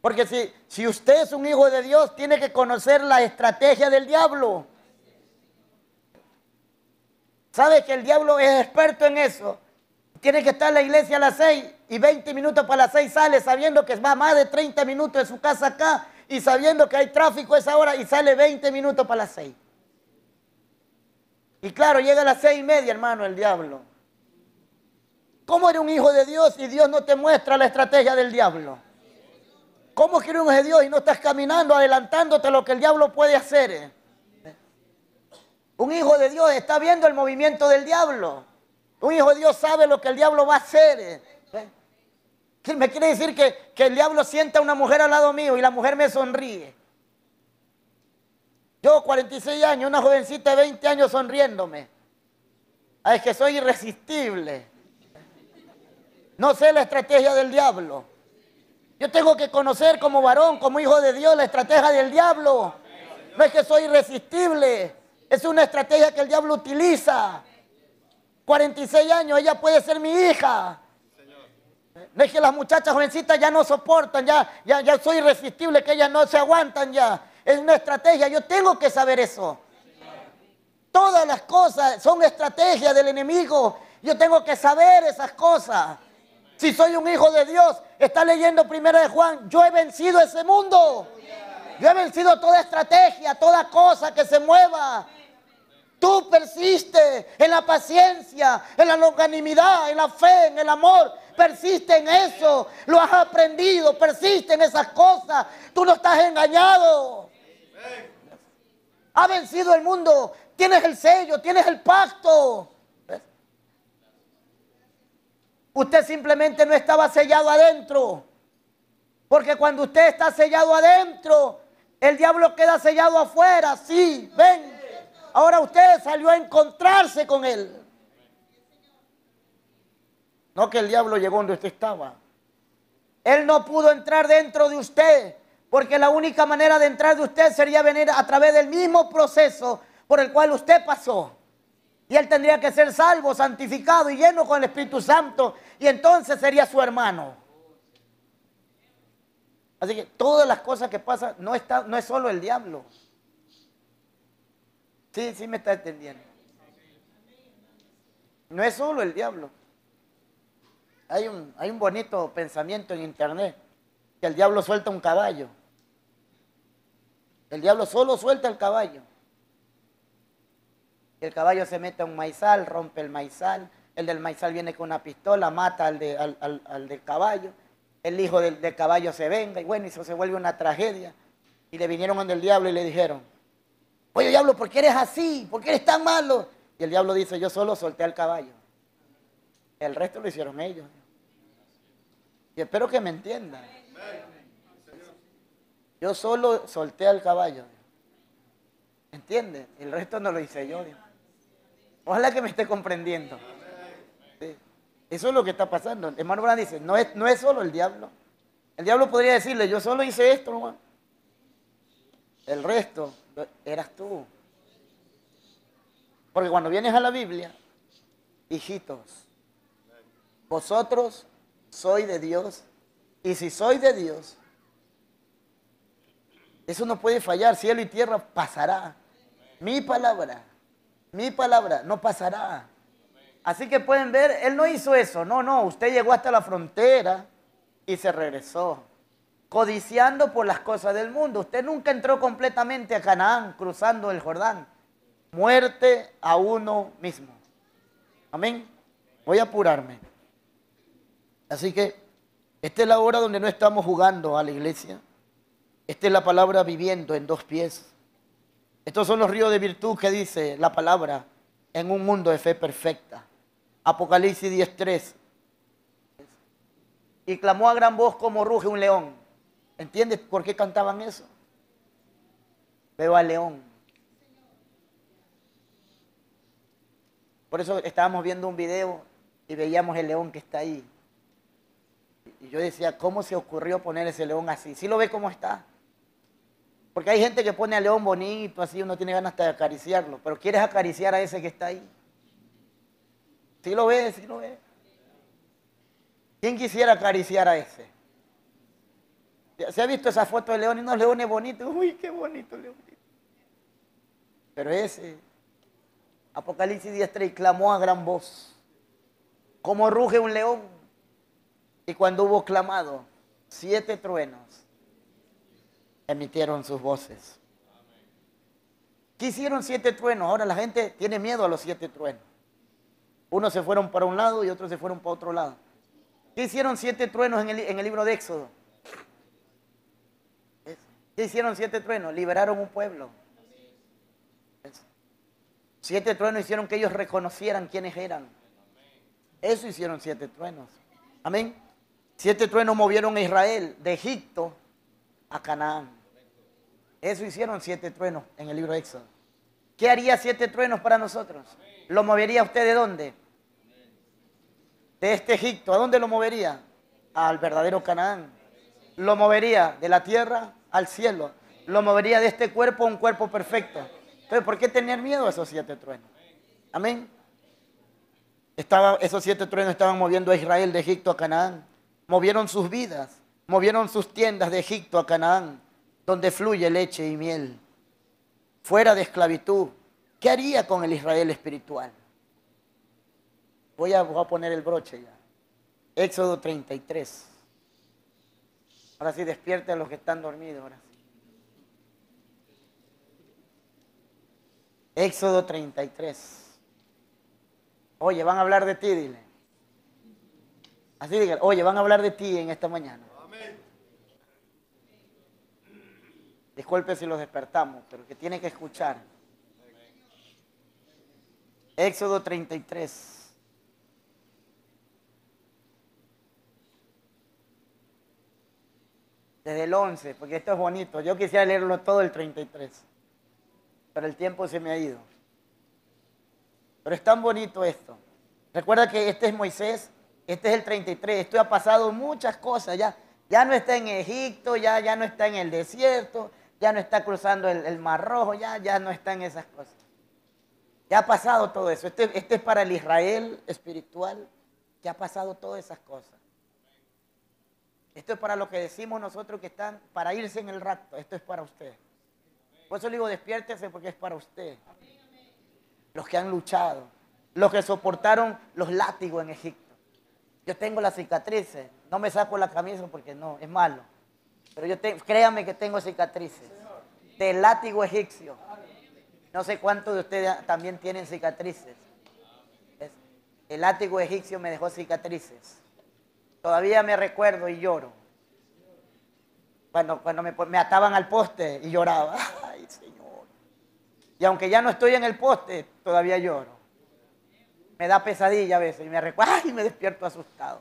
Porque si, si usted es un hijo de Dios, tiene que conocer la estrategia del diablo. ¿Sabe que el diablo es experto en eso? Tiene que estar en la iglesia a las 6 y 20 minutos para las 6 sale sabiendo que va más de 30 minutos de su casa acá y sabiendo que hay tráfico a esa hora y sale 20 minutos para las 6. Y claro, llega a las 6 y media, hermano, el diablo. ¿Cómo eres un hijo de Dios y Dios no te muestra la estrategia del diablo? ¿Cómo que eres un hijo de Dios y no estás caminando adelantándote lo que el diablo puede hacer? Un hijo de Dios está viendo el movimiento del diablo. Un hijo de Dios sabe lo que el diablo va a hacer. ¿Qué me quiere decir que, que el diablo sienta a una mujer al lado mío y la mujer me sonríe? Yo, 46 años, una jovencita de 20 años sonriéndome. Ah, Es que soy irresistible. No sé la estrategia del diablo. Yo tengo que conocer como varón, como hijo de Dios, la estrategia del diablo. No es que soy irresistible. Es una estrategia que el diablo utiliza. 46 años, ella puede ser mi hija. No es que las muchachas jovencitas ya no soportan, ya, ya, ya soy irresistible, que ellas no se aguantan ya. Es una estrategia, yo tengo que saber eso. Todas las cosas son estrategias del enemigo. Yo tengo que saber esas cosas. Si soy un hijo de Dios, está leyendo primera de Juan, yo he vencido ese mundo. Yo he vencido toda estrategia, toda cosa que se mueva. Tú persiste en la paciencia, en la longanimidad, en la fe, en el amor. Persiste en eso. Lo has aprendido. Persiste en esas cosas. Tú no estás engañado. Ha vencido el mundo. Tienes el sello, tienes el pacto. Usted simplemente no estaba sellado adentro. Porque cuando usted está sellado adentro, el diablo queda sellado afuera. Sí, ven. Ahora usted salió a encontrarse con él. No que el diablo llegó donde usted estaba. Él no pudo entrar dentro de usted Porque la única manera de entrar de usted sería venir a través del mismo proceso por el cual usted pasó. Y él tendría que ser salvo, santificado y lleno con el Espíritu Santo. Y entonces sería su hermano. Así que todas las cosas que pasan no, está, no es solo el diablo. Sí, sí me está entendiendo. No es solo el diablo. Hay un, hay un bonito pensamiento en internet que el diablo suelta un caballo. El diablo solo suelta el caballo. El caballo se mete a un maizal, rompe el maizal. El del maizal viene con una pistola, mata al, de, al, del caballo. El hijo del, caballo se venga y bueno, eso se vuelve una tragedia. Y le vinieron donde el diablo y le dijeron, oye diablo, ¿por qué eres así? ¿Por qué eres tan malo? Y el diablo dice, yo solo solté al caballo. El resto lo hicieron ellos. Y espero que me entiendan. Yo solo solté al caballo. ¿Entiendes? El resto no lo hice yo. Ojalá que me esté comprendiendo. Eso es lo que está pasando. Hermano dice, no es, no es solo el diablo. El diablo podría decirle, yo solo hice esto. El resto eras tú. Porque cuando vienes a la Biblia, hijitos, vosotros sois de Dios. Y si sois de Dios, eso no puede fallar. Cielo y tierra pasará. Mi palabra, mi palabra no pasará. Así que pueden ver, él no hizo eso. No, no, usted llegó hasta la frontera y se regresó. Codiciando por las cosas del mundo. Usted nunca entró completamente a Canaán cruzando el Jordán. Muerte a uno mismo. Amén. Voy a apurarme. Así que esta es la hora donde no estamos jugando a la iglesia. Esta es la palabra viviendo en dos pies. Estos son los ríos de virtud que dice la palabra en un mundo de fe perfecta. Apocalipsis 10.3. Y clamó a gran voz como ruge un león. ¿Entiendes por qué cantaban eso? Veo al león. Por eso estábamos viendo un video y veíamos el león que está ahí. Y yo decía, ¿cómo se ocurrió poner ese león así? ¿Sí lo ve cómo está? Porque hay gente que pone al león bonito, así uno tiene ganas de acariciarlo, pero quieres acariciar a ese que está ahí. ¿Sí lo ve? ¿Sí lo ve? ¿Quién quisiera acariciar a ese? ¿Se ha visto esa foto de león y unos leones bonitos? [laughs] Uy, qué bonito león. Pero ese, Apocalipsis 10.3, clamó a gran voz, como ruge un león. Y cuando hubo clamado, siete truenos emitieron sus voces. ¿Qué hicieron siete truenos? Ahora la gente tiene miedo a los siete truenos. Unos se fueron para un lado y otros se fueron para otro lado. ¿Qué hicieron siete truenos en el, en el libro de Éxodo? ¿Qué hicieron siete truenos? Liberaron un pueblo. Siete truenos hicieron que ellos reconocieran quiénes eran. Eso hicieron siete truenos. Amén. Siete truenos movieron a Israel de Egipto a Canaán. Eso hicieron siete truenos en el libro de Éxodo. ¿Qué haría siete truenos para nosotros? ¿Lo movería usted de dónde? De este Egipto. ¿A dónde lo movería? Al verdadero Canaán. Lo movería de la tierra al cielo. Lo movería de este cuerpo a un cuerpo perfecto. Entonces, ¿por qué tener miedo a esos siete truenos? Amén. Estaba, esos siete truenos estaban moviendo a Israel de Egipto a Canaán. Movieron sus vidas, movieron sus tiendas de Egipto a Canaán, donde fluye leche y miel. Fuera de esclavitud. ¿Qué haría con el Israel espiritual? Voy a, a poner el broche ya. Éxodo 33. Ahora sí, despierte a los que están dormidos. Ahora Éxodo 33. Oye, van a hablar de ti, dile. Así diga, oye, van a hablar de ti en esta mañana. Disculpe si los despertamos, pero que tiene que escuchar. Éxodo 33. Desde el 11, porque esto es bonito. Yo quisiera leerlo todo el 33 pero el tiempo se me ha ido. Pero es tan bonito esto. Recuerda que este es Moisés, este es el 33, esto ha pasado muchas cosas ya. Ya no está en Egipto, ya, ya no está en el desierto, ya no está cruzando el, Mar Rojo, ya, ya no está en esas cosas. Ya ha pasado todo eso. Este, este es para el Israel espiritual, que ha pasado todas esas cosas. Esto es para lo que decimos nosotros que están para irse en el rapto. Esto es para usted. Por eso le digo, despiértese porque es para usted. Los que han luchado, los que soportaron los látigos en Egipto. Yo tengo las cicatrices. No me saco la camisa porque no, es malo. Pero créame que tengo cicatrices. Del látigo egipcio. No sé cuántos de ustedes también tienen cicatrices. El látigo egipcio me dejó cicatrices. Todavía me recuerdo y lloro. Cuando, cuando me, me ataban al poste y lloraba. [laughs] Y aunque ya no estoy en el poste, todavía lloro. Me da pesadilla a veces y me recuerdo, [laughs] ay, me despierto asustado.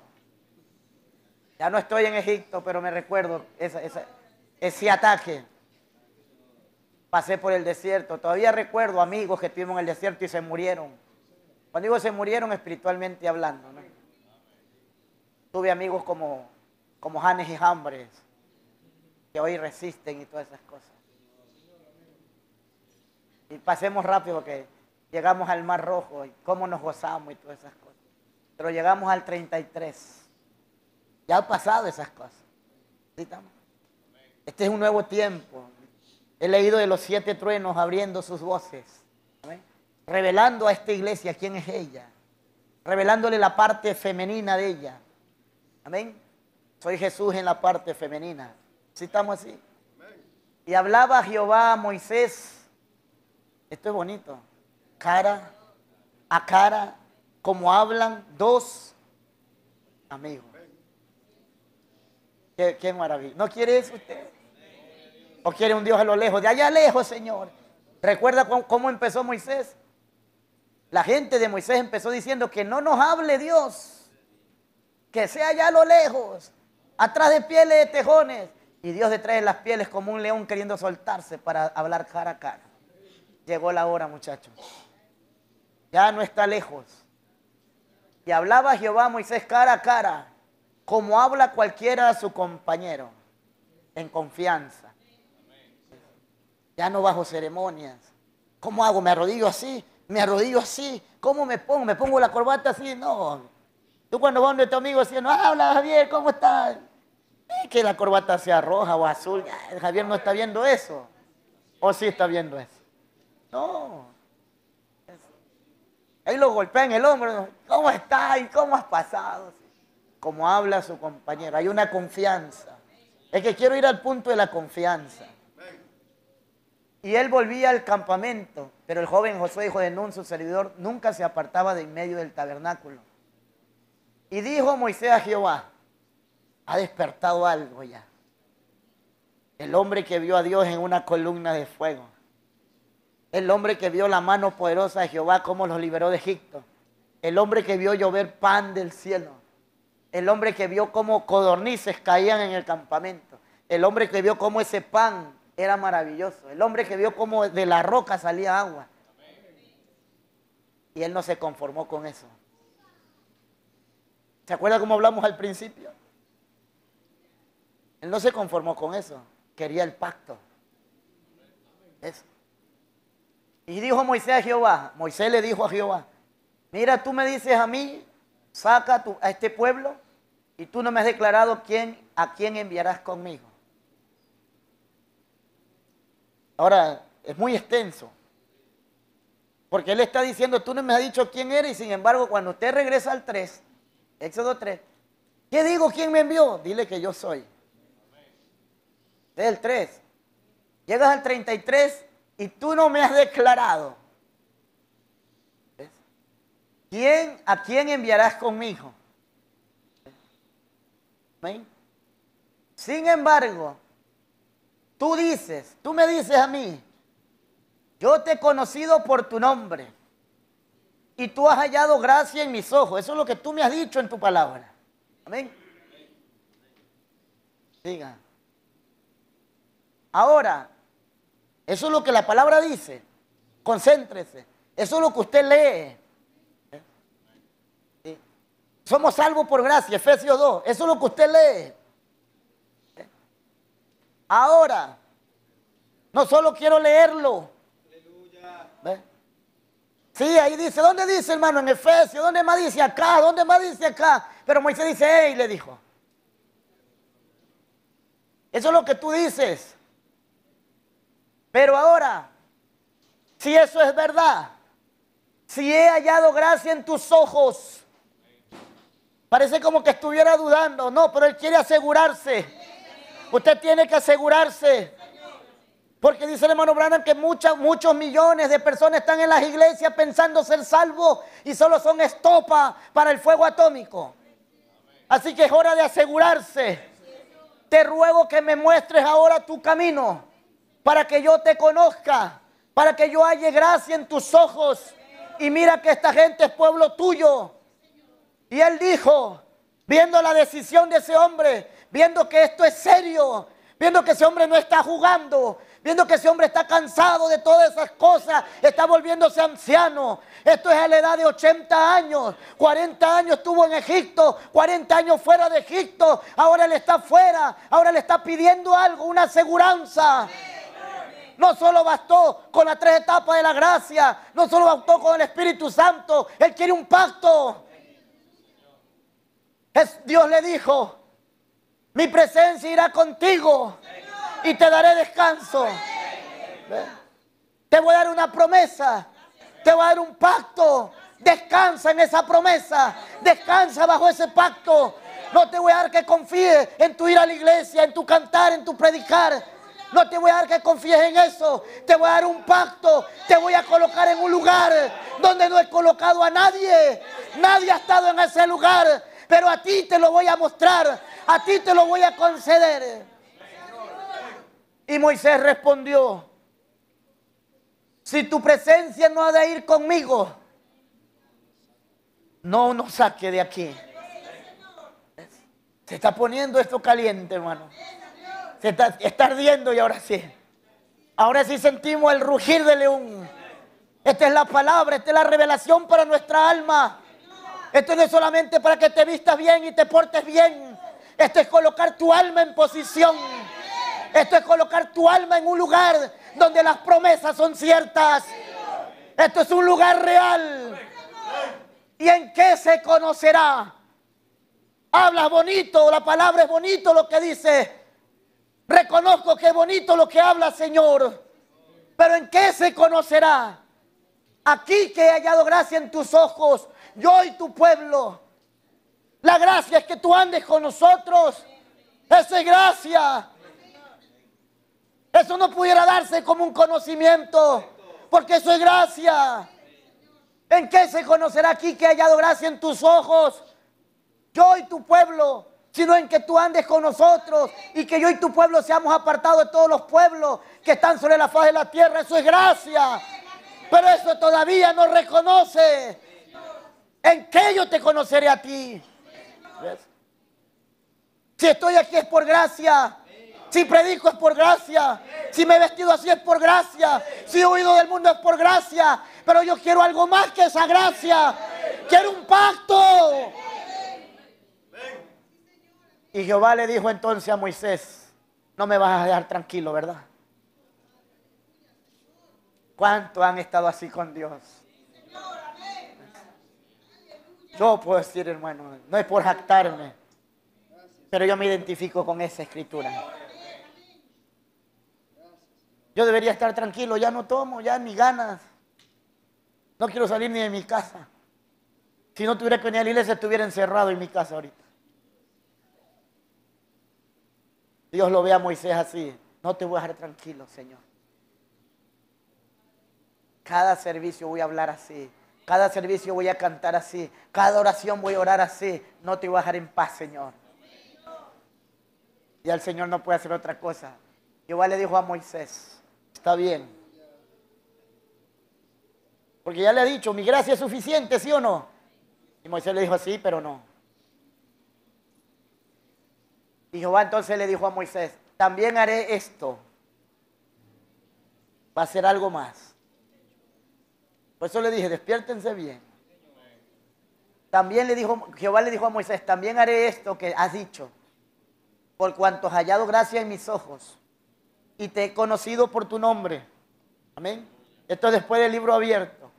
Ya no estoy en Egipto, pero me recuerdo ese ataque. Pasé por el desierto. Todavía recuerdo amigos que estuvimos en el desierto y se murieron. Cuando digo se murieron espiritualmente hablando. Tuve amigos como, como Janes y Jambres, que hoy resisten y todas esas cosas. Y pasemos rápido porque llegamos al Mar Rojo y cómo nos gozamos y todas esas cosas. Pero llegamos al 33. Ya han pasado esas cosas. ¿Sí estamos? Este es un nuevo tiempo. He leído de los siete truenos abriendo sus voces. Revelando a esta iglesia quién es ella. Revelándole la parte femenina de ella. Amén. Soy Jesús en la parte femenina. ¿Sí estamos así? Y hablaba Jehová a Moisés. Esto es bonito. Cara a cara, como hablan dos amigos. Qué, maravilla. ¿No quiere eso usted? ¿O quiere un Dios a lo lejos? De allá lejos, Señor. ¿Recuerda cómo, empezó Moisés? La gente de Moisés empezó diciendo que no nos hable Dios, que sea allá a lo lejos, atrás de pieles de tejones. Y Dios detrás de las pieles como un león queriendo soltarse para hablar cara a cara. Llegó la hora, muchachos. Ya no está lejos. Y hablaba Jehová Moisés cara a cara, como habla cualquiera a su compañero, en confianza. Ya no bajo ceremonias. ¿Cómo hago? ¿Me arrodillo así? ¿Me arrodillo así? ¿Cómo me pongo? ¿Me pongo la corbata así? No. Tú cuando vas donde tu amigo diciendo, habla Javier, ¿cómo estás? Es que la corbata sea roja o azul. Javier no está viendo eso. ¿O sí está viendo eso? No. Ahí lo golpea en el hombro. ¿Cómo estás? ¿Y cómo has pasado? Como habla su compañero. Hay una confianza. Es que quiero ir al punto de la confianza. Y él volvía al campamento, pero el joven Josué, hijo de Nun, su servidor, nunca se apartaba de en medio del tabernáculo. Y dijo Moisés a Jehová, ha despertado algo ya. El hombre que vio a Dios en una columna de fuego. El hombre que vio la mano poderosa de Jehová, cómo los liberó de Egipto. El hombre que vio llover pan del cielo. El hombre que vio cómo codornices caían en el campamento. El hombre que vio cómo ese pan era maravilloso. El hombre que vio cómo de la roca salía agua. Y él no se conformó con eso. ¿Se acuerda cómo hablamos al principio? Él no se conformó con eso. Quería el pacto. Eso. Y dijo Moisés a Jehová, Moisés le dijo a Jehová, mira, tú me dices a mí, saca a, a este pueblo y tú no me has declarado quién, a quién enviarás conmigo. Ahora, es muy extenso. Porque él está diciendo, tú no me has dicho quién eres y sin embargo cuando usted regresa al 3, Éxodo 3, ¿qué digo? ¿Quién me envió? Dile que yo soy. Este es el 3. Llegas al 33 y tú no me has declarado. ¿Quién, ¿A quién enviarás conmigo? Amén. Sin embargo, tú dices, tú me dices a mí, yo te he conocido por tu nombre y tú has hallado gracia en mis ojos. Eso es lo que tú me has dicho en tu palabra. Amén. Diga. Ahora, eso es lo que la palabra dice. Concéntrese. Eso es lo que usted lee. Somos salvos por gracia, Efesios 2. Eso es lo que usted lee. Ahora, no solo quiero leerlo. ¿Ve? Sí, ahí dice, ¿dónde dice hermano? En Efesios, ¿dónde más dice acá? ¿Dónde más dice acá? Pero Moisés dice, hey, le dijo. Eso es lo que tú dices. Pero ahora, si eso es verdad, si he hallado gracia en tus ojos, parece como que estuviera dudando, no, pero él quiere asegurarse. Usted tiene que asegurarse. Porque dice el hermano Branham que muchas, muchos millones de personas están en las iglesias pensando ser salvos y solo son estopa para el fuego atómico. Así que es hora de asegurarse. Te ruego que me muestres ahora tu camino para que yo te conozca, para que yo halle gracia en tus ojos. Y mira que esta gente es pueblo tuyo. Y él dijo, viendo la decisión de ese hombre, viendo que esto es serio, viendo que ese hombre no está jugando, viendo que ese hombre está cansado de todas esas cosas, está volviéndose anciano. Esto es a la edad de 80 años, 40 años estuvo en Egipto, 40 años fuera de Egipto, ahora él está fuera, ahora le está pidiendo algo, una aseguranza. No solo bastó con las tres etapas de la gracia, no solo bastó con el Espíritu Santo, él quiere un pacto. Dios le dijo, mi presencia irá contigo y te daré descanso. Te voy a dar una promesa. Te voy a dar un pacto. Descansa en esa promesa. Descansa bajo ese pacto. No te voy a dar que confíes en tu ir a la iglesia, en tu cantar, en tu predicar. No te voy a dar que confíes en eso. Te voy a dar un pacto. Te voy a colocar en un lugar donde no he colocado a nadie. Nadie ha estado en ese lugar. Pero a ti te lo voy a mostrar. A ti te lo voy a conceder. Y Moisés respondió, si tu presencia no ha de ir conmigo, no nos saque de aquí. Se está poniendo esto caliente, hermano. Se está, está ardiendo y ahora sí. Ahora sí sentimos el rugir del león. Esta es la palabra, esta es la revelación para nuestra alma. Esto no es solamente para que te vistas bien y te portes bien. Esto es colocar tu alma en posición. Esto es colocar tu alma en un lugar donde las promesas son ciertas. Esto es un lugar real. ¿Y en qué se conocerá? Hablas bonito, la palabra es bonito lo que dice. Reconozco que es bonito lo que habla, Señor. Pero ¿en qué se conocerá? Aquí que he hallado gracia en tus ojos, yo y tu pueblo. La gracia es que tú andes con nosotros. Esa es gracia. Eso no pudiera darse como un conocimiento, porque eso es gracia. ¿En qué se conocerá aquí que he hallado gracia en tus ojos? Yo y tu pueblo, sino en que tú andes con nosotros y que yo y tu pueblo seamos apartados de todos los pueblos que están sobre la faz de la tierra. Eso es gracia. Pero eso todavía no reconoce. ¿En qué yo te conoceré a ti? Si estoy aquí es por gracia. Si predico es por gracia. Si me he vestido así es por gracia. Si he huido del mundo es por gracia. Pero yo quiero algo más que esa gracia. Quiero un pacto. Y Jehová le dijo entonces a Moisés, no me vas a dejar tranquilo, ¿verdad? ¿Cuántos han estado así con Dios? Yo puedo decir, hermano, no es por jactarme, pero yo me identifico con esa escritura. Yo debería estar tranquilo, ya no tomo, ya ni ganas. No quiero salir ni de mi casa. Si no tuviera que venir a la iglesia, estuviera encerrado en mi casa ahorita. Dios lo ve a Moisés así. No te voy a dejar tranquilo, Señor. Cada servicio voy a hablar así. Cada servicio voy a cantar así. Cada oración voy a orar así. No te voy a dejar en paz, Señor. Y el Señor no puede hacer otra cosa. Jehová le dijo a Moisés, está bien. Porque ya le ha dicho, mi gracia es suficiente, ¿sí o no? Y Moisés le dijo, sí, pero no. Y Jehová entonces le dijo a Moisés, también haré esto. Va a ser algo más. Por eso le dije, despiértense bien. También le dijo, Jehová le dijo a Moisés, también haré esto que has dicho, por cuanto has hallado gracia en mis ojos. y te he conocido por tu nombre. Amén. Esto es después del libro abierto.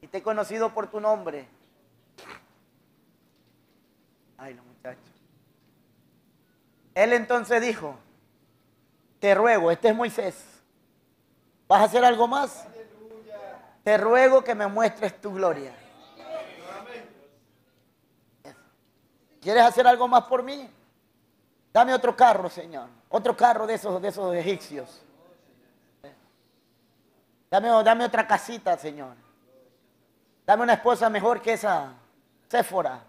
Y te he conocido por tu nombre. Ay, los muchachos. Él entonces dijo, te ruego, este es Moisés, ¿vas a hacer algo más? Te ruego que me muestres tu gloria. ¿Quieres hacer algo más por mí? Dame otro carro, Señor. Otro carro de esos, de esos egipcios. Dame, dame otra casita, Señor. Dame una esposa mejor que esa Séfora,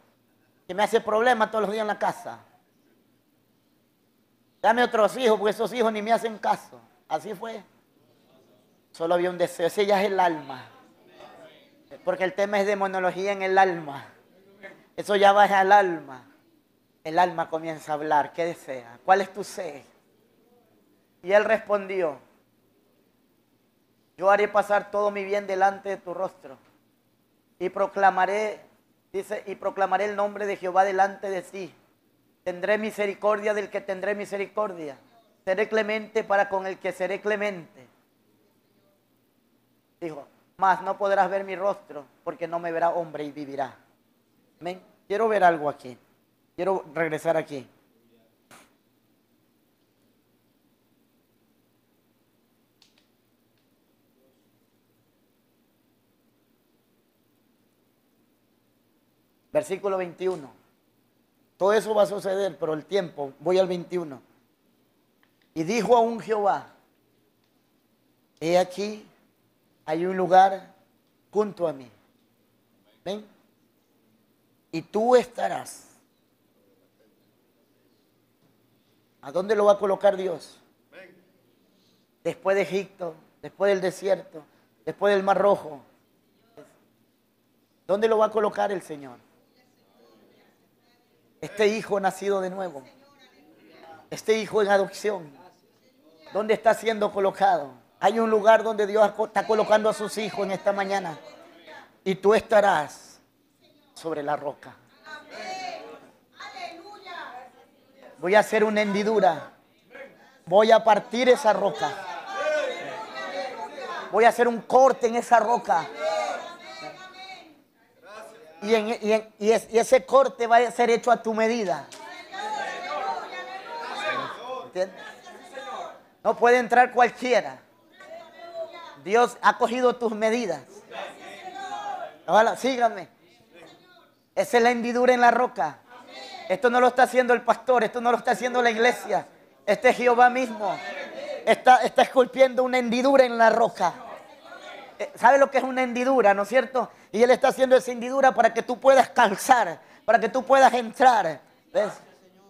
que me hace problemas todos los días en la casa. Dame otros hijos, porque esos hijos ni me hacen caso. Así fue. Solo había un deseo. Ese ya es el alma. Porque el tema es demonología en el alma. Eso ya va al alma. El alma comienza a hablar. ¿Qué desea? ¿Cuál es tu sed? Y él respondió, yo haré pasar todo mi bien delante de tu rostro y proclamaré, dice, y proclamaré el nombre de Jehová delante de ti. Tendré misericordia del que tendré misericordia. Seré clemente para con el que seré clemente. Dijo, mas no podrás ver mi rostro porque no me verá hombre y vivirá. Amén. Quiero ver algo aquí. Quiero regresar aquí. Versículo 21. Todo eso va a suceder, pero el tiempo, voy al 21. Y dijo a un Jehová, he aquí, hay un lugar junto a mí. ¿Ven? Y tú estarás. ¿A dónde lo va a colocar Dios? Después de Egipto, después del desierto, después del Mar Rojo. ¿Dónde lo va a colocar el Señor? Este hijo nacido de nuevo. Este hijo en adopción. ¿Dónde está siendo colocado? Hay un lugar donde Dios está colocando a sus hijos en esta mañana. Y tú estarás sobre la roca. Voy a hacer una hendidura. Voy a partir esa roca. Voy a hacer un corte en esa roca. Y, ese corte va a ser hecho a tu medida. No puede entrar cualquiera. Dios ha cogido tus medidas. Ojalá, síganme. Esa es la hendidura en la roca. Esto no lo está haciendo el pastor, esto no lo está haciendo la iglesia. Este es Jehová mismo. Está, esculpiendo una hendidura en la roca. Eh, ¿Sabe lo que es una hendidura, no es cierto? Y Él está haciendo esa hendidura para que tú puedas calzar, para que tú puedas entrar.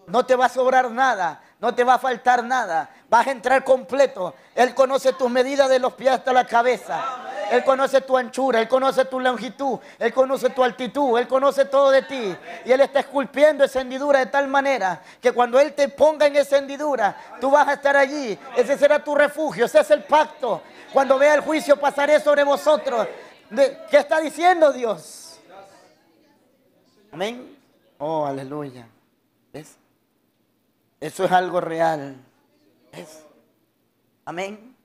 No te va a sobrar nada, no te va a faltar nada. Vas a entrar completo. Él conoce tus medidas de los pies hasta la cabeza. Él conoce tu anchura, Él conoce tu longitud, Él conoce tu altitud, Él conoce todo de ti. Y Él está esculpiendo esa hendidura de tal manera que cuando Él te ponga en esa hendidura, tú vas a estar allí. Ese será tu refugio, ese es el pacto. Cuando vea el juicio pasaré sobre vosotros. ¿Qué está diciendo Dios? Amén. Oh, aleluya. ¿Ves? Eso es algo real. ¿Ves? Amén.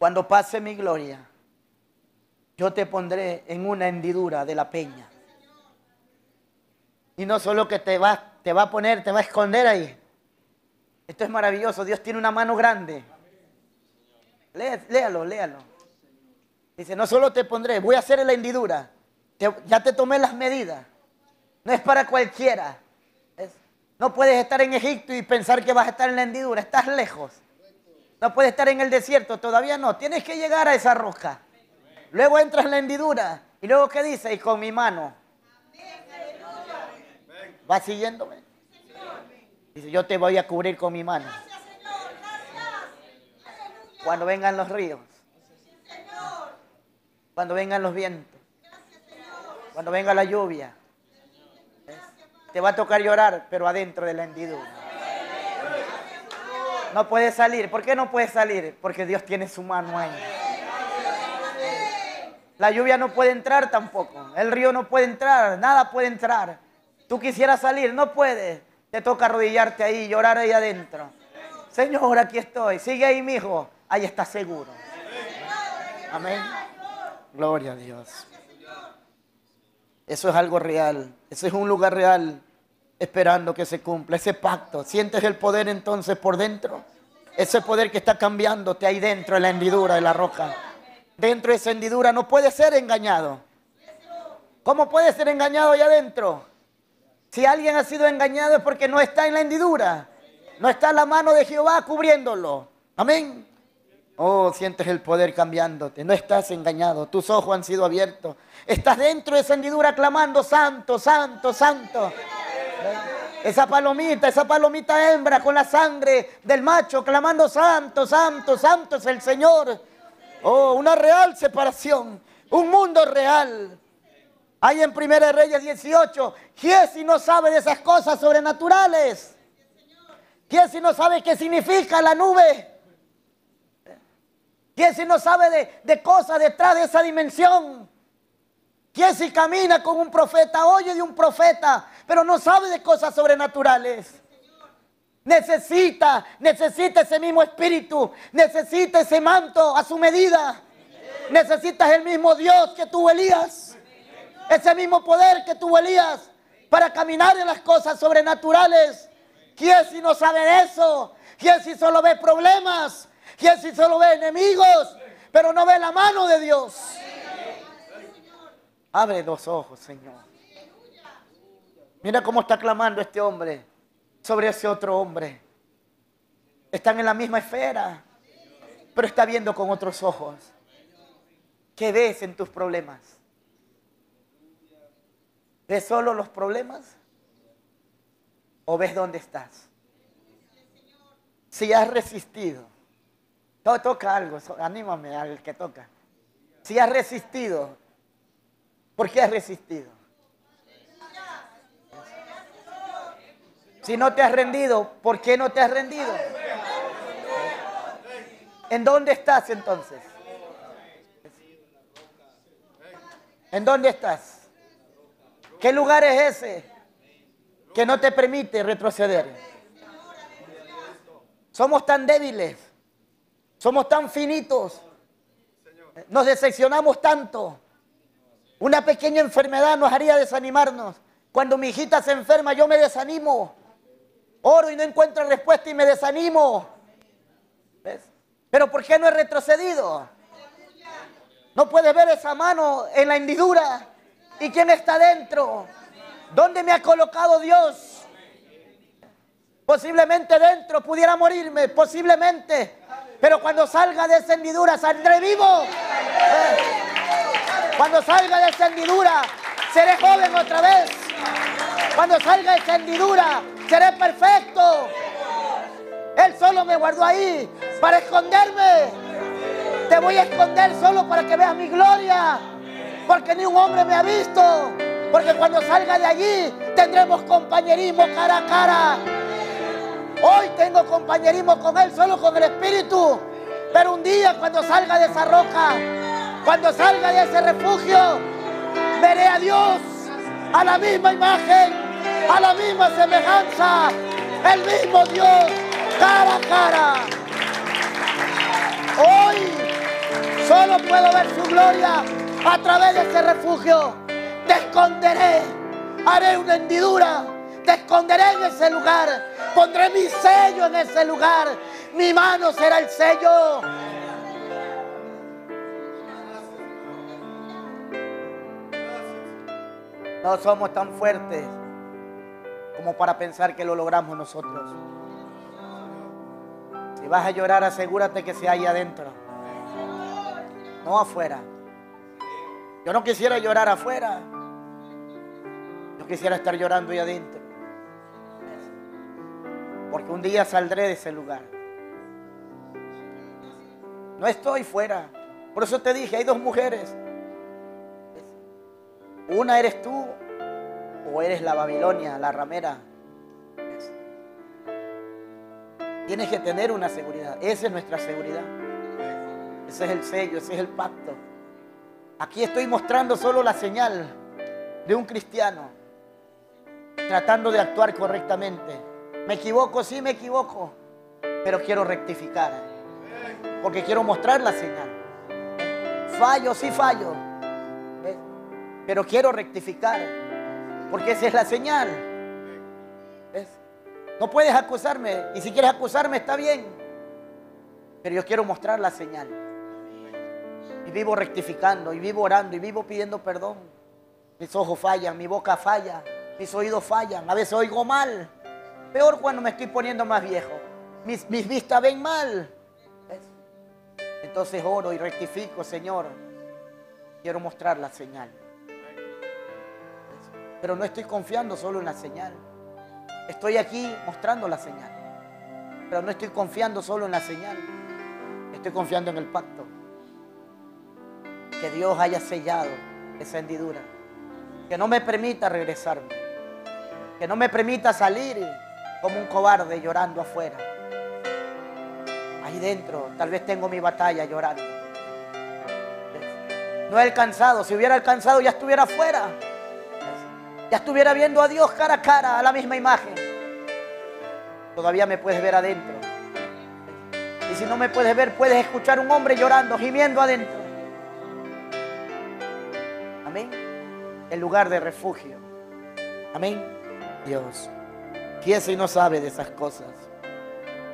Cuando pase mi gloria, yo te pondré en una hendidura de la peña. Y no solo que te va, te va a poner, te va a esconder ahí. Esto es maravilloso. Dios tiene una mano grande. Lé- léalo, léalo. Dice, no solo te pondré, voy a hacer la hendidura. Ya te tomé las medidas. No es para cualquiera. No puedes estar en Egipto y pensar que vas a estar en la hendidura. Estás lejos. No puedes estar en el desierto. Todavía no. Tienes que llegar a esa roca. Luego entras en la hendidura. Y luego, ¿qué dice? Y con mi mano. ¿Va siguiéndome? Dice, yo te voy a cubrir con mi mano. Cuando vengan los ríos. Cuando vengan los vientos. Cuando venga la lluvia. Te va a tocar llorar, pero adentro de la hendidura. No puedes salir. ¿Por qué no puedes salir? Porque Dios tiene su mano ahí. La lluvia no puede entrar tampoco. El río no puede entrar. Nada puede entrar. Tú quisieras salir, no puedes. Te toca arrodillarte ahí llorar ahí adentro. Señor, aquí estoy. Sigue ahí, mi hijo. Ahí está seguro. Amén. Gloria a Dios. Eso es algo real. Eso es un lugar real esperando que se cumpla ese pacto. ¿Sientes el poder entonces por dentro? Ese poder que está cambiándote ahí dentro en la hendidura de la roca. Dentro de esa hendidura no puede ser engañado. ¿Cómo puede ser engañado allá adentro? Si alguien ha sido engañado es porque no está en la hendidura. No está la mano de Jehová cubriéndolo. Amén. Oh, sientes el poder cambiándote. No estás engañado. Tus ojos han sido abiertos. Estás dentro de esa hendidura clamando, santo, santo, santo. Esa palomita, esa palomita hembra con la sangre del macho clamando, santo, santo, santo es el Señor. Oh, una real separación. Un mundo real. Hay en Primera Reyes 18. ¿Quién si no sabe de esas cosas sobrenaturales? ¿Quién si no sabe qué significa la nube? ¿Quién si no sabe de, de cosas detrás de esa dimensión? ¿Quién si camina con un profeta, oye de un profeta, pero no sabe de cosas sobrenaturales? Necesita, necesita ese mismo espíritu, necesita ese manto a su medida. Necesitas el mismo Dios que tuvo Elías, ese mismo poder que tuvo Elías para caminar en las cosas sobrenaturales. ¿Quién si no sabe de eso? ¿Quién si solo ve problemas? ¿Quién si solo ve enemigos? Pero no ve la mano de Dios. Abre los ojos, Señor. Mira cómo está clamando este hombre sobre ese otro hombre. Están en la misma esfera, pero está viendo con otros ojos. ¿Qué ves en tus problemas? ¿Ves solo los problemas? ¿O ves dónde estás? Si has resistido, toca algo, anímame al que toca. Si has resistido, ¿por qué has resistido? Si no te has rendido, ¿por qué no te has rendido? ¿En dónde estás entonces? ¿En dónde estás? ¿Qué lugar es ese que no te permite retroceder? Somos tan débiles, somos tan finitos, nos decepcionamos tanto. Una pequeña enfermedad nos haría desanimarnos. Cuando mi hijita se enferma, yo me desanimo. Oro y no encuentro respuesta y me desanimo. ¿Ves? Pero ¿por qué no he retrocedido? No puedes ver esa mano en la hendidura. ¿Y quién está dentro? ¿Dónde me ha colocado Dios? Posiblemente dentro pudiera morirme, posiblemente. Pero cuando salga de esa hendidura saldré vivo. Cuando salga de esa hendidura seré joven otra vez. Cuando salga de esa seré perfecto. Él solo me guardó ahí para esconderme. Te voy a esconder solo para que veas mi gloria. Porque ni un hombre me ha visto. Porque cuando salga de allí tendremos compañerismo cara a cara. Hoy tengo compañerismo con Él solo con el Espíritu. Pero un día cuando salga de esa roca, cuando salga de ese refugio, veré a Dios a la misma imagen, a la misma semejanza, el mismo Dios, cara a cara. Hoy solo puedo ver su gloria a través de ese refugio. Te esconderé, haré una hendidura, te esconderé en ese lugar, pondré mi sello en ese lugar, mi mano será el sello. No somos tan fuertes como para pensar que lo logramos nosotros. Si vas a llorar, asegúrate que se haya adentro, no afuera. Yo no quisiera llorar afuera. Yo quisiera estar llorando ahí adentro. Porque un día saldré de ese lugar. No estoy fuera. Por eso te dije, hay dos mujeres. Una eres tú o eres la Babilonia, la ramera. Tienes que tener una seguridad. Esa es nuestra seguridad. Ese es el sello, ese es el pacto. Aquí estoy mostrando solo la señal de un cristiano tratando de actuar correctamente. Me equivoco, sí me equivoco, pero quiero rectificar. Porque quiero mostrar la señal. Fallo, sí fallo. Pero quiero rectificar. Porque esa es la señal. No puedes acusarme. Y si quieres acusarme está bien. Pero yo quiero mostrar la señal. Y vivo rectificando, y vivo orando, y vivo pidiendo perdón. Mis ojos fallan, mi boca falla, mis oídos fallan. A veces oigo mal. Peor cuando me estoy poniendo más viejo. Mis, mis vistas ven mal. Entonces oro y rectifico, Señor. Quiero mostrar la señal. Pero no estoy confiando solo en la señal. Estoy aquí mostrando la señal. Pero no estoy confiando solo en la señal. Estoy confiando en el pacto. Que Dios haya sellado esa hendidura. Que no me permita regresarme. Que no me permita salir como un cobarde llorando afuera. Ahí dentro tal vez tengo mi batalla llorando. No he alcanzado. Si hubiera alcanzado ya estuviera afuera. Ya estuviera viendo a Dios cara a cara, a la misma imagen. Todavía me puedes ver adentro. Y si no me puedes ver, puedes escuchar un hombre llorando, gimiendo adentro. Amén. El lugar de refugio. Amén. Dios. ¿Quién si no sabe de esas cosas?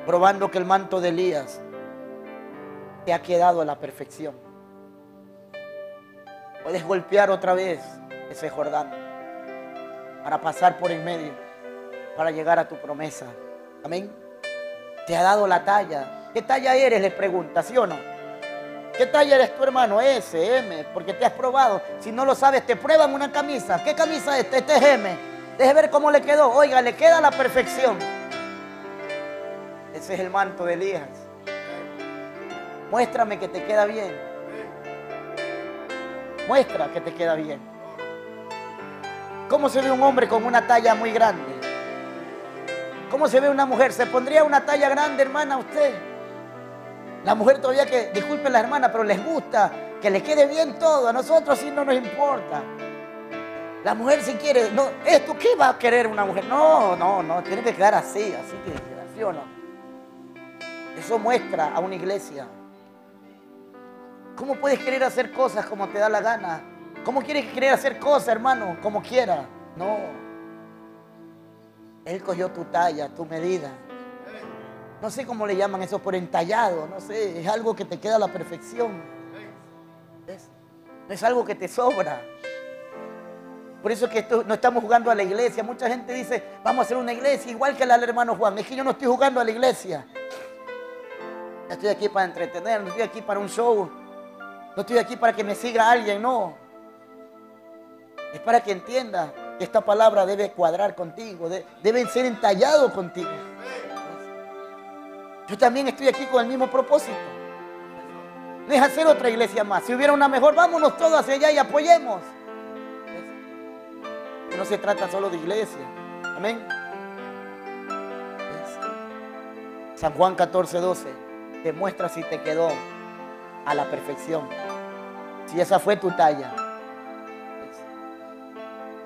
Probando que el manto de Elías te ha quedado a la perfección. Puedes golpear otra vez ese Jordán para pasar por en medio, para llegar a tu promesa. Amén. Te ha dado la talla. ¿Qué talla eres? Les pregunta, ¿sí o no? ¿Qué talla eres tu hermano? S, M, porque te has probado. Si no lo sabes, te prueban una camisa. ¿Qué camisa es esta? Este es M. Deje ver cómo le quedó. Oiga, le queda la perfección. Ese es el manto de Elías. Muéstrame que te queda bien. Muestra que te queda bien. ¿Cómo se ve un hombre con una talla muy grande? ¿Cómo se ve una mujer? ¿Se pondría una talla grande, hermana, usted? La mujer todavía que, disculpen la hermana, pero les gusta que le quede bien todo. A nosotros sí no nos importa. La mujer si quiere, no, ¿esto qué va a querer una mujer? No, no, no, tiene que quedar así, así tiene que quedar, ¿sí o no? Eso muestra a una iglesia. ¿Cómo puedes querer hacer cosas como te da la gana? ¿Cómo quieres querer hacer cosas, hermano? Como quiera. No. Él cogió tu talla, tu medida. No sé cómo le llaman eso por entallado, no sé, es algo que te queda a la perfección. No es algo que te sobra. Por eso es que no estamos jugando a la iglesia. Mucha gente dice, vamos a hacer una iglesia igual que la del hermano Juan. Es que yo no estoy jugando a la iglesia. Estoy aquí para entretener, no estoy aquí para un show. No estoy aquí para que me siga alguien, no. Es para que entienda que esta palabra debe cuadrar contigo, de- deben ser entallados contigo. Yo también estoy aquí con el mismo propósito. No es hacer otra iglesia más. Si hubiera una mejor, vámonos todos hacia allá y apoyemos. No se trata solo de iglesia. Amén. San Juan 14, 12 te muestra si te quedó a la perfección. Si esa fue tu talla.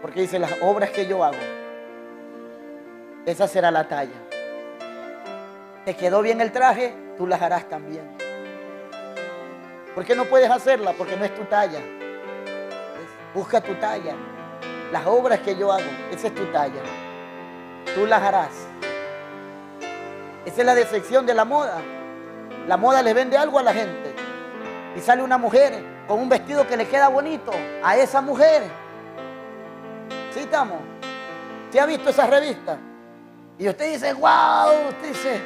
Porque dice, las obras que yo hago, esa será la talla. ¿Te quedó bien el traje? Tú las harás también. ¿Por qué no puedes hacerla? Porque no es tu talla. Busca tu talla. Las obras que yo hago, esa es tu talla. Tú las harás. Esa es la decepción de la moda. La moda le vende algo a la gente. Y sale una mujer con un vestido que le queda bonito a esa mujer. ¿Sí estamos? ¿Se ha visto esas revistas? Y usted dice, wow, usted dice,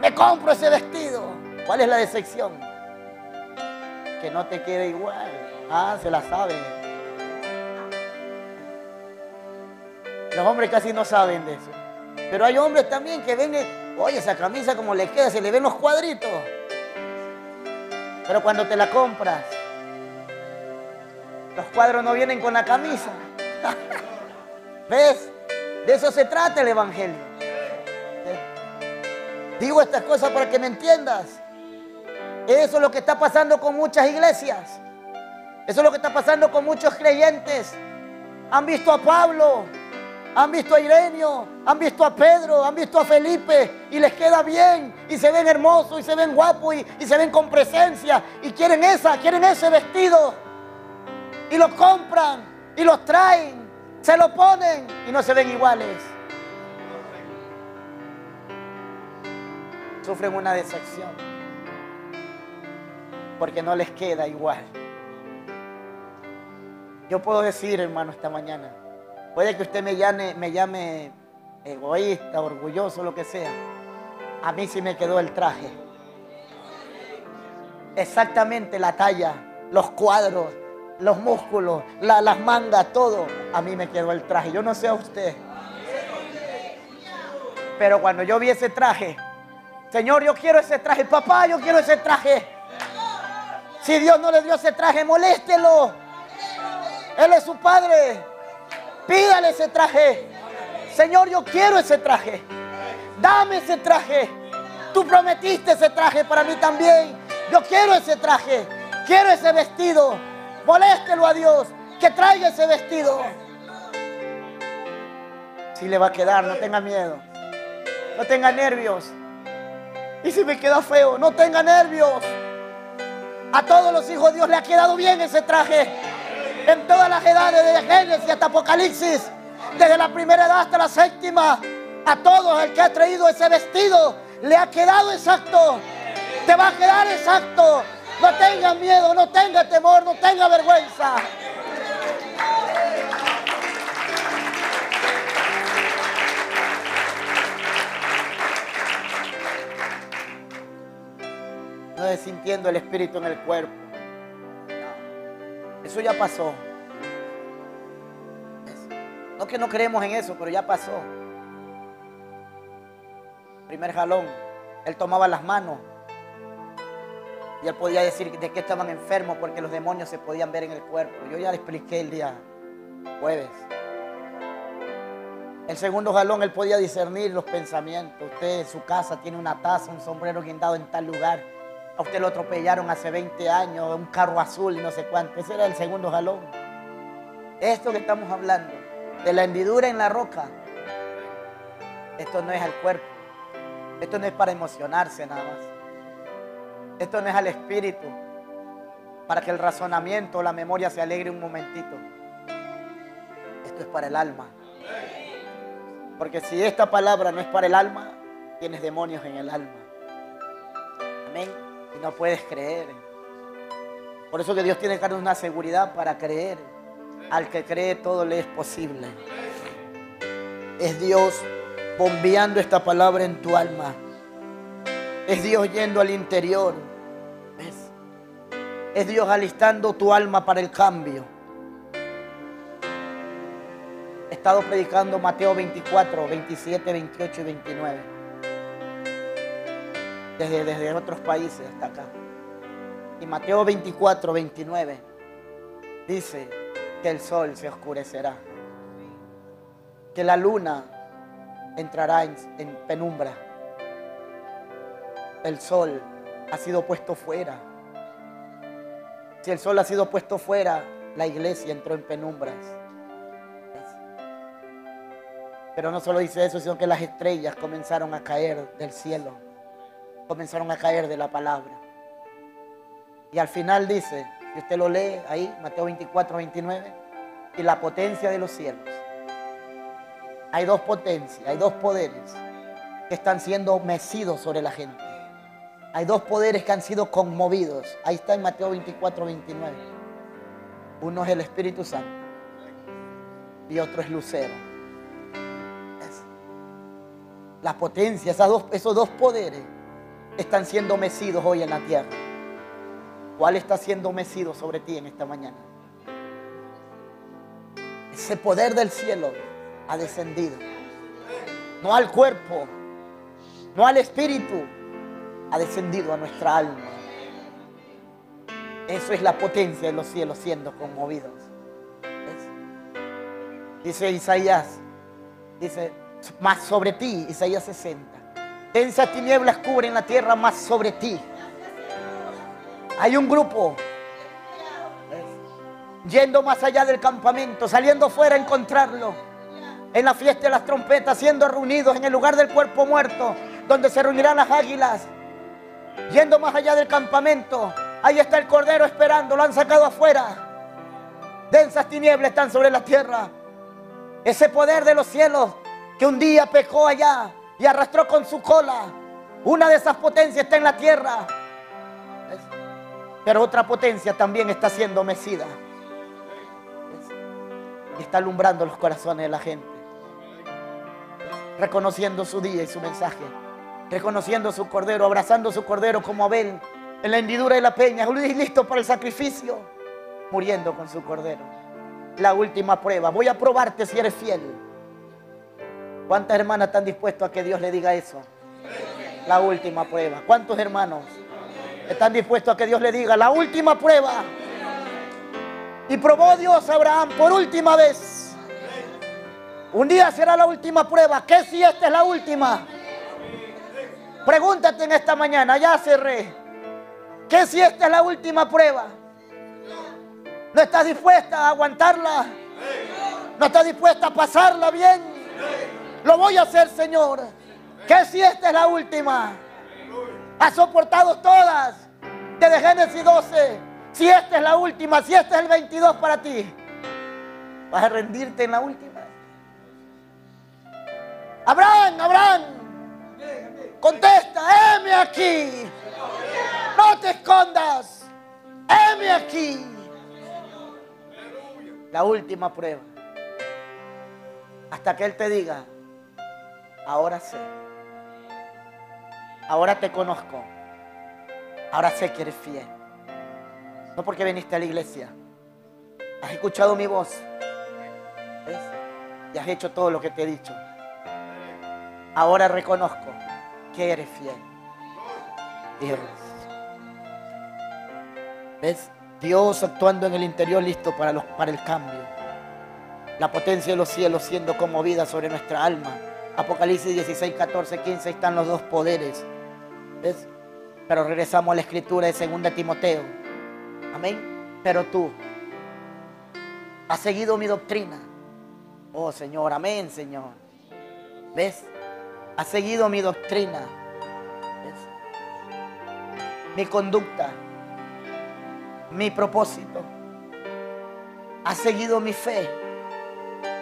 me compro ese vestido. ¿Cuál es la decepción? Que no te quede igual. Ah, se la sabe. Los hombres casi no saben de eso. Pero hay hombres también que ven, oye, esa camisa como le queda, se le ven los cuadritos. Pero cuando te la compras, los cuadros no vienen con la camisa. [laughs] ¿Ves? De eso se trata el Evangelio. Digo estas cosas para que me entiendas. Eso es lo que está pasando con muchas iglesias. Eso es lo que está pasando con muchos creyentes. Han visto a Pablo Han visto a Irenio, han visto a Pedro, han visto a Felipe y les queda bien y se ven hermosos y se ven guapos y, y se ven con presencia y quieren esa, quieren ese vestido y lo compran y los traen, se lo ponen y no se ven iguales. Sufren una decepción porque no les queda igual. Yo puedo decir, hermano, esta mañana, puede que usted me llame, me llame egoísta, orgulloso, lo que sea. A mí sí me quedó el traje. Exactamente la talla, los cuadros, los músculos, la- las mangas, todo. A mí me quedó el traje. Yo no sé a usted. Pero cuando yo vi ese traje, Señor, yo quiero ese traje. Papá, yo quiero ese traje. Si Dios no le dio ese traje, moléstelo. Él es su padre. Pídale ese traje. Señor, yo quiero ese traje. Dame ese traje. Tú prometiste ese traje para mí también. Yo quiero ese traje. Quiero ese vestido. Moléstelo a Dios. Que traiga ese vestido. Si le va a quedar, no tenga miedo. No tenga nervios. Y si me queda feo, no tenga nervios. A todos los hijos de Dios le ha quedado bien ese traje. En todas las edades, de Génesis hasta Apocalipsis. Desde la primera edad hasta la séptima. A todos el que ha traído ese vestido le ha quedado exacto. Te va a quedar exacto. No tenga miedo, no tenga temor, no tenga vergüenza. No es sintiendo el espíritu en el cuerpo. Eso ya pasó. No que no creemos en eso, pero ya pasó. Primer jalón, él tomaba las manos y él podía decir de qué estaban enfermos porque los demonios se podían ver en el cuerpo. Yo ya le expliqué el día jueves. El segundo jalón, él podía discernir los pensamientos. Usted en su casa tiene una taza, un sombrero guindado en tal lugar. A usted lo atropellaron hace 20 años, un carro azul y no sé cuánto. Ese era el segundo jalón. Esto que estamos hablando, de la hendidura en la roca, esto no es al cuerpo. Esto no es para emocionarse nada más. Esto no es al espíritu, para que el razonamiento o la memoria se alegre un momentito. Esto es para el alma. Porque si esta palabra no es para el alma, tienes demonios en el alma. Amén. Y no puedes creer. Por eso que Dios tiene que darnos una seguridad para creer. Al que cree todo le es posible. Es Dios bombeando esta palabra en tu alma. Es Dios yendo al interior. Es Dios alistando tu alma para el cambio. He estado predicando Mateo 24, 27, 28 y 29. Desde, desde otros países hasta acá. Y Mateo 24, 29 dice que el sol se oscurecerá. Que la luna entrará en, en penumbra. El sol ha sido puesto fuera. Si el sol ha sido puesto fuera, la iglesia entró en penumbras. Pero no solo dice eso, sino que las estrellas comenzaron a caer del cielo. Comenzaron a caer de la palabra. Y al final dice, si usted lo lee ahí, Mateo 24, 29, y la potencia de los cielos. Hay dos potencias, hay dos poderes que están siendo mecidos sobre la gente. Hay dos poderes que han sido conmovidos. Ahí está en Mateo 24, 29. Uno es el Espíritu Santo y otro es Lucero. Es- La potencia, dos- esos dos poderes están siendo mecidos hoy en la tierra. ¿Cuál está siendo mecido sobre ti en esta mañana? Ese poder del cielo ha descendido. No al cuerpo, no al espíritu, ha descendido a nuestra alma. Eso es la potencia de los cielos siendo conmovidos. Dice Isaías, dice, más sobre ti, Isaías 60. Densas tinieblas cubren la tierra más sobre ti. Hay un grupo yendo más allá del campamento, saliendo fuera a encontrarlo. en la fiesta de las trompetas, siendo reunidos en el lugar del cuerpo muerto, donde se reunirán las águilas, yendo más allá del campamento. Ahí está el cordero esperando, lo han sacado afuera. Densas tinieblas están sobre la tierra. Ese poder de los cielos que un día pecó allá y arrastró con su cola. Una de esas potencias está en la tierra. Pero otra potencia también está siendo mecida. Y está alumbrando los corazones de la gente. Reconociendo su día y su mensaje. Reconociendo su cordero, abrazando su cordero como Abel en la hendidura de la peña. Listo para el sacrificio. Muriendo con su cordero. La última prueba. Voy a probarte si eres fiel. ¿Cuántas hermanas están dispuestas a que Dios le diga eso? La última prueba. ¿Cuántos hermanos están dispuestos a que Dios le diga la última prueba? Y probó Dios a Abraham por última vez. Un día será la última prueba. ¿Qué si esta es la última? Pregúntate en esta mañana, ya cerré. ¿Qué si esta es la última prueba? ¿No estás dispuesta a aguantarla? ¿No estás dispuesta a pasarla bien? Lo voy a hacer, Señor. ¿Qué si esta es la última? Has soportado todas desde Génesis 12. Si esta es la última, si este es el 22 para ti, vas a rendirte en la última. Abraham, Abraham, contesta, heme aquí. No te escondas, heme aquí. La última prueba. Hasta que Él te diga, ahora sé. Ahora te conozco. Ahora sé que eres fiel. No porque viniste a la iglesia. Has escuchado mi voz. Y has hecho todo lo que te he dicho. Ahora reconozco que eres fiel. Dios. ¿Ves? Dios actuando en el interior listo para, los, para el cambio. La potencia de los cielos siendo conmovida sobre nuestra alma. Apocalipsis 16, 14, 15 están los dos poderes. ¿Ves? Pero regresamos a la escritura de 2 Timoteo. Amén. Pero tú has seguido mi doctrina. Oh Señor, amén, Señor. ¿Ves? Has seguido mi doctrina. Mi conducta. Mi propósito. Has seguido mi fe.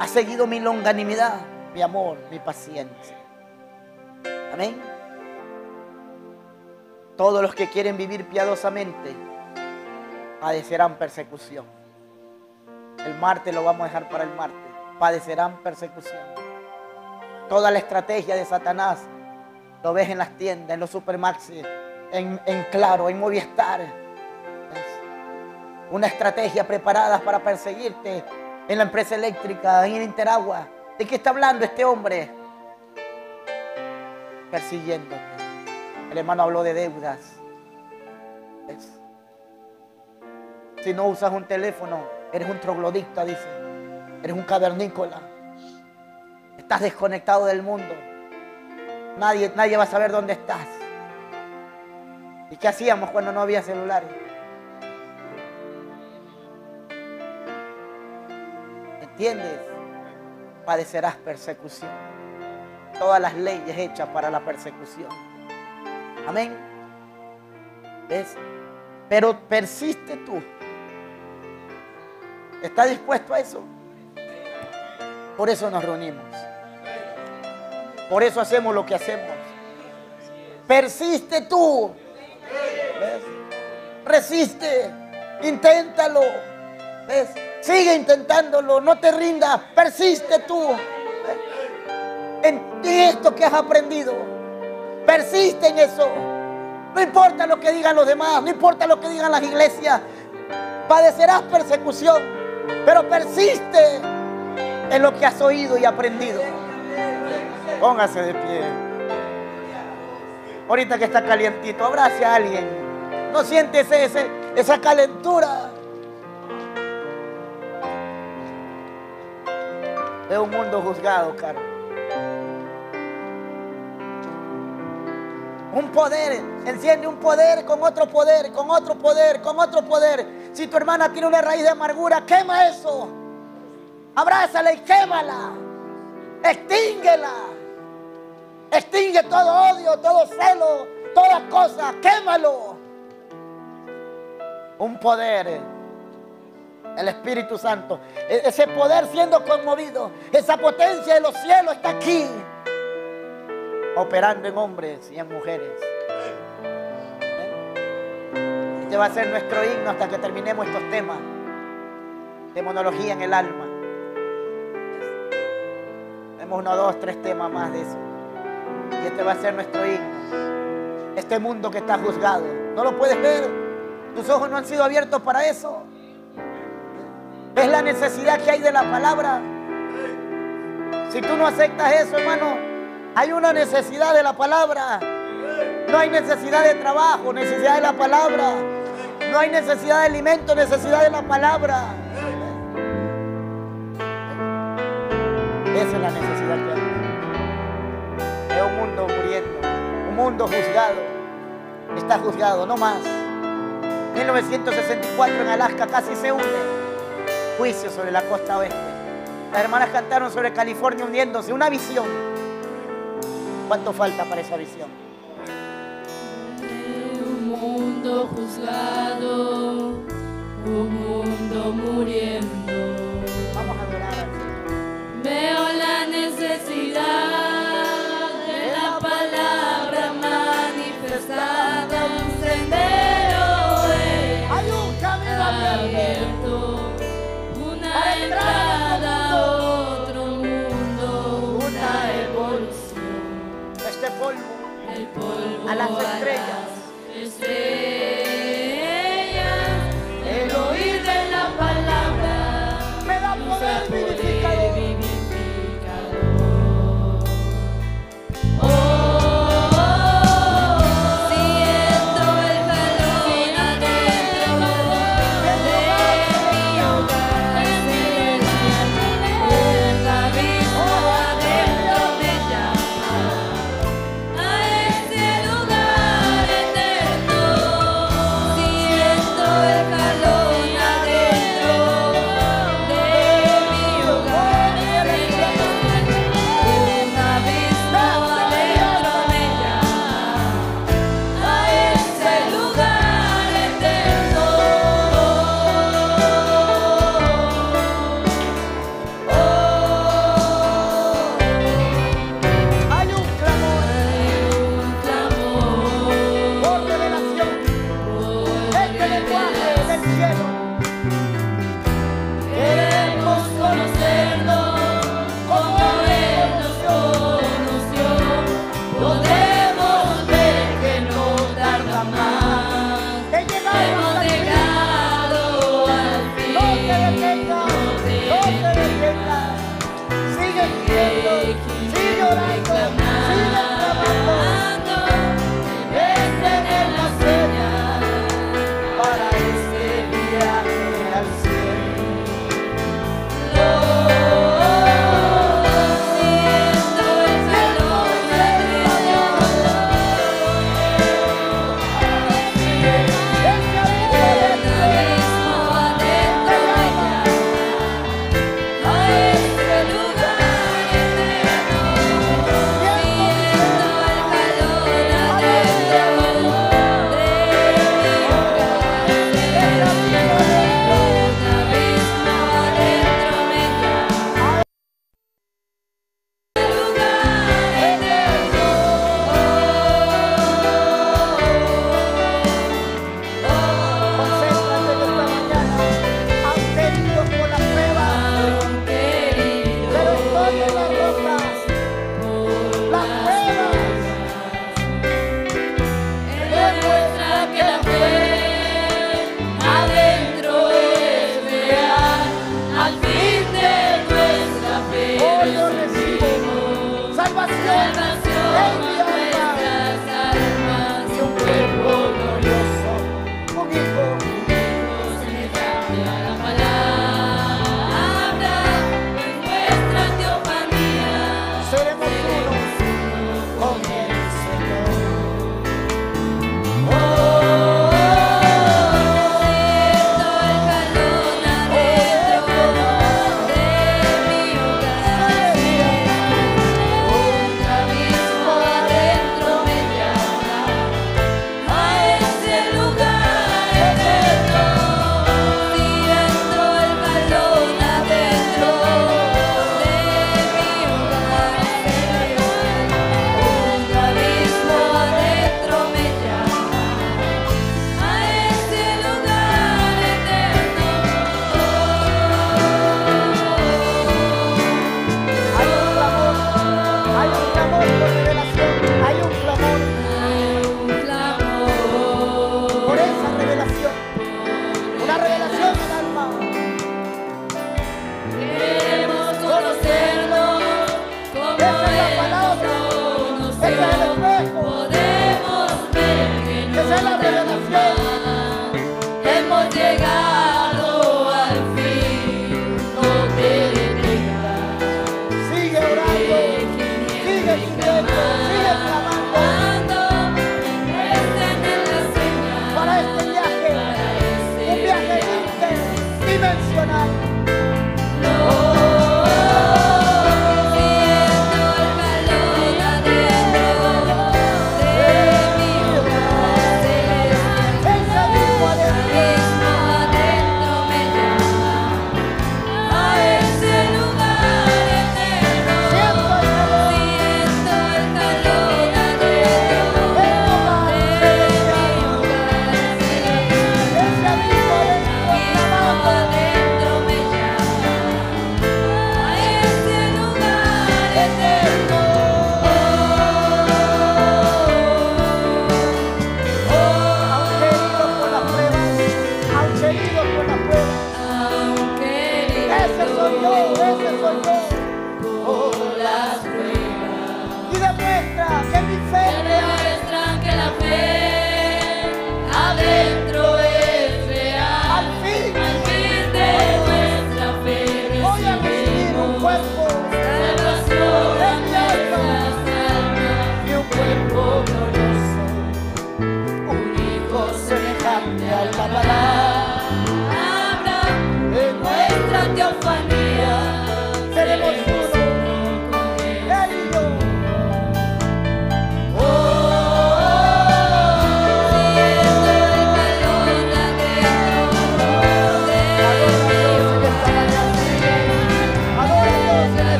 Has seguido mi longanimidad, mi amor, mi paciencia. Amén. Todos los que quieren vivir piadosamente padecerán persecución. El martes lo vamos a dejar para el martes. Padecerán persecución. Toda la estrategia de Satanás lo ves en las tiendas, en los supermaxi, en, Claro, en Movistar. Una estrategia preparada para perseguirte en la empresa eléctrica, en Interagua. ¿De qué está hablando este hombre? Persiguiéndote. El hermano habló de deudas. Si no usas un teléfono, eres un troglodicta, dice. Eres un cavernícola. Estás desconectado del mundo. Nadie, nadie va a saber dónde estás. ¿Y qué hacíamos cuando no había celulares? ¿Entiendes? Padecerás persecución. Todas las leyes hechas para la persecución. Amén. ¿Ves? Pero persiste tú. ¿Está dispuesto a eso? Por eso nos reunimos. Por eso hacemos lo que hacemos. Persiste tú. ¿Ves? Resiste. Inténtalo. ¿Ves? Sigue intentándolo. No te rindas. Persiste tú. En esto que has aprendido. Persiste en eso. No importa lo que digan los demás. No importa lo que digan las iglesias. Padecerás persecución. Pero persiste en lo que has oído y aprendido. Póngase de pie. Ahorita que está calientito, abrace a alguien. No sientes ese, esa calentura. Es un mundo juzgado, caro. Un poder, enciende un poder con otro poder, con otro poder, con otro poder. Si tu hermana tiene una raíz de amargura, quema eso. Abrázala y quémala. Extínguela. Extingue todo odio, todo celo, toda cosa. Quémalo. Un poder. El Espíritu Santo. E- Ese poder siendo conmovido. Esa potencia de los cielos está aquí. Operando en hombres y en mujeres. Este va a ser nuestro himno hasta que terminemos estos temas. Demonología en el alma. Tenemos uno, dos, tres temas más de eso. Y este va a ser nuestro himno. Este mundo que está juzgado. ¿No lo puedes ver? Tus ojos no han sido abiertos para eso. ¿Ves la necesidad que hay de la palabra? Si tú no aceptas eso, hermano, hay una necesidad de la palabra. No hay necesidad de trabajo, necesidad de la palabra. No hay necesidad de alimento, necesidad de la palabra. Esa es la necesidad que hay. Mundo juzgado. Está juzgado, no más. 1964 en Alaska casi se hunde. Juicio sobre la costa oeste. Las hermanas cantaron sobre California hundiéndose. Una visión. ¿Cuánto falta para esa visión? Un mundo juzgado, un mundo muriendo. Vamos a adorar al Señor. Veo la necesidad A las estrellas. las estrellas,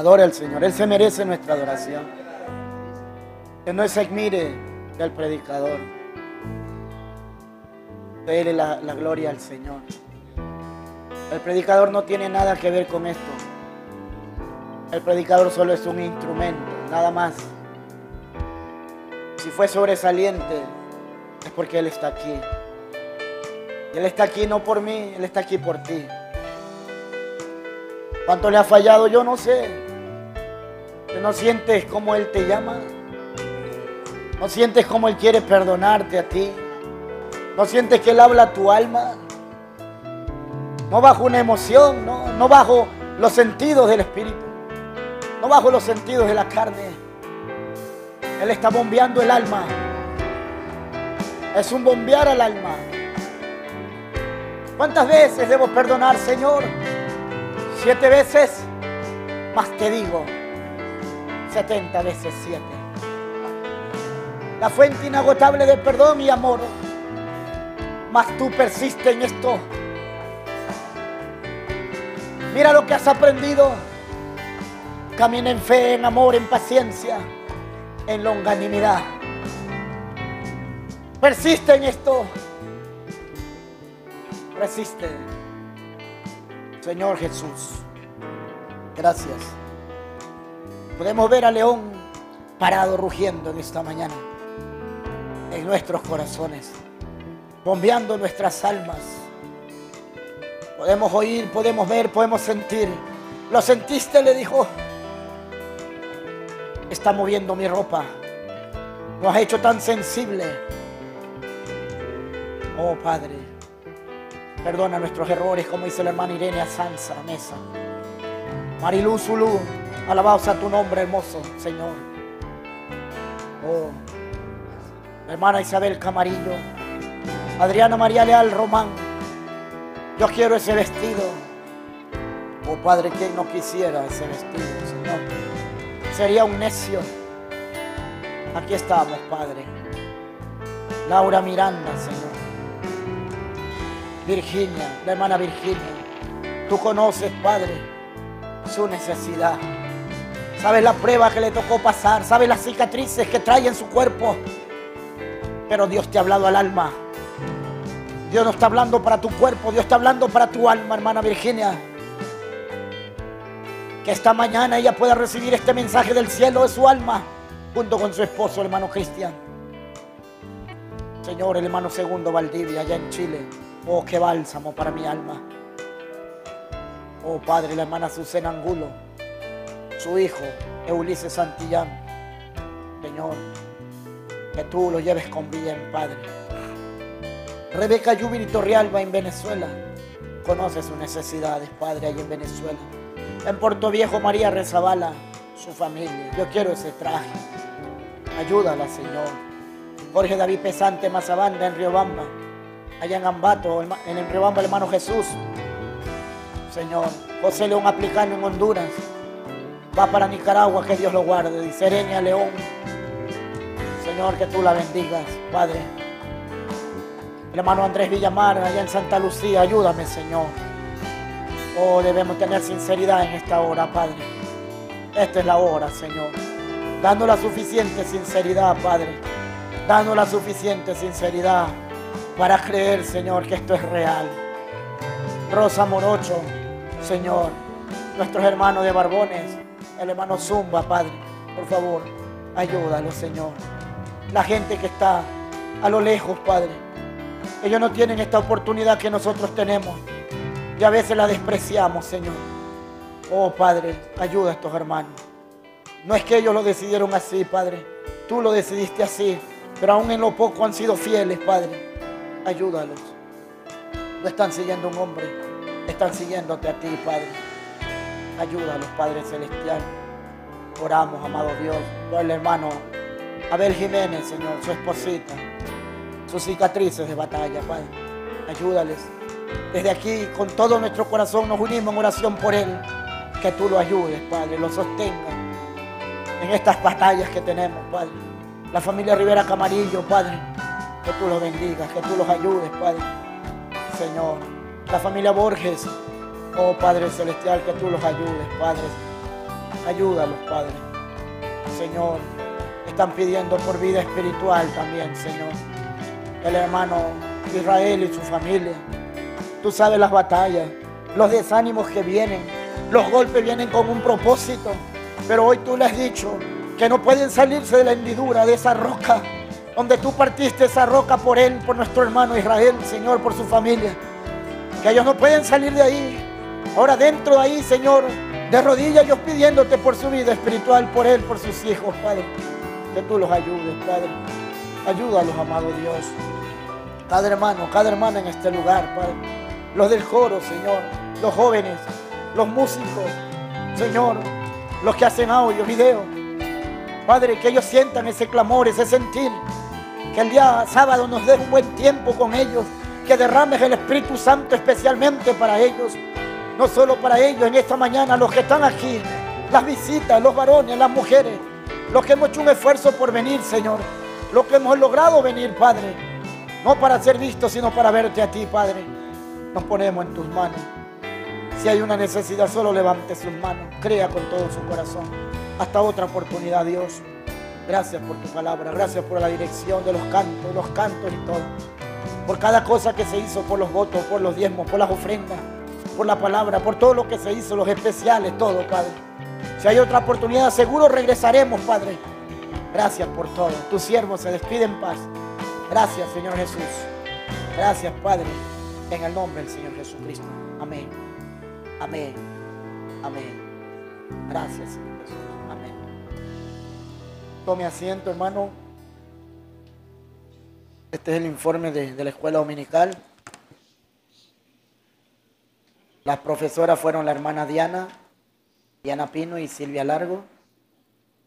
Adora al Señor. Él se merece nuestra adoración. Que no se admire del predicador. Dele la, la gloria al Señor. El predicador no tiene nada que ver con esto. El predicador solo es un instrumento, nada más. Si fue sobresaliente, es porque Él está aquí. Él está aquí no por mí, Él está aquí por ti. ¿Cuánto le ha fallado? Yo no sé. ¿Que no sientes cómo Él te llama? ¿No sientes cómo Él quiere perdonarte a ti? ¿No sientes que Él habla a tu alma? No bajo una emoción, no, no bajo los sentidos del Espíritu, no bajo los sentidos de la carne. Él está bombeando el alma. Es un bombear al alma. ¿Cuántas veces debo perdonar, Señor? Siete veces. Más te digo, setenta veces siete. La fuente inagotable de perdón y amor. Más tú persiste en esto. Mira lo que has aprendido. Camina en fe, en amor, en paciencia en longanimidad. Persiste en esto. Resiste. Señor Jesús, gracias. Podemos ver a León parado rugiendo en esta mañana, en nuestros corazones, bombeando nuestras almas. Podemos oír, podemos ver, podemos sentir. ¿Lo sentiste? Le dijo está moviendo mi ropa. Lo has hecho tan sensible. Oh Padre, perdona nuestros errores, como dice la hermana Irene Sansa Mesa. Mariluz Zulu, alabados a tu nombre hermoso, Señor. Oh, hermana Isabel Camarillo, Adriana María Leal Román. Yo quiero ese vestido. Oh Padre, ¿quién no quisiera ese vestido, Señor? sería un necio. Aquí estamos, Padre. Laura Miranda, Señor. Virginia, la hermana Virginia. Tú conoces, Padre, su necesidad. Sabes la prueba que le tocó pasar. Sabes las cicatrices que trae en su cuerpo. Pero Dios te ha hablado al alma. Dios no está hablando para tu cuerpo, Dios está hablando para tu alma, hermana Virginia. Que esta mañana ella pueda recibir este mensaje del cielo de su alma, junto con su esposo, hermano Cristian. Señor, el hermano segundo Valdivia, allá en Chile. Oh, qué bálsamo para mi alma. Oh, Padre, la hermana Susana Angulo, su hijo, Ulises Santillán. Señor, que tú lo lleves con bien, Padre. Rebeca Yubiri Torrealba en Venezuela. Conoce sus necesidades, Padre, ahí en Venezuela. En Puerto Viejo, María Rezabala, su familia. Yo quiero ese traje. Ayúdala, Señor. Jorge David Pesante, Mazabanda, en Riobamba. Allá en Ambato, en Riobamba, hermano Jesús. Señor. José León Aplicano en Honduras. Va para Nicaragua, que Dios lo guarde. Y Serenia León. Señor, que tú la bendigas, Padre. Hermano Andrés Villamar, allá en Santa Lucía, ayúdame, Señor. Oh, debemos tener sinceridad en esta hora, Padre. Esta es la hora, Señor. Dando la suficiente sinceridad, Padre. Dando la suficiente sinceridad para creer, Señor, que esto es real. Rosa Morocho, Señor. Nuestros hermanos de Barbones, el hermano Zumba, Padre. Por favor, ayúdalo, Señor. La gente que está a lo lejos, Padre. Ellos no tienen esta oportunidad que nosotros tenemos. Y a veces la despreciamos, Señor. Oh, Padre, ayuda a estos hermanos. No es que ellos lo decidieron así, Padre. Tú lo decidiste así. Pero aún en lo poco han sido fieles, Padre. Ayúdalos. No están siguiendo un hombre. Están siguiéndote a ti, Padre. Ayúdalos, Padre Celestial. Oramos, amado Dios, por el hermano Abel Jiménez, Señor, su esposita, sus cicatrices de batalla, Padre. Ayúdales. Desde aquí, con todo nuestro corazón, nos unimos en oración por él. Que tú lo ayudes, Padre, lo sostengas en estas batallas que tenemos, Padre. La familia Rivera Camarillo, Padre, que tú los bendigas, que tú los ayudes, Padre. Señor, la familia Borges, oh Padre Celestial, que tú los ayudes, Padre. Ayúdalos, Padre. Señor, están pidiendo por vida espiritual también, Señor. El hermano Israel y su familia. Tú sabes las batallas, los desánimos que vienen, los golpes vienen con un propósito. Pero hoy tú le has dicho que no pueden salirse de la hendidura de esa roca, donde tú partiste esa roca por él, por nuestro hermano Israel, Señor, por su familia. Que ellos no pueden salir de ahí. Ahora dentro de ahí, Señor, de rodillas ellos pidiéndote por su vida espiritual, por él, por sus hijos, Padre. Que tú los ayudes, Padre. Ayúdalos, amado Dios. Cada hermano, cada hermana en este lugar, Padre. Los del coro, Señor. Los jóvenes, los músicos, Señor. Los que hacen audio, video. Padre, que ellos sientan ese clamor, ese sentir. Que el día sábado nos dé un buen tiempo con ellos. Que derrames el Espíritu Santo especialmente para ellos. No solo para ellos en esta mañana, los que están aquí. Las visitas, los varones, las mujeres. Los que hemos hecho un esfuerzo por venir, Señor. Los que hemos logrado venir, Padre. No para ser vistos, sino para verte a ti, Padre. Nos ponemos en tus manos. Si hay una necesidad, solo levante sus manos. Crea con todo su corazón. Hasta otra oportunidad, Dios. Gracias por tu palabra. Gracias por la dirección de los cantos, los cantos y todo. Por cada cosa que se hizo, por los votos, por los diezmos, por las ofrendas, por la palabra, por todo lo que se hizo, los especiales, todo, Padre. Si hay otra oportunidad, seguro regresaremos, Padre. Gracias por todo. Tu siervo se despide en paz. Gracias, Señor Jesús. Gracias, Padre. En el nombre del Señor Jesucristo. Amén. Amén. Amén. Gracias, Señor Jesús. Amén. Tome asiento, hermano. Este es el informe de, de la escuela dominical. Las profesoras fueron la hermana Diana, Diana Pino y Silvia Largo.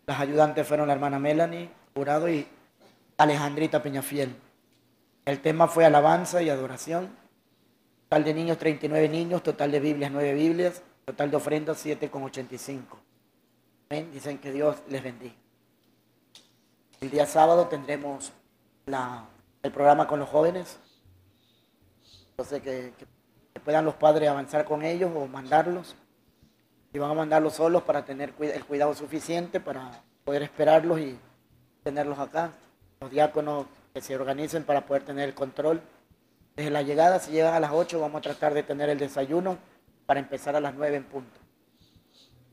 Las ayudantes fueron la hermana Melanie Jurado y Alejandrita Peñafiel. El tema fue alabanza y adoración. Total de niños 39 niños, total de Biblias 9 Biblias, total de ofrendas 7,85. Amén. Dicen que Dios les bendiga. El día sábado tendremos el programa con los jóvenes. Entonces que, que que puedan los padres avanzar con ellos o mandarlos. Y van a mandarlos solos para tener el cuidado suficiente para poder esperarlos y tenerlos acá. Los diáconos que se organicen para poder tener el control. desde la llegada, si llegan a las 8, vamos a tratar de tener el desayuno para empezar a las 9 en punto.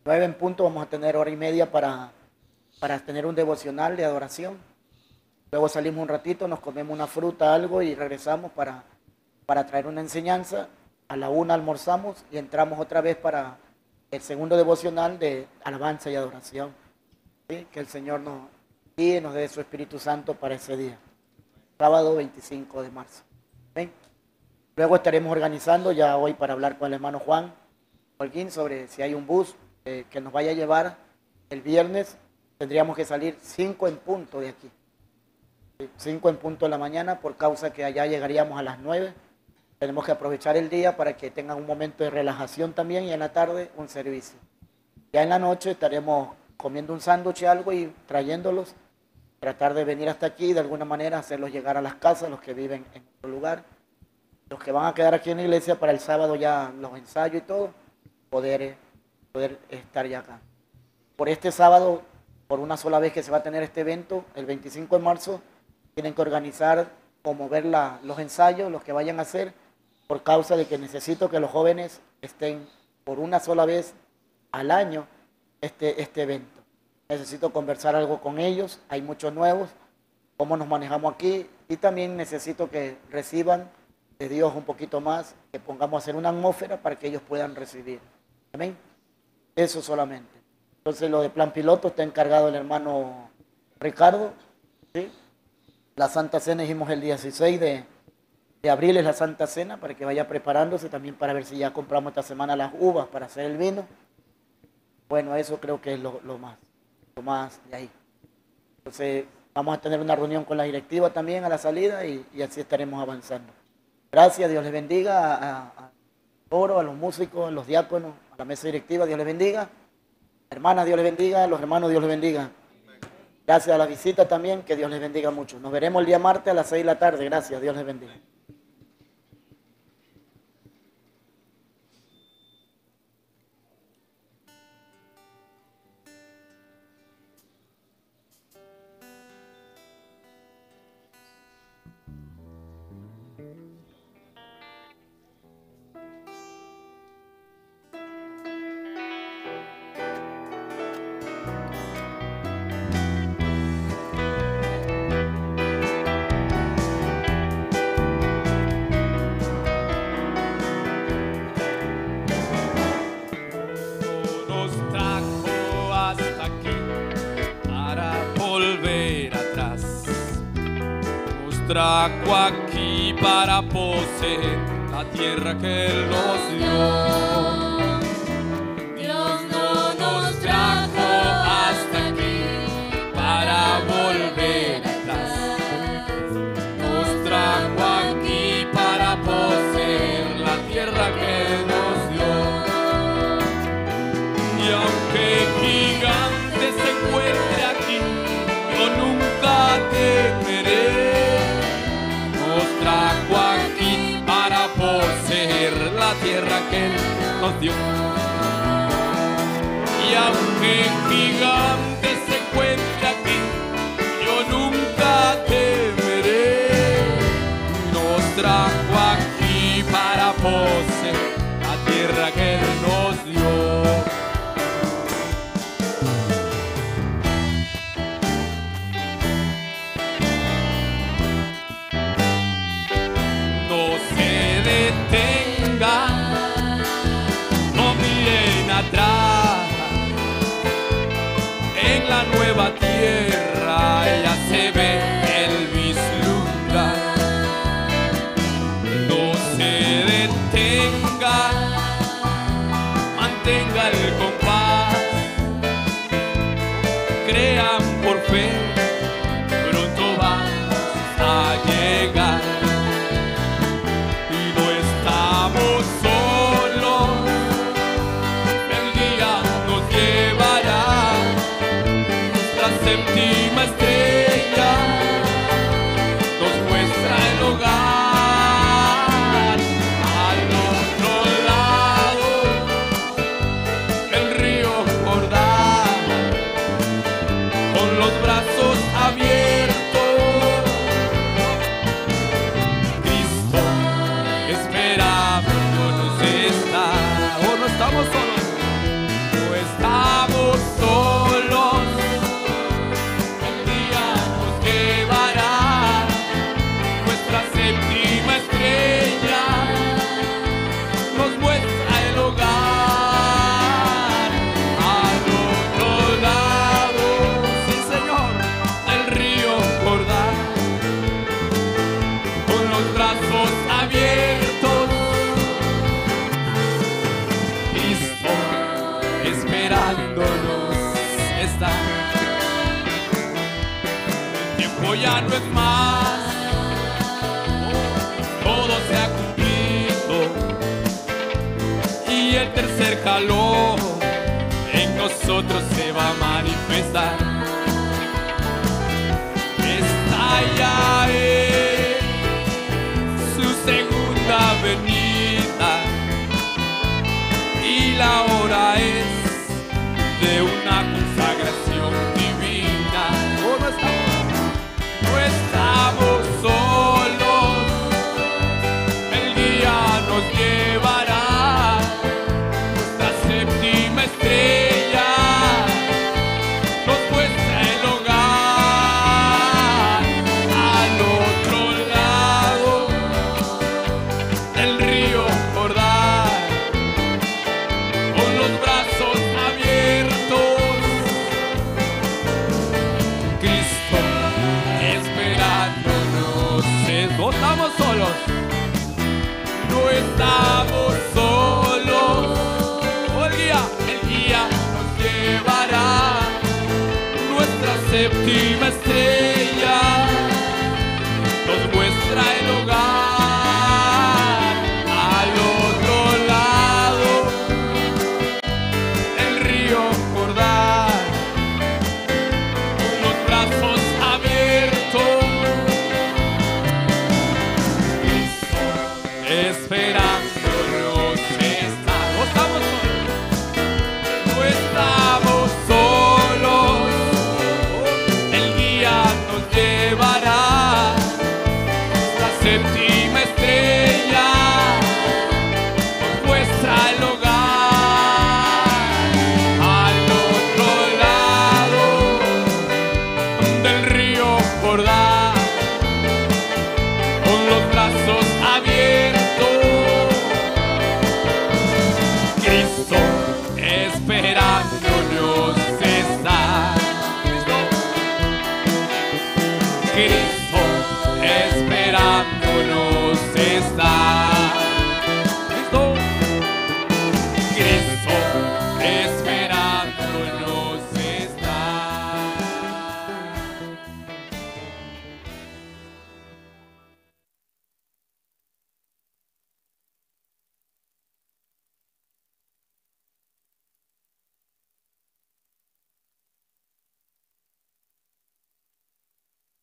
9 en punto vamos a tener hora y media para, para tener un devocional de adoración. Luego salimos un ratito, nos comemos una fruta, algo y regresamos para, para traer una enseñanza. A la una almorzamos y entramos otra vez para el segundo devocional de alabanza y adoración. Que el Señor nos guíe y nos dé su Espíritu Santo para ese día. Sábado 25 de marzo. Luego estaremos organizando ya hoy para hablar con el hermano Juan Holguín sobre si hay un bus eh, que nos vaya a llevar el viernes. Tendríamos que salir 5 en punto de aquí. 5 en punto de la mañana por causa que allá llegaríamos a las 9. Tenemos que aprovechar el día para que tengan un momento de relajación también y en la tarde un servicio. Ya en la noche estaremos comiendo un sándwich algo y trayéndolos, tratar de venir hasta aquí y de alguna manera hacerlos llegar a las casas, los que viven en otro lugar. Los que van a quedar aquí en la iglesia para el sábado ya los ensayos y todo, poder, poder estar ya acá. Por este sábado, por una sola vez que se va a tener este evento, el 25 de marzo, tienen que organizar o mover la- los ensayos, los que vayan a hacer, por causa de que necesito que los jóvenes estén por una sola vez al año este, este evento. Necesito conversar algo con ellos, hay muchos nuevos, cómo nos manejamos aquí y también necesito que reciban de Dios un poquito más, que pongamos a hacer una atmósfera para que ellos puedan recibir. Amén. Eso solamente. Entonces lo de plan piloto está encargado el hermano Ricardo. ¿sí? La Santa Cena dijimos el día 16 de, de abril es la Santa Cena para que vaya preparándose también para ver si ya compramos esta semana las uvas para hacer el vino. Bueno, eso creo que es lo, más, lo más de ahí. Entonces vamos a tener una reunión con la directiva también a la salida y, así estaremos avanzando. Gracias, Dios les bendiga a Oro, a los músicos, a los diáconos, a la mesa directiva, Dios les bendiga. Hermanas, Dios les bendiga, a los hermanos, Dios les bendiga. Gracias a la visita también, que Dios les bendiga mucho. Nos veremos el día martes a las 6 de la tarde. Gracias, Dios les bendiga. Trajo aquí para poseer la tierra que Él nos dio. Nos dio. Y aunque nosotros se va a manifestar.